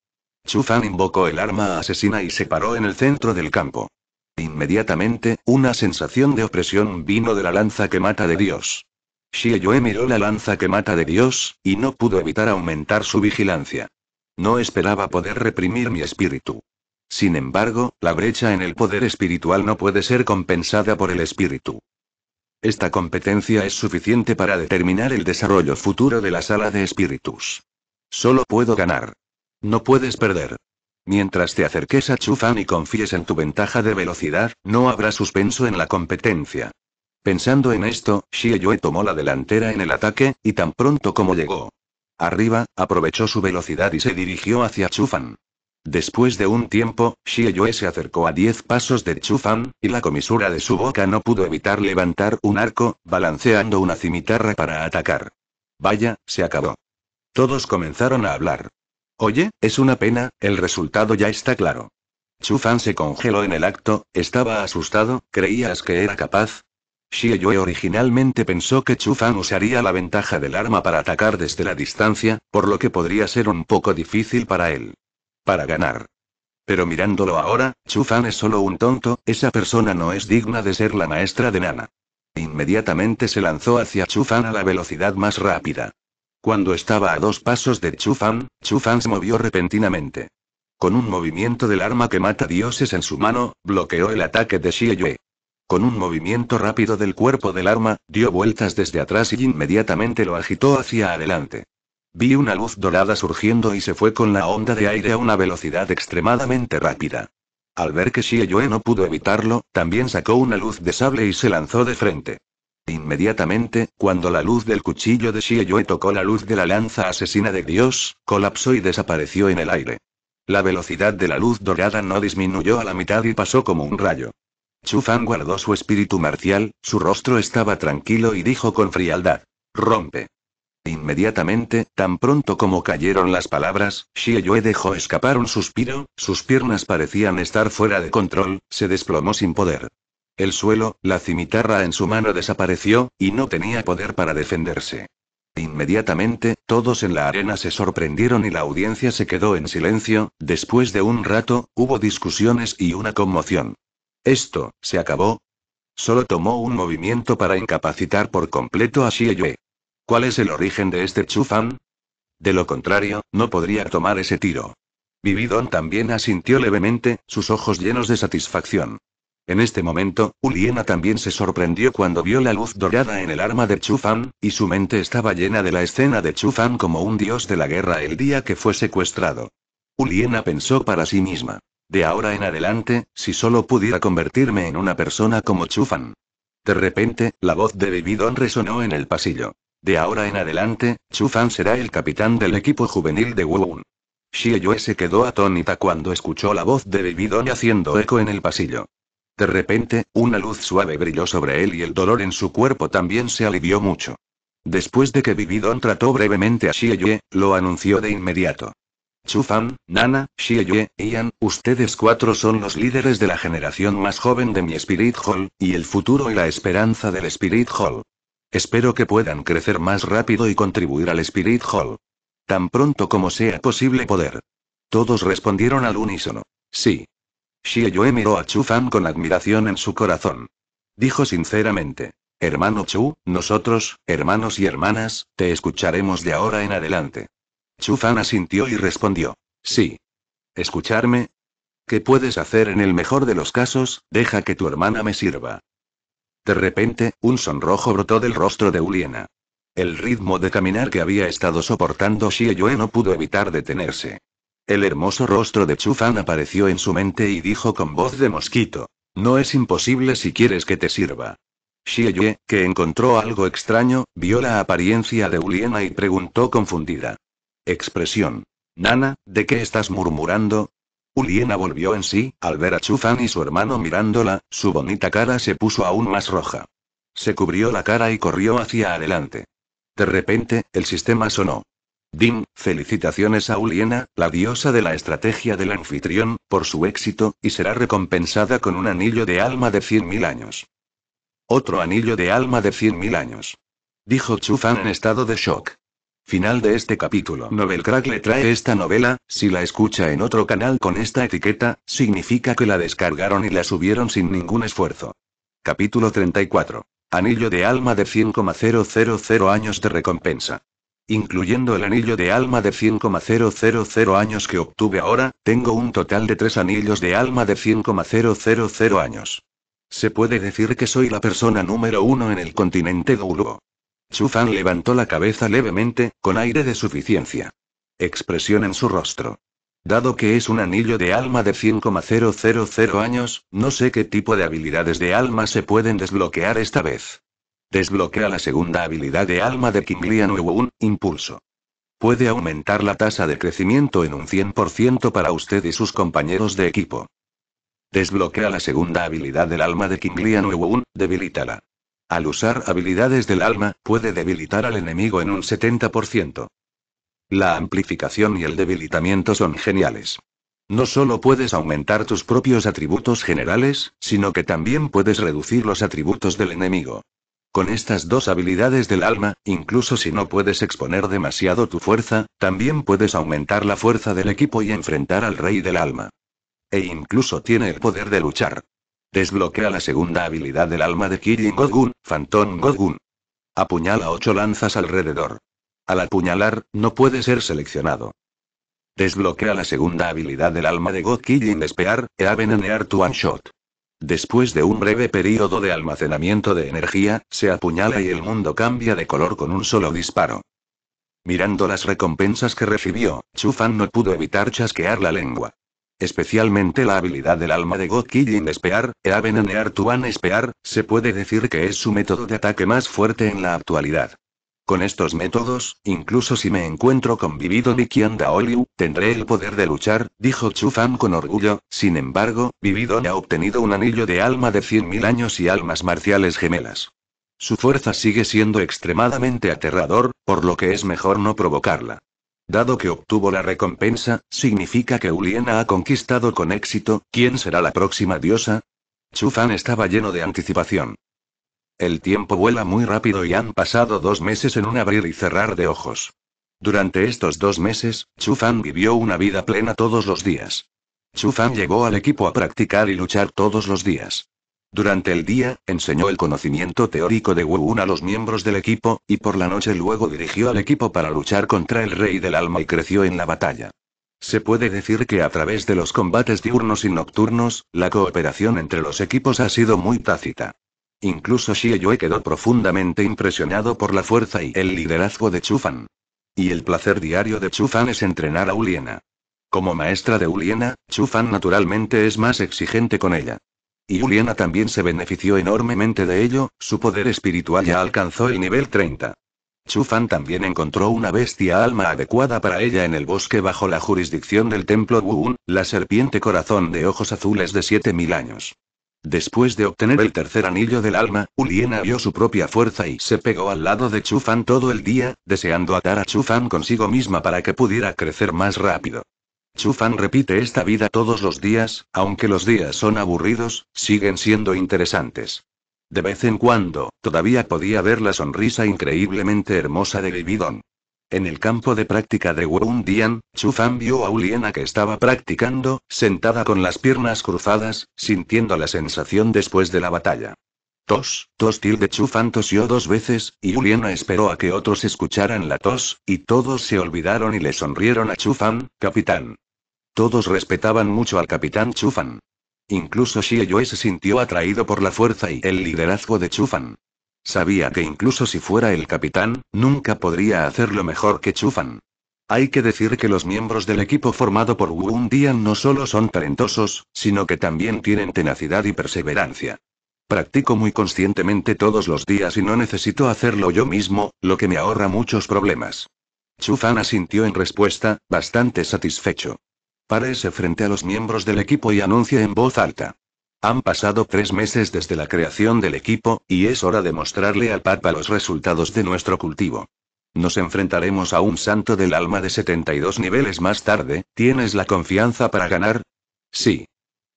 Chu Fan invocó el arma asesina y se paró en el centro del campo. Inmediatamente, una sensación de opresión vino de la lanza que mata de Dios. Xie Yue miró la lanza que mata de Dios, y no pudo evitar aumentar su vigilancia. No esperaba poder reprimir mi espíritu. Sin embargo, la brecha en el poder espiritual no puede ser compensada por el espíritu. Esta competencia es suficiente para determinar el desarrollo futuro de la sala de espíritus. Solo puedo ganar. No puedes perder. Mientras te acerques a Chufan y confíes en tu ventaja de velocidad, no habrá suspenso en la competencia. Pensando en esto, Xie Yue tomó la delantera en el ataque, y tan pronto como llegó arriba, aprovechó su velocidad y se dirigió hacia Chufan. Después de un tiempo, Xie Yue se acercó a diez pasos de Chufan, y la comisura de su boca no pudo evitar levantar un arco, balanceando una cimitarra para atacar. Vaya, se acabó. Todos comenzaron a hablar. Oye, es una pena, el resultado ya está claro. Chufan se congeló en el acto, estaba asustado, ¿creías que era capaz? Xie Yue originalmente pensó que Chu Fan usaría la ventaja del arma para atacar desde la distancia, por lo que podría ser un poco difícil para él. Para ganar. Pero mirándolo ahora, Chu Fan es solo un tonto, esa persona no es digna de ser la maestra de Nana. Inmediatamente se lanzó hacia Chu Fan a la velocidad más rápida. Cuando estaba a dos pasos de Chu Fan, Chu Fan se movió repentinamente. Con un movimiento del arma que mata dioses en su mano, bloqueó el ataque de Xie Yue. Con un movimiento rápido del cuerpo del arma, dio vueltas desde atrás y inmediatamente lo agitó hacia adelante. Vi una luz dorada surgiendo y se fue con la onda de aire a una velocidad extremadamente rápida. Al ver que Xie Yue no pudo evitarlo, también sacó una luz de sable y se lanzó de frente. Inmediatamente, cuando la luz del cuchillo de Xie Yue tocó la luz de la lanza asesina de Dios, colapsó y desapareció en el aire. La velocidad de la luz dorada no disminuyó a la mitad y pasó como un rayo. Chu Fan guardó su espíritu marcial, su rostro estaba tranquilo y dijo con frialdad: Rompe. Inmediatamente, tan pronto como cayeron las palabras, Xie Yue dejó escapar un suspiro, sus piernas parecían estar fuera de control, se desplomó sin poder. El suelo, la cimitarra en su mano desapareció, y no tenía poder para defenderse. Inmediatamente, todos en la arena se sorprendieron y la audiencia se quedó en silencio, después de un rato, hubo discusiones y una conmoción. Esto, se acabó. Solo tomó un movimiento para incapacitar por completo a Xie Yue. ¿Cuál es el origen de este Chu Fan? De lo contrario, no podría tomar ese tiro. Vividon también asintió levemente, sus ojos llenos de satisfacción. En este momento, Uliena también se sorprendió cuando vio la luz dorada en el arma de Chu Fan, y su mente estaba llena de la escena de Chu Fan como un dios de la guerra el día que fue secuestrado. Uliena pensó para sí misma. De ahora en adelante, si solo pudiera convertirme en una persona como Chufan. De repente, la voz de Bibidon resonó en el pasillo. De ahora en adelante, Chufan será el capitán del equipo juvenil de Wuun. Xie Yue se quedó atónita cuando escuchó la voz de Bibidon haciendo eco en el pasillo. De repente, una luz suave brilló sobre él y el dolor en su cuerpo también se alivió mucho. Después de que Bibidon trató brevemente a Xie Yue, lo anunció de inmediato. Chufan, Nana, Xie Ian, ustedes cuatro son los líderes de la generación más joven de mi Spirit Hall, y el futuro y la esperanza del Spirit Hall. Espero que puedan crecer más rápido y contribuir al Spirit Hall. Tan pronto como sea posible poder. Todos respondieron al unísono. Sí. Xie miró a Chufan con admiración en su corazón. Dijo sinceramente. Hermano Chu, nosotros, hermanos y hermanas, te escucharemos de ahora en adelante. Chufan asintió y respondió. Sí. ¿Escucharme? ¿Qué puedes hacer en el mejor de los casos? Deja que tu hermana me sirva. De repente, un sonrojo brotó del rostro de Uliena. El ritmo de caminar que había estado soportando Xie Yue no pudo evitar detenerse. El hermoso rostro de Chufan apareció en su mente y dijo con voz de mosquito. No es imposible si quieres que te sirva. Xie Yue, que encontró algo extraño, vio la apariencia de Uliena y preguntó confundida. Expresión. Nana, ¿de qué estás murmurando? Uliena volvió en sí, al ver a Chufan y su hermano mirándola, su bonita cara se puso aún más roja. Se cubrió la cara y corrió hacia adelante. De repente, el sistema sonó. Din, felicitaciones a Uliena, la diosa de la estrategia del anfitrión, por su éxito, y será recompensada con un anillo de alma de 100.000 años. Otro anillo de alma de 100.000 años. Dijo Chufan en estado de shock. Final de este capítulo. Novel Crack le trae esta novela, si la escucha en otro canal con esta etiqueta, significa que la descargaron y la subieron sin ningún esfuerzo. Capítulo 34. Anillo de alma de 100,000 años de recompensa. Incluyendo el anillo de alma de 100,000 años que obtuve ahora, tengo un total de tres anillos de alma de 100,000 años. Se puede decir que soy la persona número uno en el continente Guluo. Chufan levantó la cabeza levemente, con aire de suficiencia. Expresión en su rostro. Dado que es un anillo de alma de 100,000 años, no sé qué tipo de habilidades de alma se pueden desbloquear esta vez. Desbloquea la segunda habilidad de alma de Kinglian un impulso. Puede aumentar la tasa de crecimiento en un 100% para usted y sus compañeros de equipo. Desbloquea la segunda habilidad del alma de Kinglian un debilítala. Al usar habilidades del alma, puede debilitar al enemigo en un 70%. La amplificación y el debilitamiento son geniales. No solo puedes aumentar tus propios atributos generales, sino que también puedes reducir los atributos del enemigo. Con estas dos habilidades del alma, incluso si no puedes exponer demasiado tu fuerza, también puedes aumentar la fuerza del equipo y enfrentar al rey del alma. E incluso tiene el poder de luchar. Desbloquea la segunda habilidad del alma de Kirin Godgun, Phantom Godgun. Apuñala ocho lanzas alrededor. Al apuñalar, no puede ser seleccionado. Desbloquea la segunda habilidad del alma de God Killing Spear, Eavenenear to One Shot. Después de un breve periodo de almacenamiento de energía, se apuñala y el mundo cambia de color con un solo disparo. Mirando las recompensas que recibió, Chufan no pudo evitar chasquear la lengua. Especialmente la habilidad del alma de God Killing Spear, Eavenenear to One Spear, se puede decir que es su método de ataque más fuerte en la actualidad. Con estos métodos, incluso si me encuentro con Vivido Nikian Daoliu, tendré el poder de luchar, dijo Chu Fan con orgullo, sin embargo, Vivido ha obtenido un anillo de alma de 100.000 años y almas marciales gemelas. Su fuerza sigue siendo extremadamente aterrador, por lo que es mejor no provocarla. Dado que obtuvo la recompensa, significa que Uliena ha conquistado con éxito, ¿quién será la próxima diosa? Chu Fan estaba lleno de anticipación. El tiempo vuela muy rápido y han pasado dos meses en un abrir y cerrar de ojos. Durante estos dos meses, Chu Fan vivió una vida plena todos los días. Chu Fan llegó al equipo a practicar y luchar todos los días. Durante el día, enseñó el conocimiento teórico de Wu-Un a los miembros del equipo, y por la noche luego dirigió al equipo para luchar contra el Rey del Alma y creció en la batalla. Se puede decir que a través de los combates diurnos y nocturnos, la cooperación entre los equipos ha sido muy tácita. Incluso Yue quedó profundamente impresionado por la fuerza y el liderazgo de Chufan. Y el placer diario de Chufan es entrenar a Uliena. Como maestra de Uliena, Chufan naturalmente es más exigente con ella. Y Uliena también se benefició enormemente de ello, su poder espiritual ya alcanzó el nivel 30. Chufan también encontró una bestia alma adecuada para ella en el bosque bajo la jurisdicción del templo Wuun, la serpiente corazón de ojos azules de 7000 años. Después de obtener el tercer anillo del alma, Uliena vio su propia fuerza y se pegó al lado de Chufan todo el día, deseando atar a Chufan consigo misma para que pudiera crecer más rápido. Chufan repite esta vida todos los días, aunque los días son aburridos, siguen siendo interesantes. De vez en cuando, todavía podía ver la sonrisa increíblemente hermosa de Vividon. En el campo de práctica de Dian, Chu Fan vio a Uliena que estaba practicando, sentada con las piernas cruzadas, sintiendo la sensación después de la batalla. Tos, tos tilde Chu Fan tosió dos veces, y Uliena esperó a que otros escucharan la tos, y todos se olvidaron y le sonrieron a Chu Fan, capitán. Todos respetaban mucho al capitán Chu Fan. Incluso Xie se sintió atraído por la fuerza y el liderazgo de Chu Fan. Sabía que incluso si fuera el capitán, nunca podría hacerlo mejor que Chufan. Hay que decir que los miembros del equipo formado por Wu Dian no solo son talentosos, sino que también tienen tenacidad y perseverancia. Practico muy conscientemente todos los días y no necesito hacerlo yo mismo, lo que me ahorra muchos problemas. Chufan asintió en respuesta, bastante satisfecho. Párese frente a los miembros del equipo y anuncia en voz alta. Han pasado tres meses desde la creación del equipo, y es hora de mostrarle al Papa los resultados de nuestro cultivo. Nos enfrentaremos a un santo del alma de 72 niveles más tarde, ¿tienes la confianza para ganar? Sí.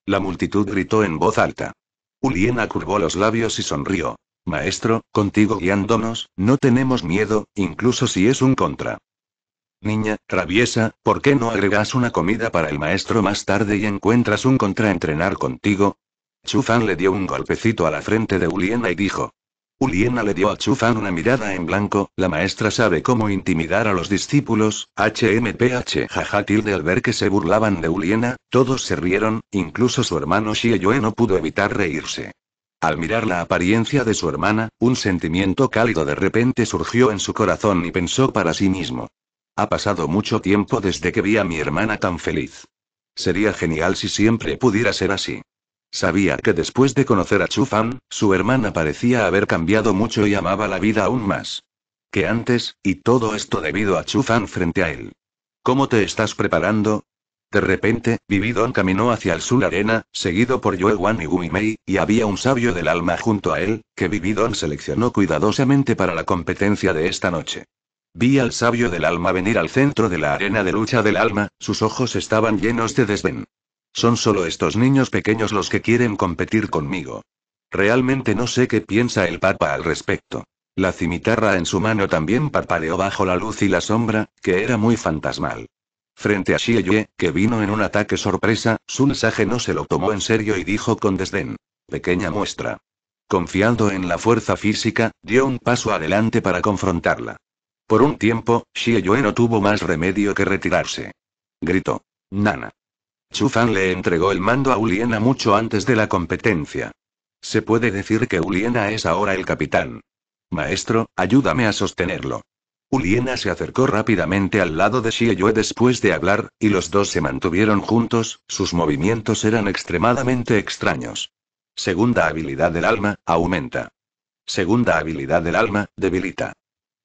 La multitud gritó en voz alta. Uliena curvó los labios y sonrió. Maestro, contigo guiándonos, no tenemos miedo, incluso si es un contra. Niña, traviesa, ¿por qué no agregas una comida para el maestro más tarde y encuentras un contra entrenar contigo? Chufan le dio un golpecito a la frente de Uliena y dijo. Uliena le dio a Chufan una mirada en blanco, la maestra sabe cómo intimidar a los discípulos, HMPH jaja tilde al ver que se burlaban de Uliena, todos se rieron, incluso su hermano Xieyue no pudo evitar reírse. Al mirar la apariencia de su hermana, un sentimiento cálido de repente surgió en su corazón y pensó para sí mismo. Ha pasado mucho tiempo desde que vi a mi hermana tan feliz. Sería genial si siempre pudiera ser así. Sabía que después de conocer a Chufan, su hermana parecía haber cambiado mucho y amaba la vida aún más. Que antes, y todo esto debido a Chufan frente a él. ¿Cómo te estás preparando? De repente, Vividon caminó hacia el sur arena, seguido por Yue Wan y Gui Mei, y había un sabio del alma junto a él, que Vividon seleccionó cuidadosamente para la competencia de esta noche. Vi al sabio del alma venir al centro de la arena de lucha del alma, sus ojos estaban llenos de desdén. Son solo estos niños pequeños los que quieren competir conmigo. Realmente no sé qué piensa el Papa al respecto. La cimitarra en su mano también parpadeó bajo la luz y la sombra, que era muy fantasmal. Frente a Xieye, que vino en un ataque sorpresa, Sun Sage no se lo tomó en serio y dijo con desdén. Pequeña muestra. Confiando en la fuerza física, dio un paso adelante para confrontarla. Por un tiempo, Xieyue no tuvo más remedio que retirarse. Gritó. Nana. Chu Fan le entregó el mando a Uliena mucho antes de la competencia. Se puede decir que Uliena es ahora el capitán. Maestro, ayúdame a sostenerlo. Uliena se acercó rápidamente al lado de Xieyue después de hablar, y los dos se mantuvieron juntos, sus movimientos eran extremadamente extraños. Segunda habilidad del alma, aumenta. Segunda habilidad del alma, debilita.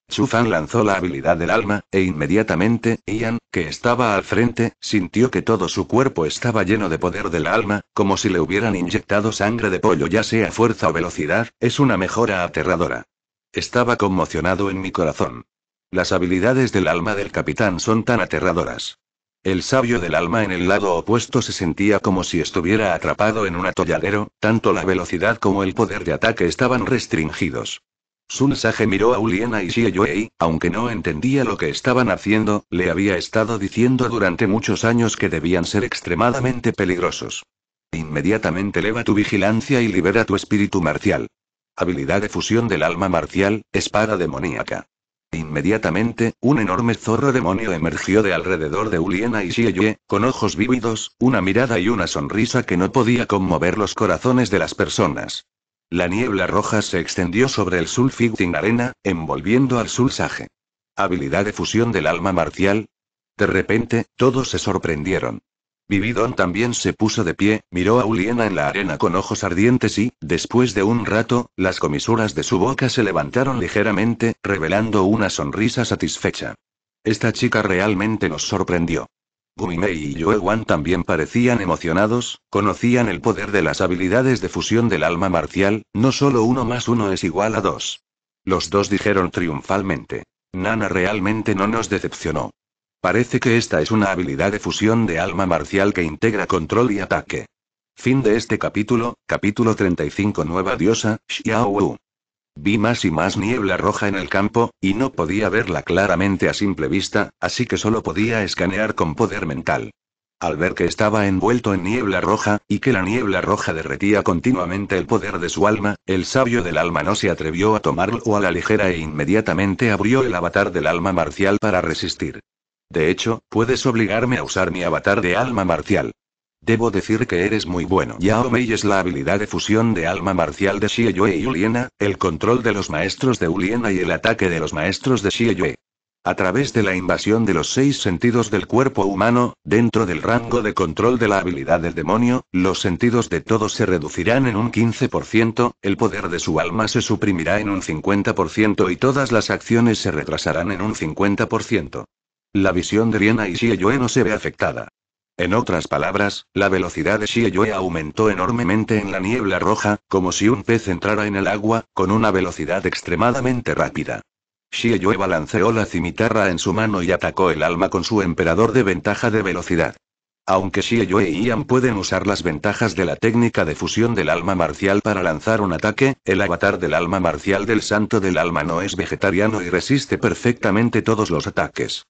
Chufan lanzó la habilidad del alma, e inmediatamente, Ian, que estaba al frente, sintió que todo su cuerpo estaba lleno de poder del alma, como si le hubieran inyectado sangre de pollo ya sea fuerza o velocidad, es una mejora aterradora. Estaba conmocionado en mi corazón. Las habilidades del alma del capitán son tan aterradoras. El sabio del alma en el lado opuesto se sentía como si estuviera atrapado en un atolladero, tanto la velocidad como el poder de ataque estaban restringidos. Sun Sage miró a Uliena y Xie aunque no entendía lo que estaban haciendo, le había estado diciendo durante muchos años que debían ser extremadamente peligrosos. Inmediatamente eleva tu vigilancia y libera tu espíritu marcial. Habilidad de fusión del alma marcial, espada demoníaca. Inmediatamente, un enorme zorro demonio emergió de alrededor de Uliena y Xie con ojos vívidos, una mirada y una sonrisa que no podía conmover los corazones de las personas. La niebla roja se extendió sobre el Sulfigting Arena, envolviendo al Sulsage. Habilidad de fusión del alma marcial. De repente, todos se sorprendieron. Vividon también se puso de pie, miró a Uliena en la arena con ojos ardientes y, después de un rato, las comisuras de su boca se levantaron ligeramente, revelando una sonrisa satisfecha. Esta chica realmente nos sorprendió. Gumimei y Yue Wan también parecían emocionados, conocían el poder de las habilidades de fusión del alma marcial, no solo uno más uno es igual a dos. Los dos dijeron triunfalmente. Nana realmente no nos decepcionó. Parece que esta es una habilidad de fusión de alma marcial que integra control y ataque. Fin de este capítulo, capítulo 35 Nueva diosa, Xiao. Vi más y más niebla roja en el campo, y no podía verla claramente a simple vista, así que solo podía escanear con poder mental. Al ver que estaba envuelto en niebla roja, y que la niebla roja derretía continuamente el poder de su alma, el sabio del alma no se atrevió a tomarlo a la ligera e inmediatamente abrió el avatar del alma marcial para resistir. De hecho, puedes obligarme a usar mi avatar de alma marcial. Debo decir que eres muy bueno. Yao Mei es la habilidad de fusión de alma marcial de Yue y Uliena, el control de los maestros de Uliena y el ataque de los maestros de Yue. A través de la invasión de los seis sentidos del cuerpo humano, dentro del rango de control de la habilidad del demonio, los sentidos de todos se reducirán en un 15%, el poder de su alma se suprimirá en un 50% y todas las acciones se retrasarán en un 50%. La visión de Riena y Yue no se ve afectada. En otras palabras, la velocidad de Xieyue aumentó enormemente en la niebla roja, como si un pez entrara en el agua, con una velocidad extremadamente rápida. Xie Yue balanceó la cimitarra en su mano y atacó el alma con su emperador de ventaja de velocidad. Aunque Xie Yue y Ian pueden usar las ventajas de la técnica de fusión del alma marcial para lanzar un ataque, el avatar del alma marcial del santo del alma no es vegetariano y resiste perfectamente todos los ataques.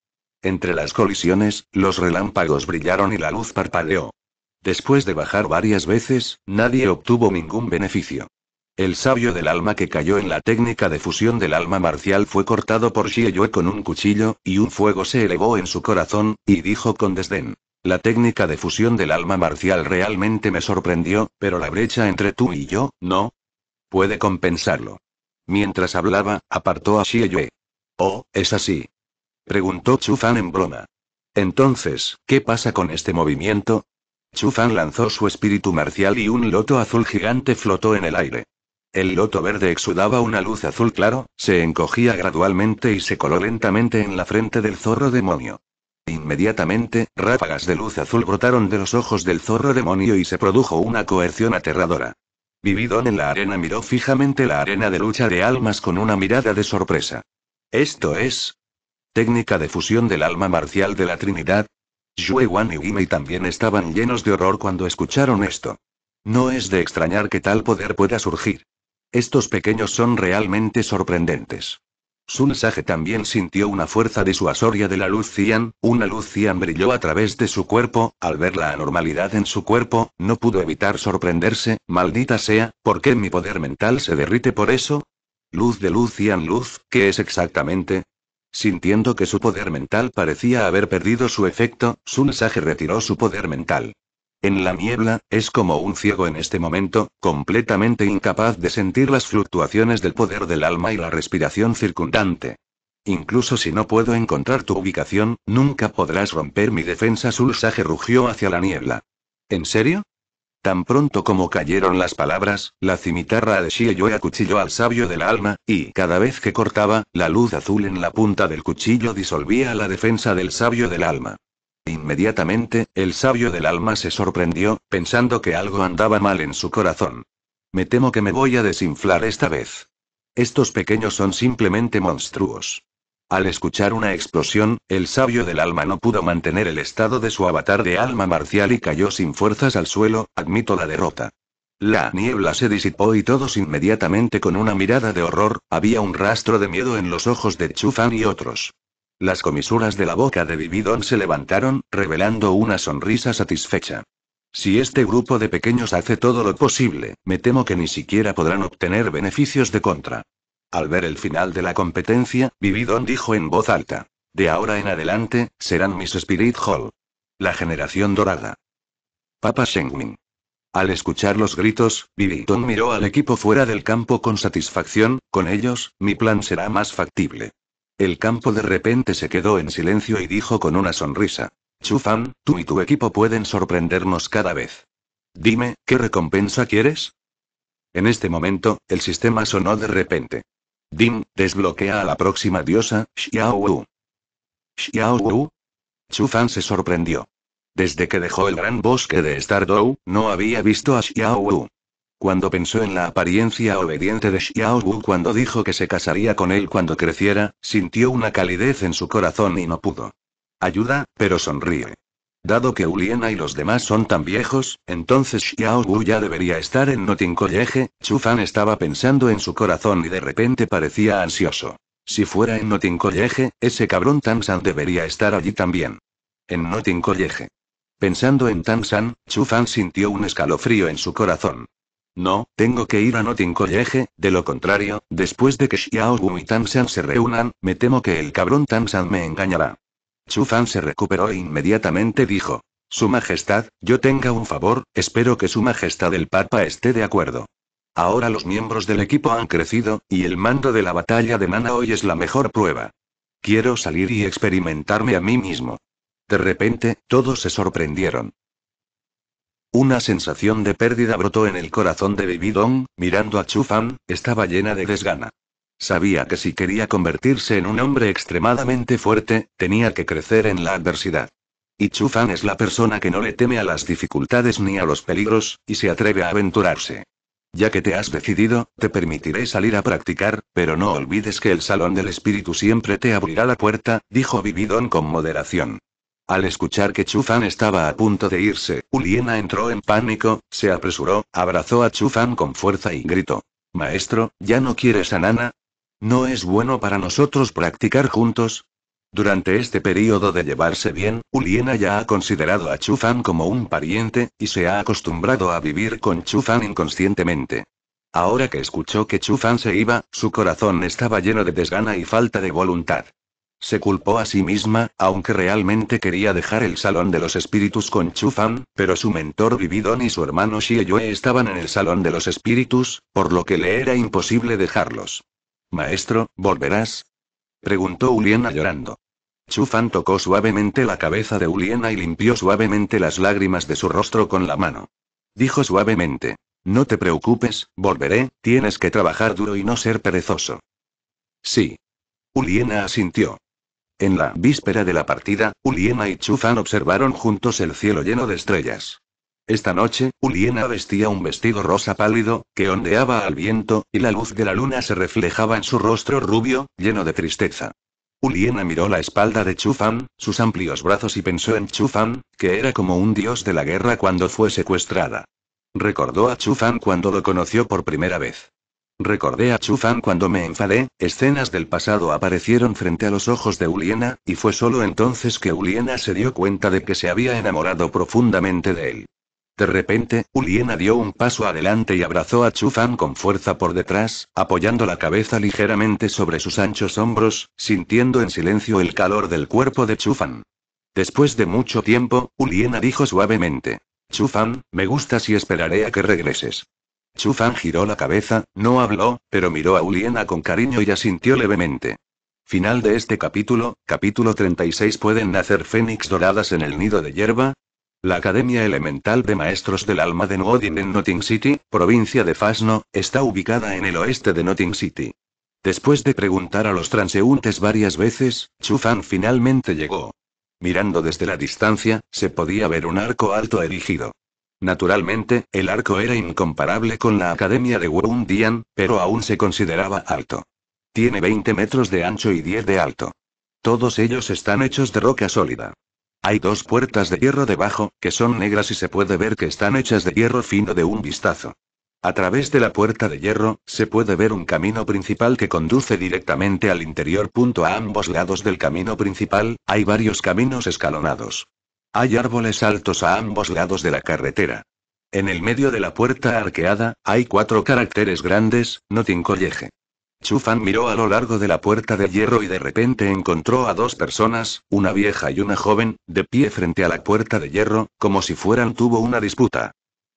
Entre las colisiones, los relámpagos brillaron y la luz parpadeó. Después de bajar varias veces, nadie obtuvo ningún beneficio. El sabio del alma que cayó en la técnica de fusión del alma marcial fue cortado por Xie Yue con un cuchillo, y un fuego se elevó en su corazón, y dijo con desdén. La técnica de fusión del alma marcial realmente me sorprendió, pero la brecha entre tú y yo, no. Puede compensarlo. Mientras hablaba, apartó a Xie Oh, es así. Preguntó Chu Fan en broma. Entonces, ¿qué pasa con este movimiento? Chu Fan lanzó su espíritu marcial y un loto azul gigante flotó en el aire. El loto verde exudaba una luz azul claro, se encogía gradualmente y se coló lentamente en la frente del zorro demonio. Inmediatamente, ráfagas de luz azul brotaron de los ojos del zorro demonio y se produjo una coerción aterradora. Vividón en la arena miró fijamente la arena de lucha de almas con una mirada de sorpresa. Esto es. Técnica de fusión del alma marcial de la Trinidad. Yue Wan y Gimei también estaban llenos de horror cuando escucharon esto. No es de extrañar que tal poder pueda surgir. Estos pequeños son realmente sorprendentes. Sun Sage también sintió una fuerza disuasoria de la luz Cian, una luz Cian brilló a través de su cuerpo, al ver la anormalidad en su cuerpo, no pudo evitar sorprenderse, maldita sea, ¿por qué mi poder mental se derrite por eso? Luz de luz Cian luz, ¿qué es exactamente? Sintiendo que su poder mental parecía haber perdido su efecto, Sun Sage retiró su poder mental. En la niebla, es como un ciego en este momento, completamente incapaz de sentir las fluctuaciones del poder del alma y la respiración circundante. Incluso si no puedo encontrar tu ubicación, nunca podrás romper mi defensa. Sulsage rugió hacia la niebla. ¿En serio? Tan pronto como cayeron las palabras, la cimitarra de Shieyo acuchilló al sabio del alma, y cada vez que cortaba, la luz azul en la punta del cuchillo disolvía la defensa del sabio del alma. Inmediatamente, el sabio del alma se sorprendió, pensando que algo andaba mal en su corazón. Me temo que me voy a desinflar esta vez. Estos pequeños son simplemente monstruos. Al escuchar una explosión, el sabio del alma no pudo mantener el estado de su avatar de alma marcial y cayó sin fuerzas al suelo, admito la derrota. La niebla se disipó y todos inmediatamente con una mirada de horror, había un rastro de miedo en los ojos de Chufan y otros. Las comisuras de la boca de Vividon se levantaron, revelando una sonrisa satisfecha. Si este grupo de pequeños hace todo lo posible, me temo que ni siquiera podrán obtener beneficios de contra. Al ver el final de la competencia, Vividon dijo en voz alta. De ahora en adelante, serán mis Spirit Hall. La generación dorada. Papa Shengmin. Al escuchar los gritos, Vividon miró al equipo fuera del campo con satisfacción, con ellos, mi plan será más factible. El campo de repente se quedó en silencio y dijo con una sonrisa. Chufan, tú y tu equipo pueden sorprendernos cada vez. Dime, ¿qué recompensa quieres? En este momento, el sistema sonó de repente. Din, desbloquea a la próxima diosa, Xiao Wu. ¿Xiao Wu? Chufan se sorprendió. Desde que dejó el gran bosque de Stardow, no había visto a Xiao Wu. Cuando pensó en la apariencia obediente de Xiao Wu cuando dijo que se casaría con él cuando creciera, sintió una calidez en su corazón y no pudo. Ayuda, pero sonríe. Dado que Uliena y los demás son tan viejos, entonces Xiao Wu ya debería estar en Notin College. Chu Fan estaba pensando en su corazón y de repente parecía ansioso. Si fuera en Notin College, ese cabrón Tansan debería estar allí también. En Notin College. Pensando en Tansan, Chu Fan sintió un escalofrío en su corazón. No, tengo que ir a Notin College, de lo contrario, después de que Xiao Wu y Tansan se reúnan, me temo que el cabrón Tansan me engañará. Chu Fan se recuperó e inmediatamente dijo. Su Majestad, yo tenga un favor, espero que Su Majestad el Papa esté de acuerdo. Ahora los miembros del equipo han crecido, y el mando de la batalla de Nana hoy es la mejor prueba. Quiero salir y experimentarme a mí mismo. De repente, todos se sorprendieron. Una sensación de pérdida brotó en el corazón de Bibidong, mirando a Chu Fan, estaba llena de desgana. Sabía que si quería convertirse en un hombre extremadamente fuerte, tenía que crecer en la adversidad. Y Chu Fan es la persona que no le teme a las dificultades ni a los peligros, y se atreve a aventurarse. Ya que te has decidido, te permitiré salir a practicar, pero no olvides que el salón del espíritu siempre te abrirá la puerta, dijo Vividon con moderación. Al escuchar que Chufan estaba a punto de irse, Uliena entró en pánico, se apresuró, abrazó a Chufan con fuerza y gritó. Maestro, ¿ya no quieres a Nana? ¿No es bueno para nosotros practicar juntos? Durante este periodo de llevarse bien, Uliena ya ha considerado a Chufan como un pariente, y se ha acostumbrado a vivir con Chufan inconscientemente. Ahora que escuchó que Chufan se iba, su corazón estaba lleno de desgana y falta de voluntad. Se culpó a sí misma, aunque realmente quería dejar el salón de los espíritus con Chufan, pero su mentor Vividon y su hermano Xieyue estaban en el salón de los espíritus, por lo que le era imposible dejarlos. Maestro, ¿volverás? preguntó Uliena llorando. Chufan tocó suavemente la cabeza de Uliena y limpió suavemente las lágrimas de su rostro con la mano. Dijo suavemente. No te preocupes, volveré, tienes que trabajar duro y no ser perezoso. Sí. Uliena asintió. En la víspera de la partida, Uliena y Chufan observaron juntos el cielo lleno de estrellas. Esta noche, Uliena vestía un vestido rosa pálido, que ondeaba al viento, y la luz de la luna se reflejaba en su rostro rubio, lleno de tristeza. Uliena miró la espalda de Chufan, sus amplios brazos y pensó en Chufan, que era como un dios de la guerra cuando fue secuestrada. Recordó a Chufan cuando lo conoció por primera vez. Recordé a Chufan cuando me enfadé, escenas del pasado aparecieron frente a los ojos de Uliena, y fue solo entonces que Uliena se dio cuenta de que se había enamorado profundamente de él. De repente, Uliena dio un paso adelante y abrazó a Chufan con fuerza por detrás, apoyando la cabeza ligeramente sobre sus anchos hombros, sintiendo en silencio el calor del cuerpo de Chufan. Después de mucho tiempo, Uliena dijo suavemente. Chufan, me gustas y esperaré a que regreses. Chufan giró la cabeza, no habló, pero miró a Uliena con cariño y asintió levemente. Final de este capítulo, capítulo 36 ¿Pueden nacer fénix doradas en el nido de hierba? La Academia Elemental de Maestros del Alma de Nuodin en Notting City, provincia de Fasno, está ubicada en el oeste de Notting City. Después de preguntar a los transeúntes varias veces, Chufan finalmente llegó. Mirando desde la distancia, se podía ver un arco alto erigido. Naturalmente, el arco era incomparable con la Academia de Dian, pero aún se consideraba alto. Tiene 20 metros de ancho y 10 de alto. Todos ellos están hechos de roca sólida. Hay dos puertas de hierro debajo, que son negras y se puede ver que están hechas de hierro fino de un vistazo. A través de la puerta de hierro, se puede ver un camino principal que conduce directamente al interior. A ambos lados del camino principal, hay varios caminos escalonados. Hay árboles altos a ambos lados de la carretera. En el medio de la puerta arqueada, hay cuatro caracteres grandes, Notin College. Chufan miró a lo largo de la puerta de hierro y de repente encontró a dos personas, una vieja y una joven, de pie frente a la puerta de hierro, como si fueran tuvo una disputa.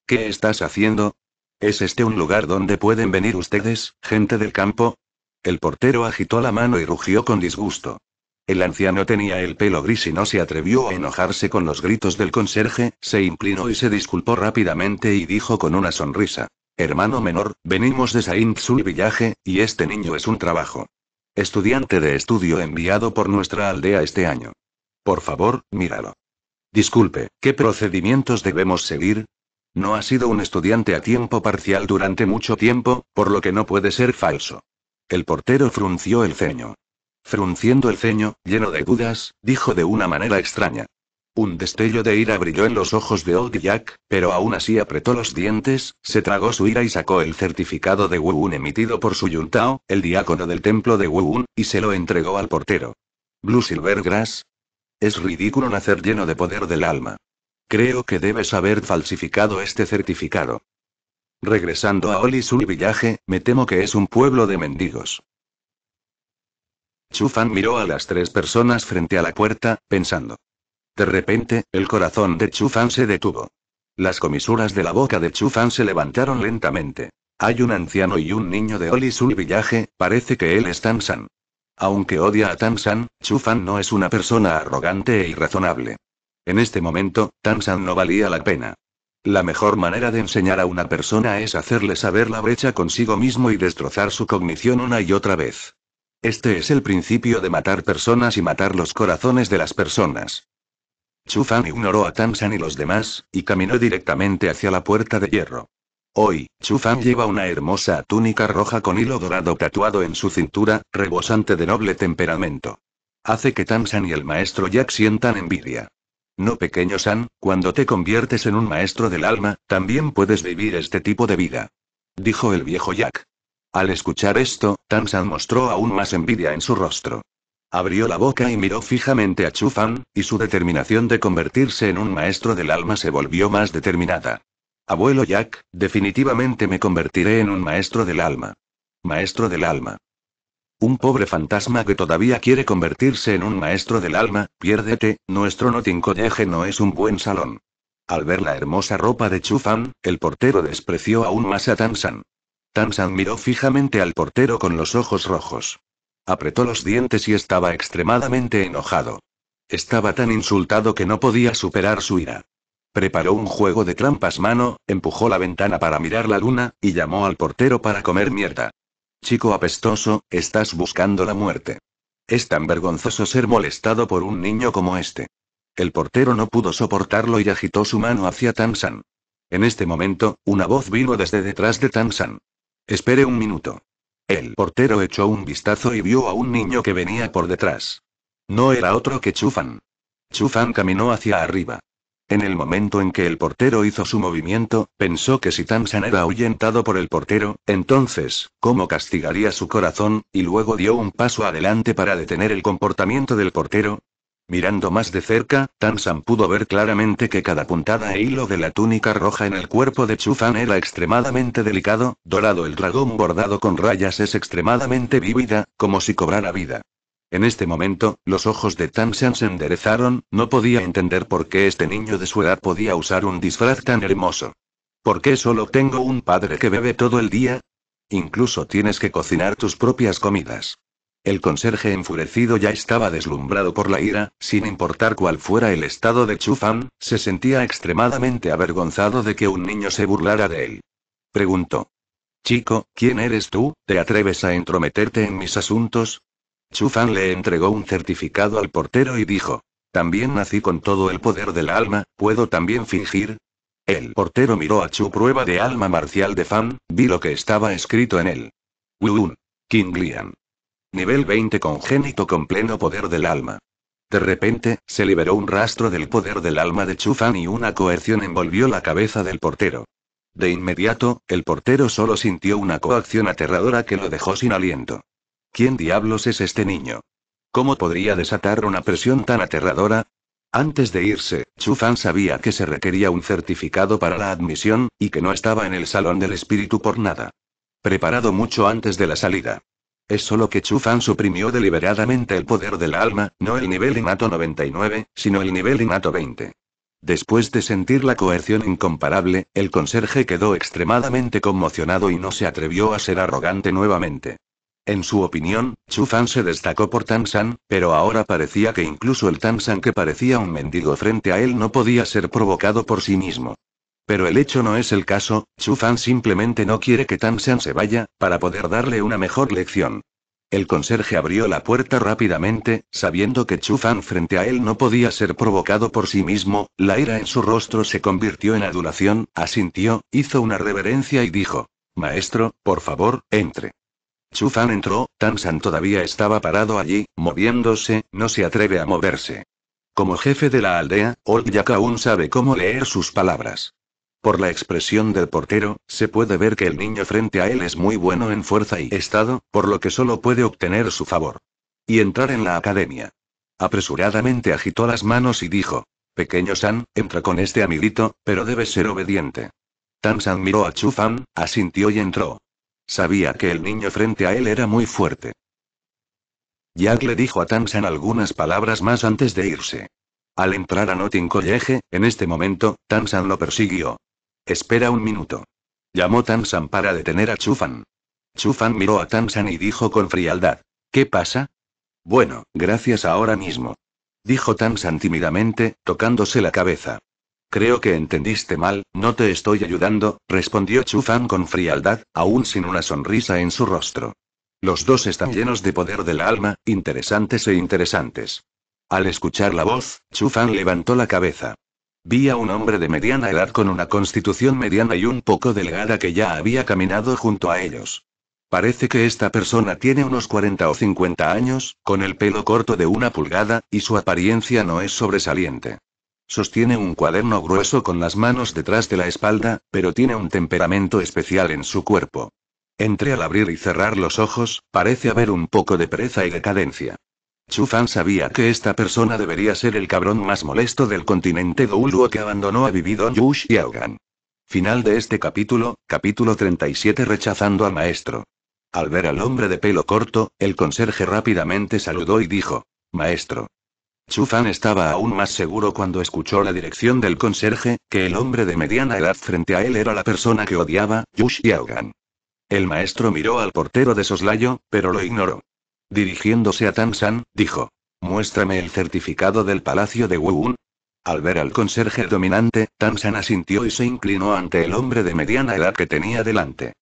¿Qué estás haciendo? ¿Es este un lugar donde pueden venir ustedes, gente del campo? El portero agitó la mano y rugió con disgusto. El anciano tenía el pelo gris y no se atrevió a enojarse con los gritos del conserje, se inclinó y se disculpó rápidamente y dijo con una sonrisa. Hermano menor, venimos de Saint Sul Village, y este niño es un trabajo. Estudiante de estudio enviado por nuestra aldea este año. Por favor, míralo. Disculpe, ¿qué procedimientos debemos seguir? No ha sido un estudiante a tiempo parcial durante mucho tiempo, por lo que no puede ser falso. El portero frunció el ceño. Frunciendo el ceño, lleno de dudas, dijo de una manera extraña. Un destello de ira brilló en los ojos de Old Jack, pero aún así apretó los dientes, se tragó su ira y sacó el certificado de Wu emitido por su Yuntao, el diácono del templo de Wu y se lo entregó al portero. Blue Silvergrass. Es ridículo nacer lleno de poder del alma. Creo que debes haber falsificado este certificado. Regresando a Olisul Village, me temo que es un pueblo de mendigos. Chufan miró a las tres personas frente a la puerta, pensando. De repente, el corazón de Chufan se detuvo. Las comisuras de la boca de Chufan se levantaron lentamente. Hay un anciano y un niño de Olisul Village, parece que él es Tansan. Aunque odia a Tansan, Chufan no es una persona arrogante e irrazonable. En este momento, Tansan no valía la pena. La mejor manera de enseñar a una persona es hacerle saber la brecha consigo mismo y destrozar su cognición una y otra vez. Este es el principio de matar personas y matar los corazones de las personas. Chufan ignoró a Tansan y los demás, y caminó directamente hacia la puerta de hierro. Hoy, Chu Fan lleva una hermosa túnica roja con hilo dorado tatuado en su cintura, rebosante de noble temperamento. Hace que Tan-san y el maestro Jack sientan envidia. No pequeño San, cuando te conviertes en un maestro del alma, también puedes vivir este tipo de vida. Dijo el viejo Jack. Al escuchar esto, Tan-san mostró aún más envidia en su rostro. Abrió la boca y miró fijamente a Chu Fan, y su determinación de convertirse en un maestro del alma se volvió más determinada. Abuelo Jack, definitivamente me convertiré en un maestro del alma. Maestro del alma. Un pobre fantasma que todavía quiere convertirse en un maestro del alma, piérdete, nuestro Notin College no es un buen salón. Al ver la hermosa ropa de Chufan, el portero despreció aún más a Tansan. Tansan miró fijamente al portero con los ojos rojos. Apretó los dientes y estaba extremadamente enojado. Estaba tan insultado que no podía superar su ira. Preparó un juego de trampas mano, empujó la ventana para mirar la luna, y llamó al portero para comer mierda. Chico apestoso, estás buscando la muerte. Es tan vergonzoso ser molestado por un niño como este. El portero no pudo soportarlo y agitó su mano hacia Tansan. En este momento, una voz vino desde detrás de Tansan. Espere un minuto. El portero echó un vistazo y vio a un niño que venía por detrás. No era otro que Chufan. Chufan caminó hacia arriba. En el momento en que el portero hizo su movimiento, pensó que si Tansan era ahuyentado por el portero, entonces, ¿cómo castigaría su corazón? Y luego dio un paso adelante para detener el comportamiento del portero. Mirando más de cerca, Tansan pudo ver claramente que cada puntada e hilo de la túnica roja en el cuerpo de Chufan era extremadamente delicado, dorado el dragón bordado con rayas es extremadamente vívida, como si cobrara vida. En este momento, los ojos de Tansan se enderezaron, no podía entender por qué este niño de su edad podía usar un disfraz tan hermoso. ¿Por qué solo tengo un padre que bebe todo el día? Incluso tienes que cocinar tus propias comidas. El conserje enfurecido ya estaba deslumbrado por la ira, sin importar cuál fuera el estado de Chufan, se sentía extremadamente avergonzado de que un niño se burlara de él. Preguntó. Chico, ¿quién eres tú? ¿Te atreves a entrometerte en mis asuntos? Chufan le entregó un certificado al portero y dijo. También nací con todo el poder del alma, ¿puedo también fingir? El portero miró a Chu prueba de alma marcial de Fan, vi lo que estaba escrito en él. King Kinglian. Nivel 20 congénito con pleno poder del alma. De repente, se liberó un rastro del poder del alma de Chu Fan y una coerción envolvió la cabeza del portero. De inmediato, el portero solo sintió una coacción aterradora que lo dejó sin aliento. ¿Quién diablos es este niño? ¿Cómo podría desatar una presión tan aterradora? Antes de irse, Chu Fan sabía que se requería un certificado para la admisión, y que no estaba en el salón del espíritu por nada. Preparado mucho antes de la salida. Es solo que Chu Fan suprimió deliberadamente el poder del alma, no el nivel innato 99, sino el nivel innato 20. Después de sentir la coerción incomparable, el conserje quedó extremadamente conmocionado y no se atrevió a ser arrogante nuevamente. En su opinión, Chu Fan se destacó por Tansan, pero ahora parecía que incluso el Tansan que parecía un mendigo frente a él no podía ser provocado por sí mismo. Pero el hecho no es el caso, Chu Fan simplemente no quiere que Tansan se vaya, para poder darle una mejor lección. El conserje abrió la puerta rápidamente, sabiendo que Chu Fan frente a él no podía ser provocado por sí mismo, la ira en su rostro se convirtió en adulación, asintió, hizo una reverencia y dijo, Maestro, por favor, entre. Chufan entró, Tansan todavía estaba parado allí, moviéndose, no se atreve a moverse. Como jefe de la aldea, Old Jack aún sabe cómo leer sus palabras. Por la expresión del portero, se puede ver que el niño frente a él es muy bueno en fuerza y estado, por lo que solo puede obtener su favor. Y entrar en la academia. Apresuradamente agitó las manos y dijo, Pequeño San, entra con este amiguito, pero debes ser obediente. Tansan miró a Chufan, asintió y entró. Sabía que el niño frente a él era muy fuerte. Jack le dijo a Tansan algunas palabras más antes de irse. Al entrar a Notting College, en este momento, Tansan lo persiguió. Espera un minuto. Llamó Tansan para detener a Chufan. Chufan miró a Tansan y dijo con frialdad. ¿Qué pasa? Bueno, gracias ahora mismo. Dijo Tansan tímidamente, tocándose la cabeza. Creo que entendiste mal, no te estoy ayudando, respondió Chufan con frialdad, aún sin una sonrisa en su rostro. Los dos están llenos de poder del alma, interesantes e interesantes. Al escuchar la voz, Chufan levantó la cabeza. Vi a un hombre de mediana edad con una constitución mediana y un poco delgada que ya había caminado junto a ellos. Parece que esta persona tiene unos 40 o 50 años, con el pelo corto de una pulgada, y su apariencia no es sobresaliente. Sostiene un cuaderno grueso con las manos detrás de la espalda, pero tiene un temperamento especial en su cuerpo. Entre al abrir y cerrar los ojos, parece haber un poco de pereza y decadencia. Chu Fan sabía que esta persona debería ser el cabrón más molesto del continente Douluo que abandonó a Vividon Yu Xiaogan. Final de este capítulo, capítulo 37 rechazando al maestro. Al ver al hombre de pelo corto, el conserje rápidamente saludó y dijo, Maestro. Chu Fan estaba aún más seguro cuando escuchó la dirección del conserje, que el hombre de mediana edad frente a él era la persona que odiaba, Yu Xiaogan. El maestro miró al portero de soslayo, pero lo ignoró. Dirigiéndose a Tan-san, dijo: Muéstrame el certificado del palacio de Wu-Un. Al ver al conserje dominante, Tan-san asintió y se inclinó ante el hombre de mediana edad que tenía delante.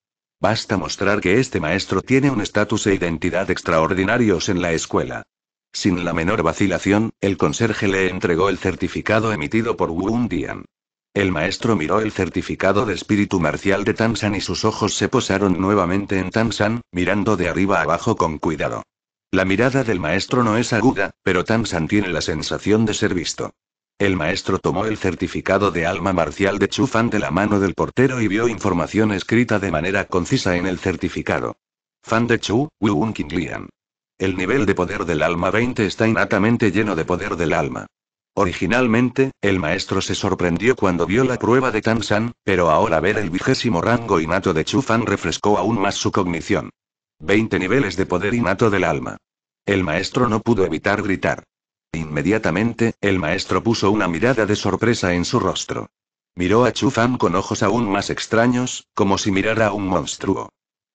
Basta mostrar que este maestro tiene un estatus e identidad extraordinarios en la escuela. Sin la menor vacilación, el conserje le entregó el certificado emitido por Wu Dian. El maestro miró el certificado de espíritu marcial de Tansan y sus ojos se posaron nuevamente en Tansan, mirando de arriba abajo con cuidado. La mirada del maestro no es aguda, pero Tansan tiene la sensación de ser visto. El maestro tomó el certificado de alma marcial de Chu Fan de la mano del portero y vio información escrita de manera concisa en el certificado. Fan de Chu, Wu Lian. El nivel de poder del alma 20 está innatamente lleno de poder del alma. Originalmente, el maestro se sorprendió cuando vio la prueba de Tansan, pero ahora ver el vigésimo rango innato de Chu Fan refrescó aún más su cognición. 20 niveles de poder innato del alma. El maestro no pudo evitar gritar. Inmediatamente, el maestro puso una mirada de sorpresa en su rostro. Miró a Chu Fan con ojos aún más extraños, como si mirara a un monstruo.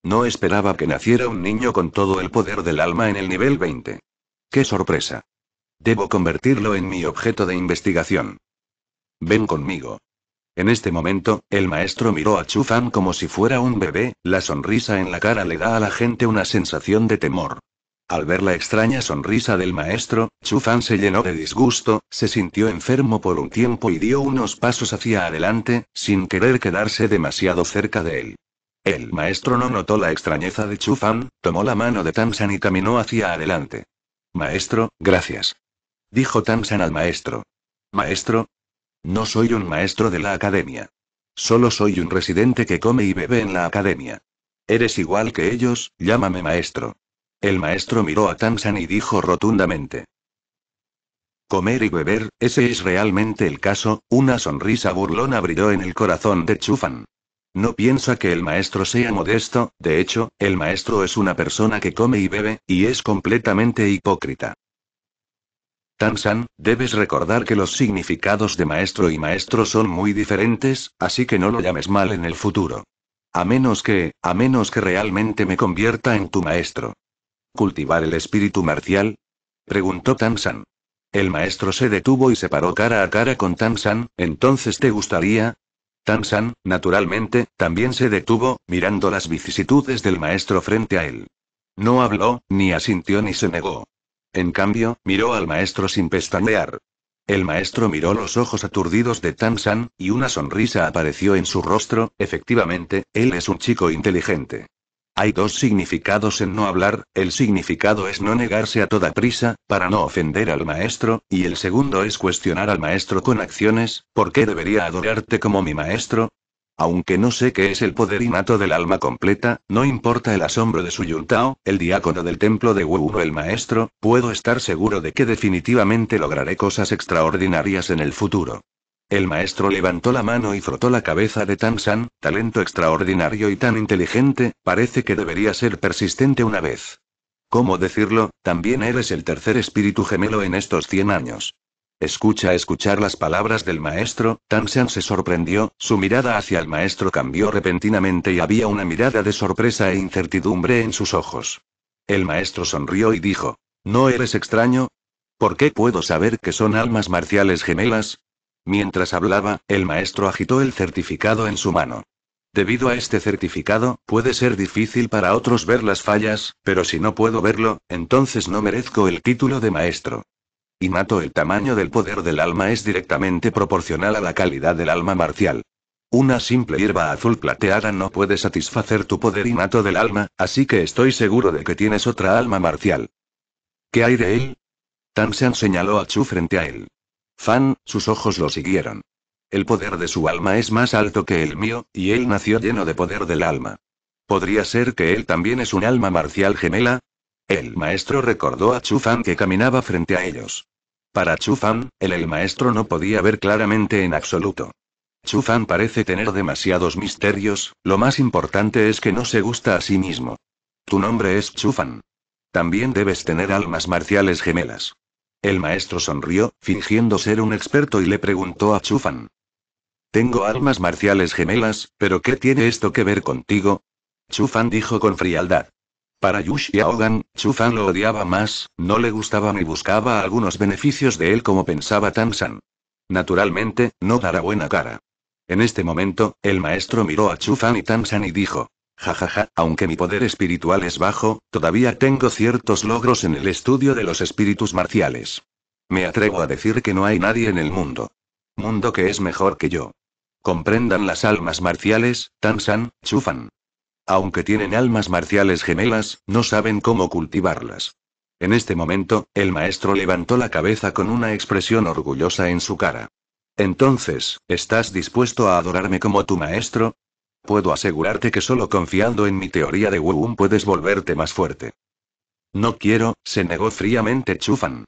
No esperaba que naciera un niño con todo el poder del alma en el nivel 20. ¡Qué sorpresa! Debo convertirlo en mi objeto de investigación. Ven conmigo. En este momento, el maestro miró a Chu Fan como si fuera un bebé, la sonrisa en la cara le da a la gente una sensación de temor. Al ver la extraña sonrisa del maestro, Chu Fan se llenó de disgusto, se sintió enfermo por un tiempo y dio unos pasos hacia adelante, sin querer quedarse demasiado cerca de él. El maestro no notó la extrañeza de Chu Fan, tomó la mano de Tansan y caminó hacia adelante. Maestro, gracias. Dijo Tansan al maestro. Maestro, no soy un maestro de la academia. Solo soy un residente que come y bebe en la academia. Eres igual que ellos, llámame maestro. El maestro miró a Tansan y dijo rotundamente. Comer y beber, ese es realmente el caso, una sonrisa burlona brilló en el corazón de Chufan. No piensa que el maestro sea modesto, de hecho, el maestro es una persona que come y bebe, y es completamente hipócrita. Tansan, debes recordar que los significados de maestro y maestro son muy diferentes, así que no lo llames mal en el futuro. A menos que, a menos que realmente me convierta en tu maestro. ¿Cultivar el espíritu marcial? Preguntó Tansan. El maestro se detuvo y se paró cara a cara con Tansan, ¿entonces te gustaría? Tansan, naturalmente, también se detuvo, mirando las vicisitudes del maestro frente a él. No habló, ni asintió ni se negó. En cambio, miró al maestro sin pestañear. El maestro miró los ojos aturdidos de Tan-san, y una sonrisa apareció en su rostro, efectivamente, él es un chico inteligente. Hay dos significados en no hablar, el significado es no negarse a toda prisa, para no ofender al maestro, y el segundo es cuestionar al maestro con acciones, ¿por qué debería adorarte como mi maestro? Aunque no sé qué es el poder innato del alma completa, no importa el asombro de su Yuntao, el diácono del templo de Wu el maestro, puedo estar seguro de que definitivamente lograré cosas extraordinarias en el futuro. El maestro levantó la mano y frotó la cabeza de Tan San, talento extraordinario y tan inteligente, parece que debería ser persistente una vez. ¿Cómo decirlo? También eres el tercer espíritu gemelo en estos 100 años. Escucha escuchar las palabras del maestro, Tansan se sorprendió, su mirada hacia el maestro cambió repentinamente y había una mirada de sorpresa e incertidumbre en sus ojos. El maestro sonrió y dijo, ¿No eres extraño? ¿Por qué puedo saber que son almas marciales gemelas? Mientras hablaba, el maestro agitó el certificado en su mano. Debido a este certificado, puede ser difícil para otros ver las fallas, pero si no puedo verlo, entonces no merezco el título de maestro. Innato el tamaño del poder del alma es directamente proporcional a la calidad del alma marcial. Una simple hierba azul plateada no puede satisfacer tu poder innato del alma, así que estoy seguro de que tienes otra alma marcial. ¿Qué hay de él? Tansan señaló a Chu frente a él. Fan, sus ojos lo siguieron. El poder de su alma es más alto que el mío, y él nació lleno de poder del alma. ¿Podría ser que él también es un alma marcial gemela? El maestro recordó a Chu Fan que caminaba frente a ellos. Para Chu Fan, el, el maestro no podía ver claramente en absoluto. Chu Fan parece tener demasiados misterios, lo más importante es que no se gusta a sí mismo. Tu nombre es Chu Fan. También debes tener almas marciales gemelas. El maestro sonrió, fingiendo ser un experto y le preguntó a Chu Fan. Tengo almas marciales gemelas, pero ¿qué tiene esto que ver contigo? Chu Fan dijo con frialdad. Para Yush Yaogan, Chu Fan lo odiaba más, no le gustaba ni buscaba algunos beneficios de él como pensaba Tansan. Naturalmente, no dará buena cara. En este momento, el maestro miró a Chu Fan y Tansan y dijo, jajaja, aunque mi poder espiritual es bajo, todavía tengo ciertos logros en el estudio de los espíritus marciales. Me atrevo a decir que no hay nadie en el mundo. Mundo que es mejor que yo. Comprendan las almas marciales, Tansan, Chufan. Aunque tienen almas marciales gemelas, no saben cómo cultivarlas. En este momento, el maestro levantó la cabeza con una expresión orgullosa en su cara. Entonces, ¿estás dispuesto a adorarme como tu maestro? Puedo asegurarte que solo confiando en mi teoría de Wu puedes volverte más fuerte. No quiero, se negó fríamente Chufan.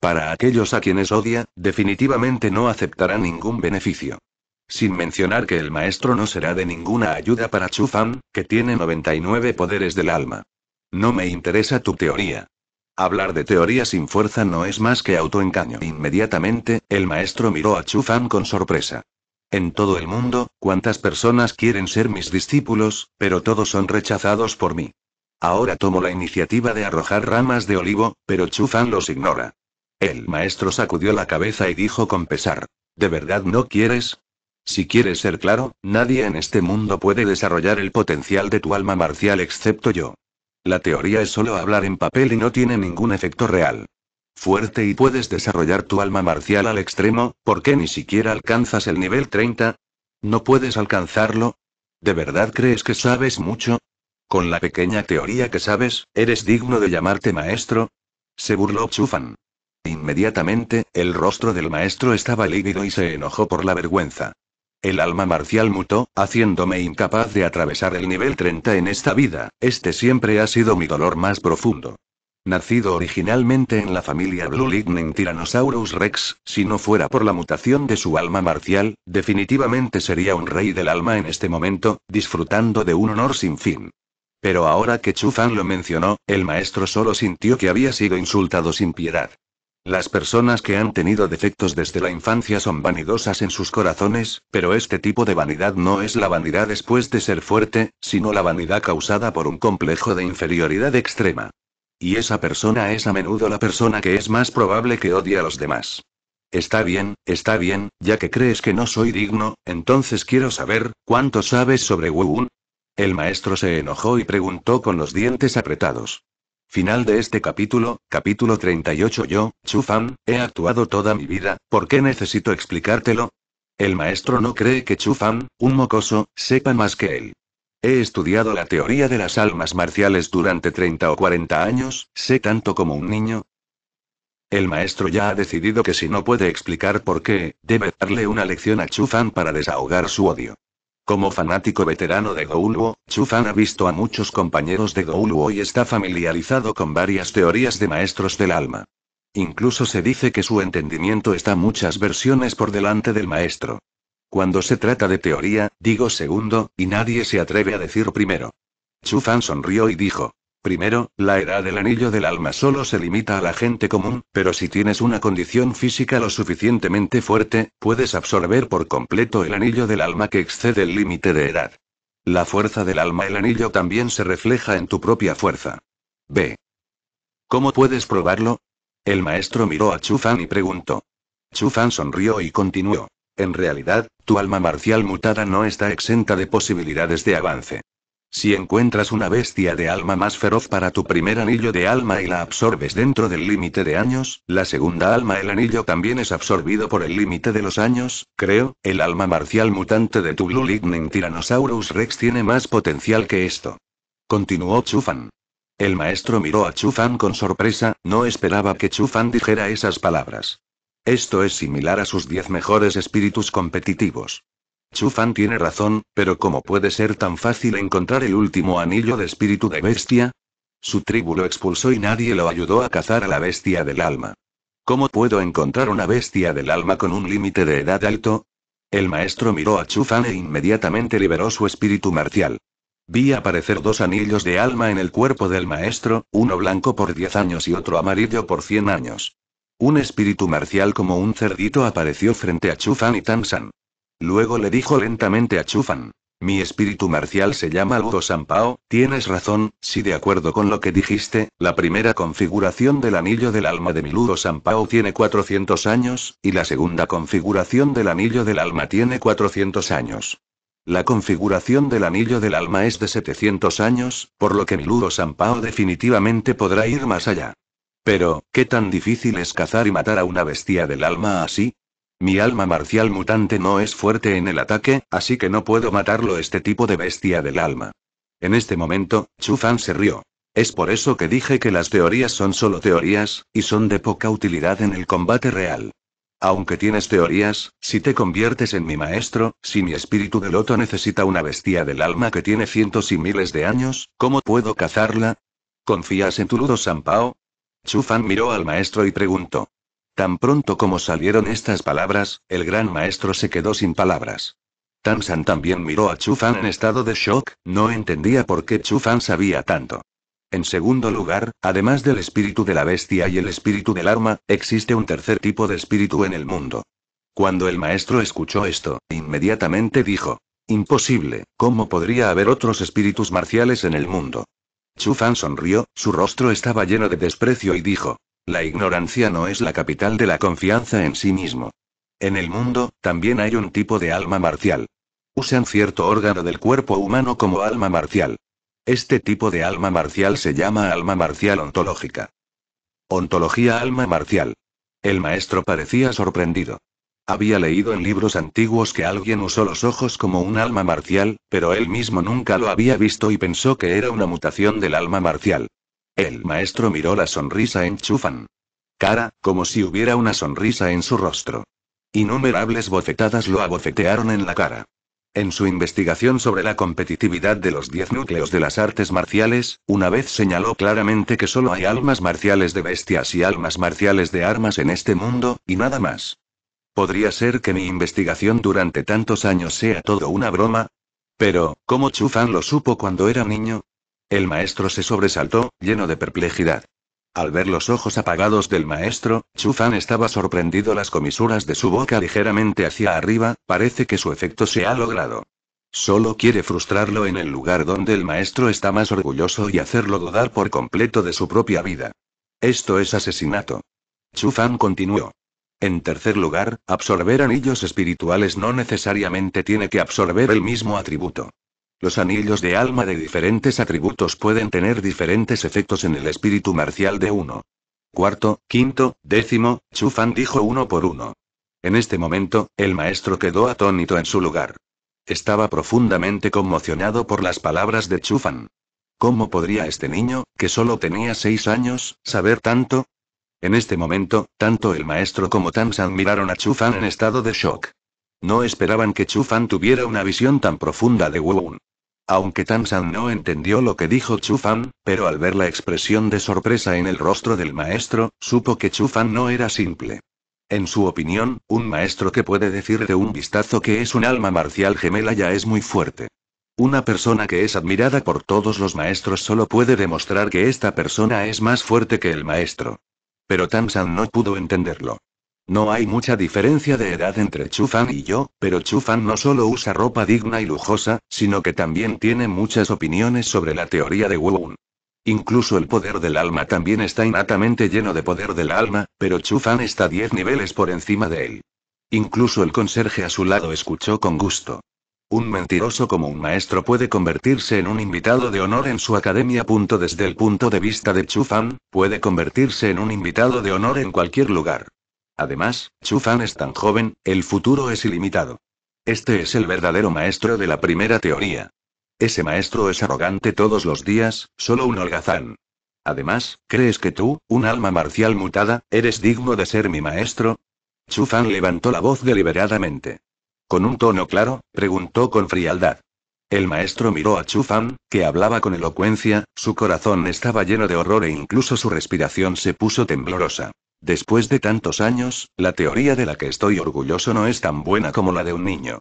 Para aquellos a quienes odia, definitivamente no aceptará ningún beneficio. Sin mencionar que el maestro no será de ninguna ayuda para Chu Fan, que tiene 99 poderes del alma. No me interesa tu teoría. Hablar de teoría sin fuerza no es más que autoengaño. Inmediatamente, el maestro miró a Chu Fan con sorpresa. En todo el mundo, ¿cuántas personas quieren ser mis discípulos, pero todos son rechazados por mí? Ahora tomo la iniciativa de arrojar ramas de olivo, pero Chu Fan los ignora. El maestro sacudió la cabeza y dijo con pesar. ¿De verdad no quieres? Si quieres ser claro, nadie en este mundo puede desarrollar el potencial de tu alma marcial excepto yo. La teoría es solo hablar en papel y no tiene ningún efecto real. Fuerte y puedes desarrollar tu alma marcial al extremo, ¿por qué ni siquiera alcanzas el nivel 30? ¿No puedes alcanzarlo? ¿De verdad crees que sabes mucho? Con la pequeña teoría que sabes, ¿eres digno de llamarte maestro? Se burló Chufan. Inmediatamente, el rostro del maestro estaba lívido y se enojó por la vergüenza. El alma marcial mutó, haciéndome incapaz de atravesar el nivel 30 en esta vida, este siempre ha sido mi dolor más profundo. Nacido originalmente en la familia Blue Lightning Tyrannosaurus Rex, si no fuera por la mutación de su alma marcial, definitivamente sería un rey del alma en este momento, disfrutando de un honor sin fin. Pero ahora que Chu Fan lo mencionó, el maestro solo sintió que había sido insultado sin piedad. Las personas que han tenido defectos desde la infancia son vanidosas en sus corazones, pero este tipo de vanidad no es la vanidad después de ser fuerte, sino la vanidad causada por un complejo de inferioridad extrema. Y esa persona es a menudo la persona que es más probable que odie a los demás. Está bien, está bien, ya que crees que no soy digno, entonces quiero saber, ¿cuánto sabes sobre Wu? El maestro se enojó y preguntó con los dientes apretados. Final de este capítulo, capítulo 38 Yo, Chu Fan, he actuado toda mi vida, ¿por qué necesito explicártelo? El maestro no cree que Chu Fan, un mocoso, sepa más que él. He estudiado la teoría de las almas marciales durante 30 o 40 años, sé tanto como un niño. El maestro ya ha decidido que si no puede explicar por qué, debe darle una lección a Chu Fan para desahogar su odio. Como fanático veterano de Gouluo, Chufan ha visto a muchos compañeros de Gouluo y está familiarizado con varias teorías de maestros del alma. Incluso se dice que su entendimiento está muchas versiones por delante del maestro. Cuando se trata de teoría, digo segundo, y nadie se atreve a decir primero. Chufan sonrió y dijo, Primero, la edad del anillo del alma solo se limita a la gente común, pero si tienes una condición física lo suficientemente fuerte, puedes absorber por completo el anillo del alma que excede el límite de edad. La fuerza del alma el anillo también se refleja en tu propia fuerza. B. ¿Cómo puedes probarlo? El maestro miró a Chufan y preguntó. Chufan sonrió y continuó. En realidad, tu alma marcial mutada no está exenta de posibilidades de avance. Si encuentras una bestia de alma más feroz para tu primer anillo de alma y la absorbes dentro del límite de años, la segunda alma el anillo también es absorbido por el límite de los años, creo, el alma marcial mutante de tu Blue Lightning Tyrannosaurus Rex tiene más potencial que esto. Continuó Chufan. El maestro miró a Chufan con sorpresa, no esperaba que Chufan dijera esas palabras. Esto es similar a sus diez mejores espíritus competitivos. Chufan tiene razón, pero ¿cómo puede ser tan fácil encontrar el último anillo de espíritu de bestia? Su tribu lo expulsó y nadie lo ayudó a cazar a la bestia del alma. ¿Cómo puedo encontrar una bestia del alma con un límite de edad alto? El maestro miró a Chufan e inmediatamente liberó su espíritu marcial. Vi aparecer dos anillos de alma en el cuerpo del maestro, uno blanco por 10 años y otro amarillo por 100 años. Un espíritu marcial como un cerdito apareció frente a Chufan y Tansan. Luego le dijo lentamente a Chufan. Mi espíritu marcial se llama Ludo Sampao, tienes razón, si de acuerdo con lo que dijiste, la primera configuración del anillo del alma de mi Ludo Sampao tiene 400 años, y la segunda configuración del anillo del alma tiene 400 años. La configuración del anillo del alma es de 700 años, por lo que mi Ludo Sampao definitivamente podrá ir más allá. Pero, ¿qué tan difícil es cazar y matar a una bestia del alma así? Mi alma marcial mutante no es fuerte en el ataque, así que no puedo matarlo este tipo de bestia del alma. En este momento, Chu Fan se rió. Es por eso que dije que las teorías son solo teorías, y son de poca utilidad en el combate real. Aunque tienes teorías, si te conviertes en mi maestro, si mi espíritu de loto necesita una bestia del alma que tiene cientos y miles de años, ¿cómo puedo cazarla? ¿Confías en tu ludo Sampao? Chu Fan miró al maestro y preguntó. Tan pronto como salieron estas palabras, el gran maestro se quedó sin palabras. Tansan también miró a Chufan en estado de shock, no entendía por qué Chufan sabía tanto. En segundo lugar, además del espíritu de la bestia y el espíritu del arma, existe un tercer tipo de espíritu en el mundo. Cuando el maestro escuchó esto, inmediatamente dijo, Imposible, ¿cómo podría haber otros espíritus marciales en el mundo? Chufan sonrió, su rostro estaba lleno de desprecio y dijo, la ignorancia no es la capital de la confianza en sí mismo. En el mundo, también hay un tipo de alma marcial. Usan cierto órgano del cuerpo humano como alma marcial. Este tipo de alma marcial se llama alma marcial ontológica. Ontología alma marcial. El maestro parecía sorprendido. Había leído en libros antiguos que alguien usó los ojos como un alma marcial, pero él mismo nunca lo había visto y pensó que era una mutación del alma marcial. El maestro miró la sonrisa en Chufan. Cara, como si hubiera una sonrisa en su rostro. Innumerables bofetadas lo abofetearon en la cara. En su investigación sobre la competitividad de los diez núcleos de las artes marciales, una vez señaló claramente que solo hay almas marciales de bestias y almas marciales de armas en este mundo, y nada más. ¿Podría ser que mi investigación durante tantos años sea todo una broma? Pero, ¿cómo Chufan lo supo cuando era niño? El maestro se sobresaltó, lleno de perplejidad. Al ver los ojos apagados del maestro, Chufan estaba sorprendido las comisuras de su boca ligeramente hacia arriba, parece que su efecto se ha logrado. Solo quiere frustrarlo en el lugar donde el maestro está más orgulloso y hacerlo dudar por completo de su propia vida. Esto es asesinato. Chufan continuó. En tercer lugar, absorber anillos espirituales no necesariamente tiene que absorber el mismo atributo. Los anillos de alma de diferentes atributos pueden tener diferentes efectos en el espíritu marcial de uno. Cuarto, quinto, décimo, Chufan dijo uno por uno. En este momento, el maestro quedó atónito en su lugar. Estaba profundamente conmocionado por las palabras de Chufan. ¿Cómo podría este niño, que solo tenía seis años, saber tanto? En este momento, tanto el maestro como Tansan miraron a Chufan en estado de shock. No esperaban que Chufan tuviera una visión tan profunda de Wu. Aunque Tansan no entendió lo que dijo Chufan, pero al ver la expresión de sorpresa en el rostro del maestro, supo que Chufan no era simple. En su opinión, un maestro que puede decir de un vistazo que es un alma marcial gemela ya es muy fuerte. Una persona que es admirada por todos los maestros solo puede demostrar que esta persona es más fuerte que el maestro. Pero Tansan no pudo entenderlo. No hay mucha diferencia de edad entre Chufan y yo, pero Chufan no solo usa ropa digna y lujosa, sino que también tiene muchas opiniones sobre la teoría de Wu. Incluso el poder del alma también está innatamente lleno de poder del alma, pero Chufan está 10 niveles por encima de él. Incluso el conserje a su lado escuchó con gusto. Un mentiroso como un maestro puede convertirse en un invitado de honor en su academia. Desde el punto de vista de Chu Fan, puede convertirse en un invitado de honor en cualquier lugar. Además, Chu Fan es tan joven, el futuro es ilimitado. Este es el verdadero maestro de la primera teoría. Ese maestro es arrogante todos los días, solo un holgazán. Además, ¿crees que tú, un alma marcial mutada, eres digno de ser mi maestro? Chu Fan levantó la voz deliberadamente. Con un tono claro, preguntó con frialdad. El maestro miró a Chu Fan, que hablaba con elocuencia, su corazón estaba lleno de horror e incluso su respiración se puso temblorosa. Después de tantos años, la teoría de la que estoy orgulloso no es tan buena como la de un niño.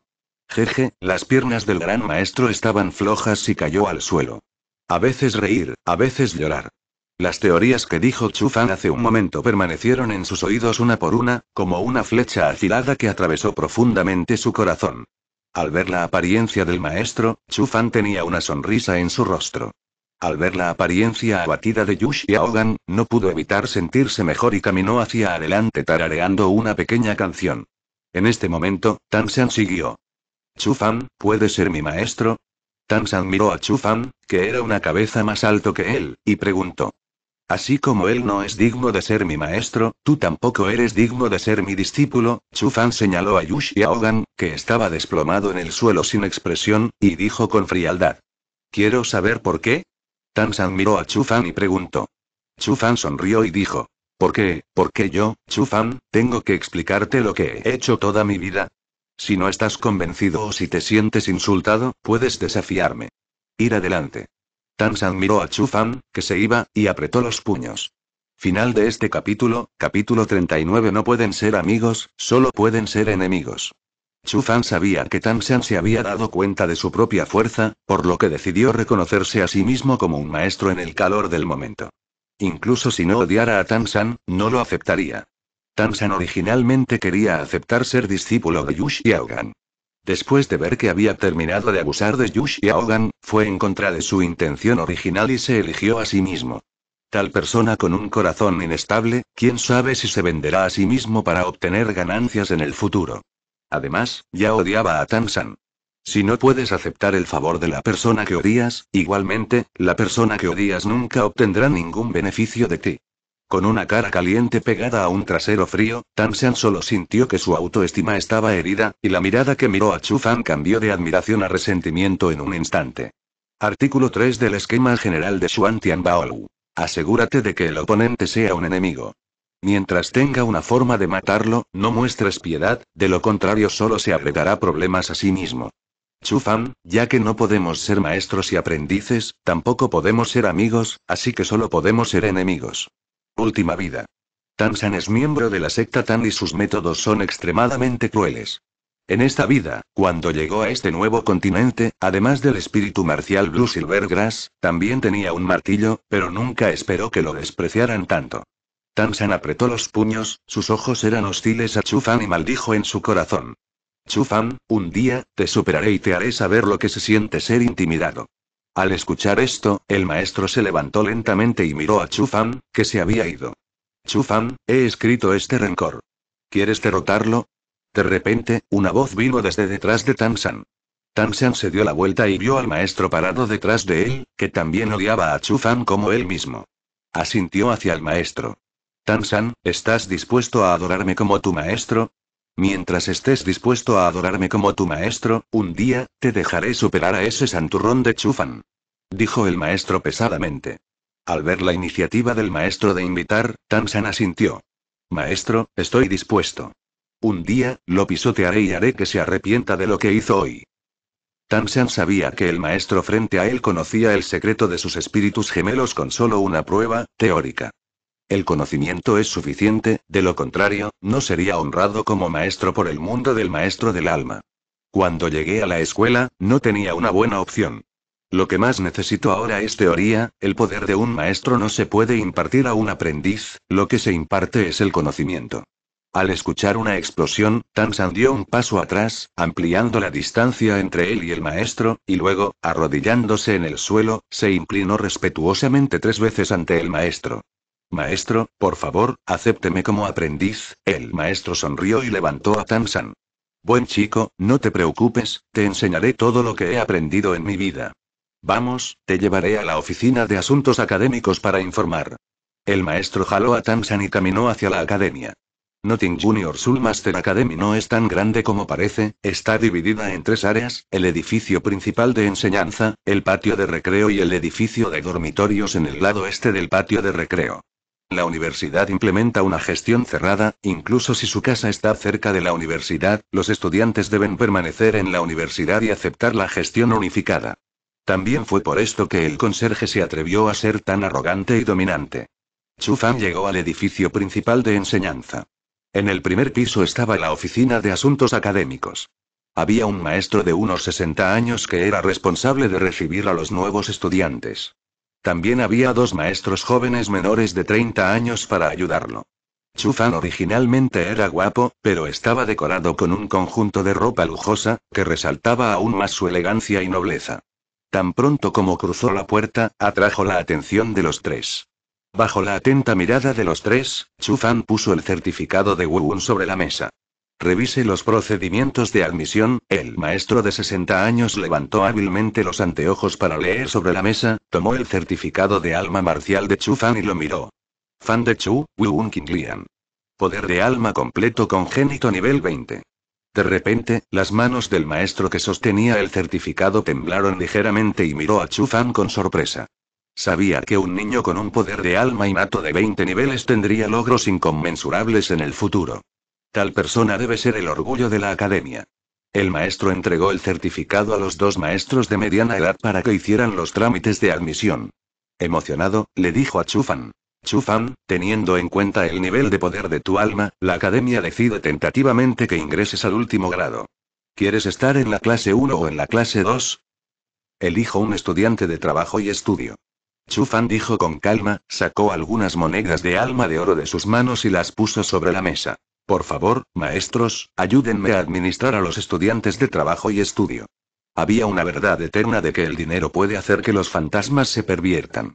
Jeje, las piernas del gran maestro estaban flojas y cayó al suelo. A veces reír, a veces llorar. Las teorías que dijo Chu Fan hace un momento permanecieron en sus oídos una por una, como una flecha afilada que atravesó profundamente su corazón. Al ver la apariencia del maestro, Chu Fan tenía una sonrisa en su rostro. Al ver la apariencia abatida de Yu Xiaogan, no pudo evitar sentirse mejor y caminó hacia adelante tarareando una pequeña canción. En este momento, Tan San siguió. Chu Fan, ¿puede ser mi maestro? Tan San miró a Chu Fan, que era una cabeza más alto que él, y preguntó. Así como él no es digno de ser mi maestro, tú tampoco eres digno de ser mi discípulo. Chu Fan señaló a Yu Xiaogan, que estaba desplomado en el suelo sin expresión, y dijo con frialdad. Quiero saber por qué. Tan San miró a Chu Fan y preguntó. Chu Fan sonrió y dijo. ¿Por qué, por qué yo, Chu Fan, tengo que explicarte lo que he hecho toda mi vida? Si no estás convencido o si te sientes insultado, puedes desafiarme. Ir adelante. Tan miró a Chu Fan, que se iba, y apretó los puños. Final de este capítulo, capítulo 39 No pueden ser amigos, solo pueden ser enemigos. Chu Fan sabía que Tan se había dado cuenta de su propia fuerza, por lo que decidió reconocerse a sí mismo como un maestro en el calor del momento. Incluso si no odiara a Tan no lo aceptaría. Tan originalmente quería aceptar ser discípulo de Yu Xiaogan. Después de ver que había terminado de abusar de Yu Xiaogan, fue en contra de su intención original y se eligió a sí mismo. Tal persona con un corazón inestable, quién sabe si se venderá a sí mismo para obtener ganancias en el futuro. Además, ya odiaba a Tan-san. Si no puedes aceptar el favor de la persona que odias, igualmente, la persona que odias nunca obtendrá ningún beneficio de ti. Con una cara caliente pegada a un trasero frío, Tan-San solo sintió que su autoestima estaba herida, y la mirada que miró a Chu Fan cambió de admiración a resentimiento en un instante. Artículo 3 del esquema general de Xuan Tianbao. Asegúrate de que el oponente sea un enemigo. Mientras tenga una forma de matarlo, no muestres piedad, de lo contrario solo se agregará problemas a sí mismo. Chu Fan, ya que no podemos ser maestros y aprendices, tampoco podemos ser amigos, así que solo podemos ser enemigos. Última vida. Tansan es miembro de la secta Tan y sus métodos son extremadamente crueles. En esta vida, cuando llegó a este nuevo continente, además del espíritu marcial Blue Silvergrass, también tenía un martillo, pero nunca esperó que lo despreciaran tanto. Tansan apretó los puños, sus ojos eran hostiles a Chufan y maldijo en su corazón. Chufan, un día, te superaré y te haré saber lo que se siente ser intimidado. Al escuchar esto, el maestro se levantó lentamente y miró a Chu Fan, que se había ido. Chu Fan, he escrito este rencor. ¿Quieres derrotarlo? De repente, una voz vino desde detrás de Tansan. Tansan se dio la vuelta y vio al maestro parado detrás de él, que también odiaba a Chu Fan como él mismo. Asintió hacia el maestro. Tansan, ¿estás dispuesto a adorarme como tu maestro? Mientras estés dispuesto a adorarme como tu maestro, un día, te dejaré superar a ese santurrón de Chufan. Dijo el maestro pesadamente. Al ver la iniciativa del maestro de invitar, Tansan asintió. Maestro, estoy dispuesto. Un día, lo pisotearé y haré que se arrepienta de lo que hizo hoy. Tansan sabía que el maestro frente a él conocía el secreto de sus espíritus gemelos con solo una prueba, teórica. El conocimiento es suficiente, de lo contrario, no sería honrado como maestro por el mundo del maestro del alma. Cuando llegué a la escuela, no tenía una buena opción. Lo que más necesito ahora es teoría, el poder de un maestro no se puede impartir a un aprendiz, lo que se imparte es el conocimiento. Al escuchar una explosión, Tansan dio un paso atrás, ampliando la distancia entre él y el maestro, y luego, arrodillándose en el suelo, se inclinó respetuosamente tres veces ante el maestro. Maestro, por favor, acépteme como aprendiz. El maestro sonrió y levantó a Tansan. Buen chico, no te preocupes, te enseñaré todo lo que he aprendido en mi vida. Vamos, te llevaré a la oficina de asuntos académicos para informar. El maestro jaló a Tamsan y caminó hacia la academia. Notting Junior Master Academy no es tan grande como parece, está dividida en tres áreas, el edificio principal de enseñanza, el patio de recreo y el edificio de dormitorios en el lado este del patio de recreo. La universidad implementa una gestión cerrada, incluso si su casa está cerca de la universidad, los estudiantes deben permanecer en la universidad y aceptar la gestión unificada. También fue por esto que el conserje se atrevió a ser tan arrogante y dominante. Chu Fan llegó al edificio principal de enseñanza. En el primer piso estaba la oficina de asuntos académicos. Había un maestro de unos 60 años que era responsable de recibir a los nuevos estudiantes. También había dos maestros jóvenes menores de 30 años para ayudarlo. Chufan originalmente era guapo, pero estaba decorado con un conjunto de ropa lujosa, que resaltaba aún más su elegancia y nobleza. Tan pronto como cruzó la puerta, atrajo la atención de los tres. Bajo la atenta mirada de los tres, Chufan puso el certificado de Wu sobre la mesa. Revise los procedimientos de admisión. El maestro de 60 años levantó hábilmente los anteojos para leer sobre la mesa, tomó el certificado de alma marcial de Chu Fan y lo miró. Fan de Chu, Wu Lian. Poder de alma completo congénito nivel 20. De repente, las manos del maestro que sostenía el certificado temblaron ligeramente y miró a Chu Fan con sorpresa. Sabía que un niño con un poder de alma innato de 20 niveles tendría logros inconmensurables en el futuro. Tal persona debe ser el orgullo de la academia. El maestro entregó el certificado a los dos maestros de mediana edad para que hicieran los trámites de admisión. Emocionado, le dijo a Chufan. Chufan, teniendo en cuenta el nivel de poder de tu alma, la academia decide tentativamente que ingreses al último grado. ¿Quieres estar en la clase 1 o en la clase 2? Elijo un estudiante de trabajo y estudio. Chufan dijo con calma, sacó algunas monedas de alma de oro de sus manos y las puso sobre la mesa. Por favor, maestros, ayúdenme a administrar a los estudiantes de trabajo y estudio. Había una verdad eterna de que el dinero puede hacer que los fantasmas se perviertan.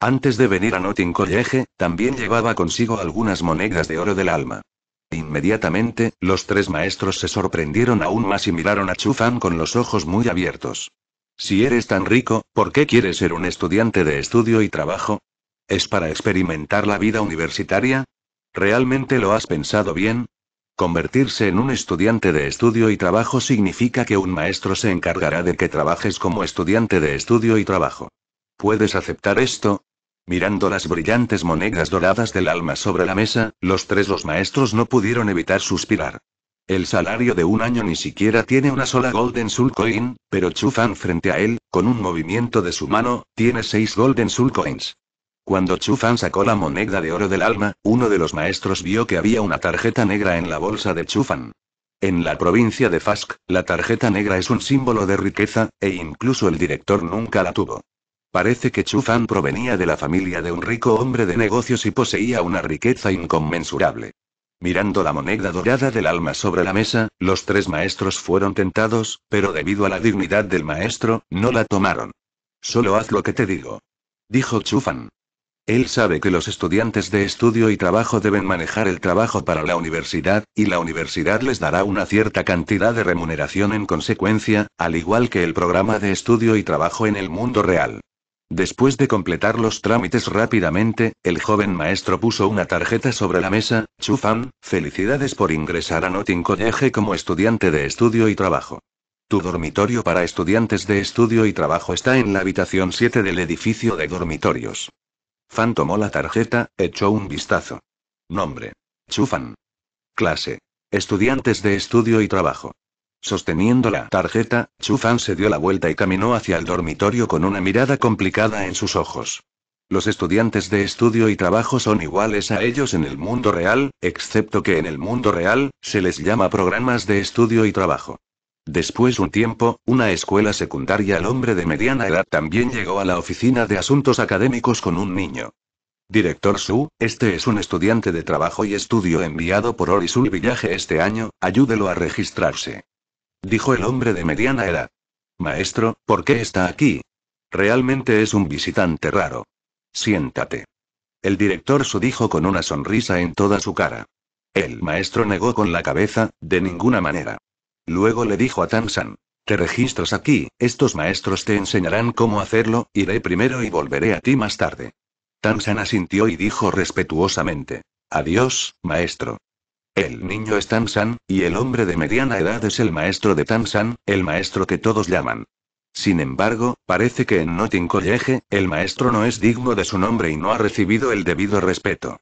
Antes de venir a Notting College, también llevaba consigo algunas monedas de oro del alma. Inmediatamente, los tres maestros se sorprendieron aún más y miraron a Chufan con los ojos muy abiertos. Si eres tan rico, ¿por qué quieres ser un estudiante de estudio y trabajo? ¿Es para experimentar la vida universitaria? ¿Realmente lo has pensado bien? Convertirse en un estudiante de estudio y trabajo significa que un maestro se encargará de que trabajes como estudiante de estudio y trabajo. ¿Puedes aceptar esto? Mirando las brillantes monedas doradas del alma sobre la mesa, los tres los maestros no pudieron evitar suspirar. El salario de un año ni siquiera tiene una sola Golden Soul Coin, pero Chufan frente a él, con un movimiento de su mano, tiene seis Golden Soul Coins. Cuando Chu Fan sacó la moneda de oro del alma, uno de los maestros vio que había una tarjeta negra en la bolsa de Chu Fan. En la provincia de Fask, la tarjeta negra es un símbolo de riqueza, e incluso el director nunca la tuvo. Parece que Chu Fan provenía de la familia de un rico hombre de negocios y poseía una riqueza inconmensurable. Mirando la moneda dorada del alma sobre la mesa, los tres maestros fueron tentados, pero debido a la dignidad del maestro, no la tomaron. Solo haz lo que te digo. Dijo Chufan. Él sabe que los estudiantes de estudio y trabajo deben manejar el trabajo para la universidad, y la universidad les dará una cierta cantidad de remuneración en consecuencia, al igual que el programa de estudio y trabajo en el mundo real. Después de completar los trámites rápidamente, el joven maestro puso una tarjeta sobre la mesa, Chufan, felicidades por ingresar a Notting College como estudiante de estudio y trabajo. Tu dormitorio para estudiantes de estudio y trabajo está en la habitación 7 del edificio de dormitorios. Fan tomó la tarjeta, echó un vistazo. Nombre. Chufan. Clase. Estudiantes de estudio y trabajo. Sosteniendo la tarjeta, Chufan se dio la vuelta y caminó hacia el dormitorio con una mirada complicada en sus ojos. Los estudiantes de estudio y trabajo son iguales a ellos en el mundo real, excepto que en el mundo real, se les llama programas de estudio y trabajo. Después un tiempo, una escuela secundaria al hombre de mediana edad también llegó a la oficina de asuntos académicos con un niño. Director Su, este es un estudiante de trabajo y estudio enviado por Orisul Villaje este año, ayúdelo a registrarse. Dijo el hombre de mediana edad. Maestro, ¿por qué está aquí? Realmente es un visitante raro. Siéntate. El director Su dijo con una sonrisa en toda su cara. El maestro negó con la cabeza, de ninguna manera. Luego le dijo a Tansan. Te registras aquí, estos maestros te enseñarán cómo hacerlo, iré primero y volveré a ti más tarde. Tansan asintió y dijo respetuosamente. Adiós, maestro. El niño es Tansan, y el hombre de mediana edad es el maestro de Tansan, el maestro que todos llaman. Sin embargo, parece que en Notting College, el maestro no es digno de su nombre y no ha recibido el debido respeto.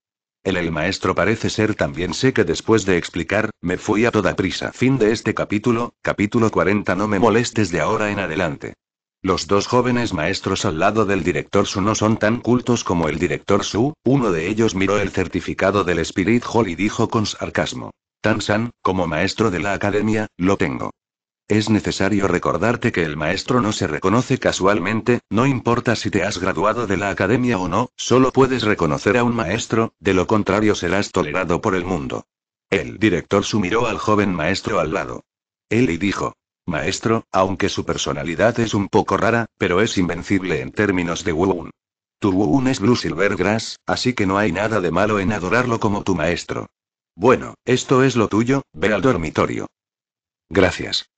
El maestro parece ser también sé que después de explicar, me fui a toda prisa. Fin de este capítulo, capítulo 40 No me molestes de ahora en adelante. Los dos jóvenes maestros al lado del director Su no son tan cultos como el director Su, uno de ellos miró el certificado del Spirit Hall y dijo con sarcasmo. Tan-san, como maestro de la academia, lo tengo. Es necesario recordarte que el maestro no se reconoce casualmente, no importa si te has graduado de la academia o no, solo puedes reconocer a un maestro, de lo contrario serás tolerado por el mundo. El director sumiró al joven maestro al lado. Él y dijo. Maestro, aunque su personalidad es un poco rara, pero es invencible en términos de Wuun. Tu Wuun es Blue Silvergrass, así que no hay nada de malo en adorarlo como tu maestro. Bueno, esto es lo tuyo, ve al dormitorio. Gracias.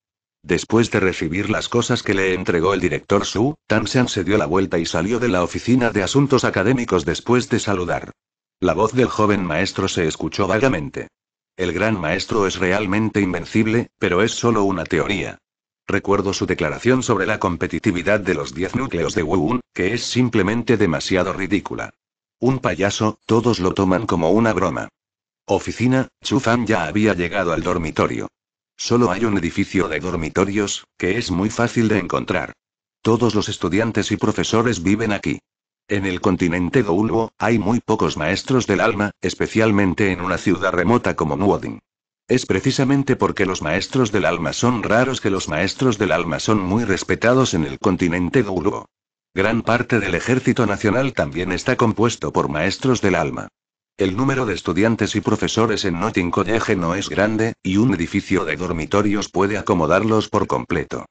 Después de recibir las cosas que le entregó el director Su, Tansean se dio la vuelta y salió de la oficina de asuntos académicos después de saludar. La voz del joven maestro se escuchó vagamente. El gran maestro es realmente invencible, pero es solo una teoría. Recuerdo su declaración sobre la competitividad de los 10 núcleos de Wuun, que es simplemente demasiado ridícula. Un payaso, todos lo toman como una broma. Oficina, Chu Fan ya había llegado al dormitorio. Solo hay un edificio de dormitorios, que es muy fácil de encontrar. Todos los estudiantes y profesores viven aquí. En el continente Goulbo, hay muy pocos maestros del alma, especialmente en una ciudad remota como Nwoding. Es precisamente porque los maestros del alma son raros que los maestros del alma son muy respetados en el continente Goulbo. Gran parte del ejército nacional también está compuesto por maestros del alma. El número de estudiantes y profesores en Notting College no es grande, y un edificio de dormitorios puede acomodarlos por completo.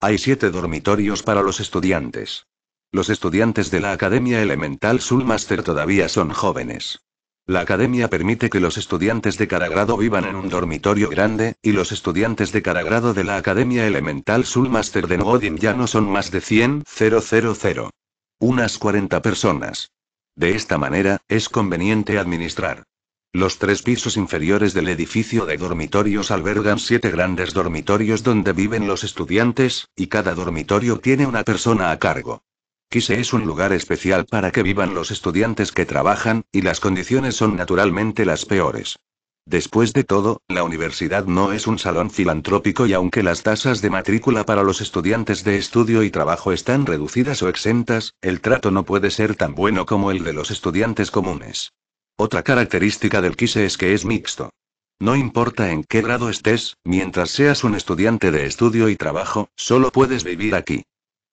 Hay siete dormitorios para los estudiantes. Los estudiantes de la Academia Elemental Sulmaster todavía son jóvenes. La academia permite que los estudiantes de cada grado vivan en un dormitorio grande, y los estudiantes de cada grado de la Academia Elemental Sulmaster de Nodin ya no son más de 100, 000. Unas 40 personas. De esta manera, es conveniente administrar. Los tres pisos inferiores del edificio de dormitorios albergan siete grandes dormitorios donde viven los estudiantes, y cada dormitorio tiene una persona a cargo. Kise es un lugar especial para que vivan los estudiantes que trabajan, y las condiciones son naturalmente las peores. Después de todo, la universidad no es un salón filantrópico y aunque las tasas de matrícula para los estudiantes de estudio y trabajo están reducidas o exentas, el trato no puede ser tan bueno como el de los estudiantes comunes. Otra característica del KISE es que es mixto. No importa en qué grado estés, mientras seas un estudiante de estudio y trabajo, solo puedes vivir aquí.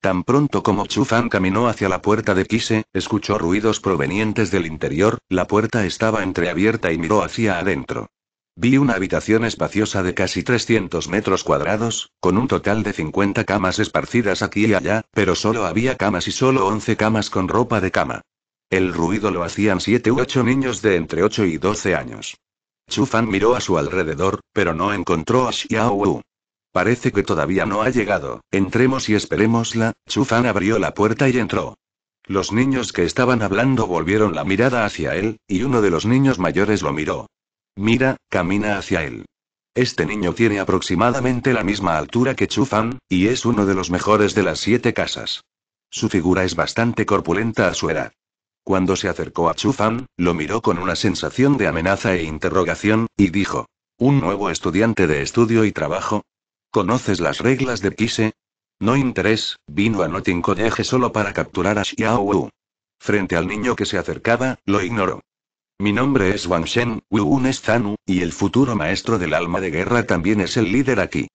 Tan pronto como Chu Fan caminó hacia la puerta de Kise, escuchó ruidos provenientes del interior, la puerta estaba entreabierta y miró hacia adentro. Vi una habitación espaciosa de casi 300 metros cuadrados, con un total de 50 camas esparcidas aquí y allá, pero solo había camas y solo 11 camas con ropa de cama. El ruido lo hacían 7 u 8 niños de entre 8 y 12 años. Chu Fan miró a su alrededor, pero no encontró a Xiao Wu. Parece que todavía no ha llegado. Entremos y esperémosla. Chufan abrió la puerta y entró. Los niños que estaban hablando volvieron la mirada hacia él, y uno de los niños mayores lo miró. Mira, camina hacia él. Este niño tiene aproximadamente la misma altura que Chufan, y es uno de los mejores de las siete casas. Su figura es bastante corpulenta a su edad. Cuando se acercó a Chufan, lo miró con una sensación de amenaza e interrogación, y dijo: ¿Un nuevo estudiante de estudio y trabajo? ¿Conoces las reglas de Kise? No interés, vino a Notting College solo para capturar a Xiao Wu. Frente al niño que se acercaba, lo ignoró. Mi nombre es Wang Shen, Wu es Zanu, y el futuro maestro del alma de guerra también es el líder aquí.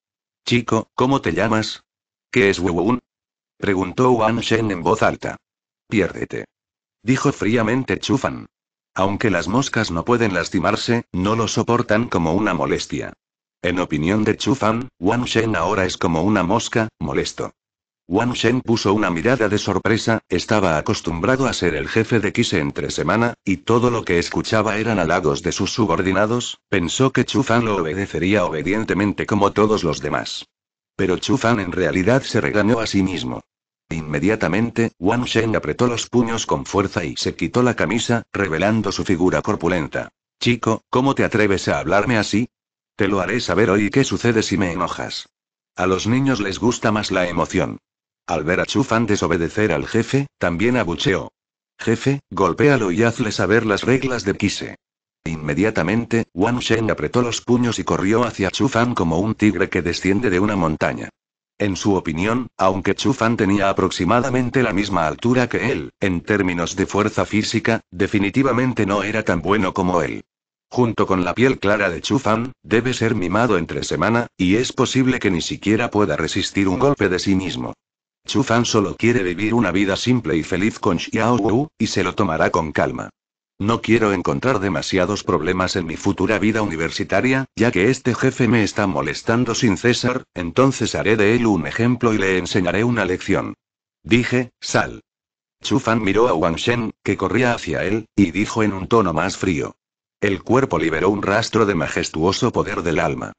Chico, ¿cómo te llamas? ¿Qué es Wu Preguntó Wang Shen en voz alta. Piérdete. Dijo fríamente Chufan. Aunque las moscas no pueden lastimarse, no lo soportan como una molestia. En opinión de Chu Fan, Wang Shen ahora es como una mosca, molesto. Wang Shen puso una mirada de sorpresa, estaba acostumbrado a ser el jefe de Kise entre semana, y todo lo que escuchaba eran halagos de sus subordinados, pensó que Chu Fan lo obedecería obedientemente como todos los demás. Pero Chu Fan en realidad se regañó a sí mismo. Inmediatamente, Wang Shen apretó los puños con fuerza y se quitó la camisa, revelando su figura corpulenta. Chico, ¿cómo te atreves a hablarme así? Te lo haré saber hoy qué sucede si me enojas. A los niños les gusta más la emoción. Al ver a Chufan desobedecer al jefe, también abucheó. Jefe, golpéalo y hazle saber las reglas de Kise. Inmediatamente, Wang Shen apretó los puños y corrió hacia Chufan como un tigre que desciende de una montaña. En su opinión, aunque Chufan tenía aproximadamente la misma altura que él, en términos de fuerza física, definitivamente no era tan bueno como él. Junto con la piel clara de Chufan, debe ser mimado entre semana, y es posible que ni siquiera pueda resistir un golpe de sí mismo. Chu Fan solo quiere vivir una vida simple y feliz con Xiao Wu, y se lo tomará con calma. No quiero encontrar demasiados problemas en mi futura vida universitaria, ya que este jefe me está molestando sin cesar, entonces haré de él un ejemplo y le enseñaré una lección. Dije, sal. Chu Fan miró a Wang Shen, que corría hacia él, y dijo en un tono más frío. El cuerpo liberó un rastro de majestuoso poder del alma.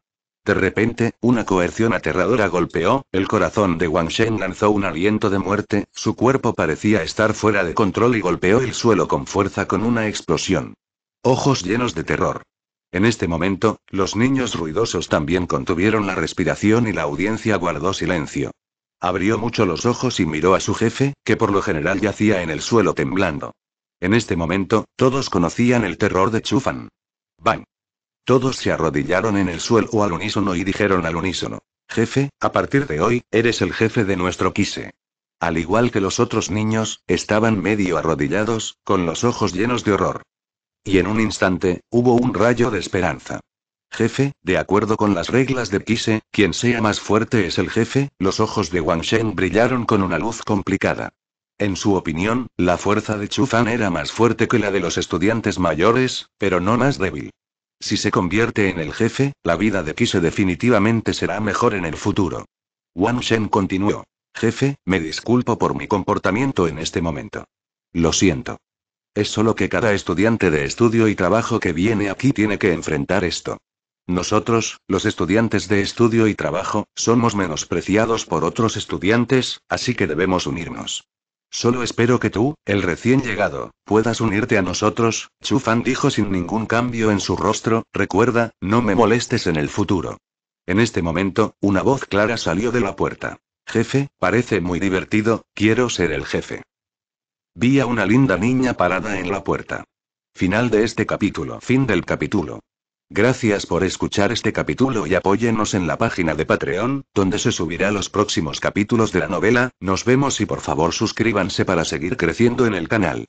De repente, una coerción aterradora golpeó, el corazón de Wang Shen lanzó un aliento de muerte, su cuerpo parecía estar fuera de control y golpeó el suelo con fuerza con una explosión. Ojos llenos de terror. En este momento, los niños ruidosos también contuvieron la respiración y la audiencia guardó silencio. Abrió mucho los ojos y miró a su jefe, que por lo general yacía en el suelo temblando. En este momento, todos conocían el terror de Chufan. ¡Bang! Todos se arrodillaron en el suelo al unísono y dijeron al unísono. Jefe, a partir de hoy, eres el jefe de nuestro quise. Al igual que los otros niños, estaban medio arrodillados, con los ojos llenos de horror. Y en un instante, hubo un rayo de esperanza. Jefe, de acuerdo con las reglas de Kise, quien sea más fuerte es el jefe, los ojos de Wang Shen brillaron con una luz complicada. En su opinión, la fuerza de Chu Fan era más fuerte que la de los estudiantes mayores, pero no más débil. Si se convierte en el jefe, la vida de Kise definitivamente será mejor en el futuro. Wang Shen continuó. Jefe, me disculpo por mi comportamiento en este momento. Lo siento. Es solo que cada estudiante de estudio y trabajo que viene aquí tiene que enfrentar esto. Nosotros, los estudiantes de estudio y trabajo, somos menospreciados por otros estudiantes, así que debemos unirnos. Solo espero que tú, el recién llegado, puedas unirte a nosotros, Chu Fan dijo sin ningún cambio en su rostro, recuerda, no me molestes en el futuro. En este momento, una voz clara salió de la puerta. Jefe, parece muy divertido, quiero ser el jefe. Vi a una linda niña parada en la puerta. Final de este capítulo. Fin del capítulo. Gracias por escuchar este capítulo y apóyennos en la página de Patreon, donde se subirá los próximos capítulos de la novela, nos vemos y por favor suscríbanse para seguir creciendo en el canal.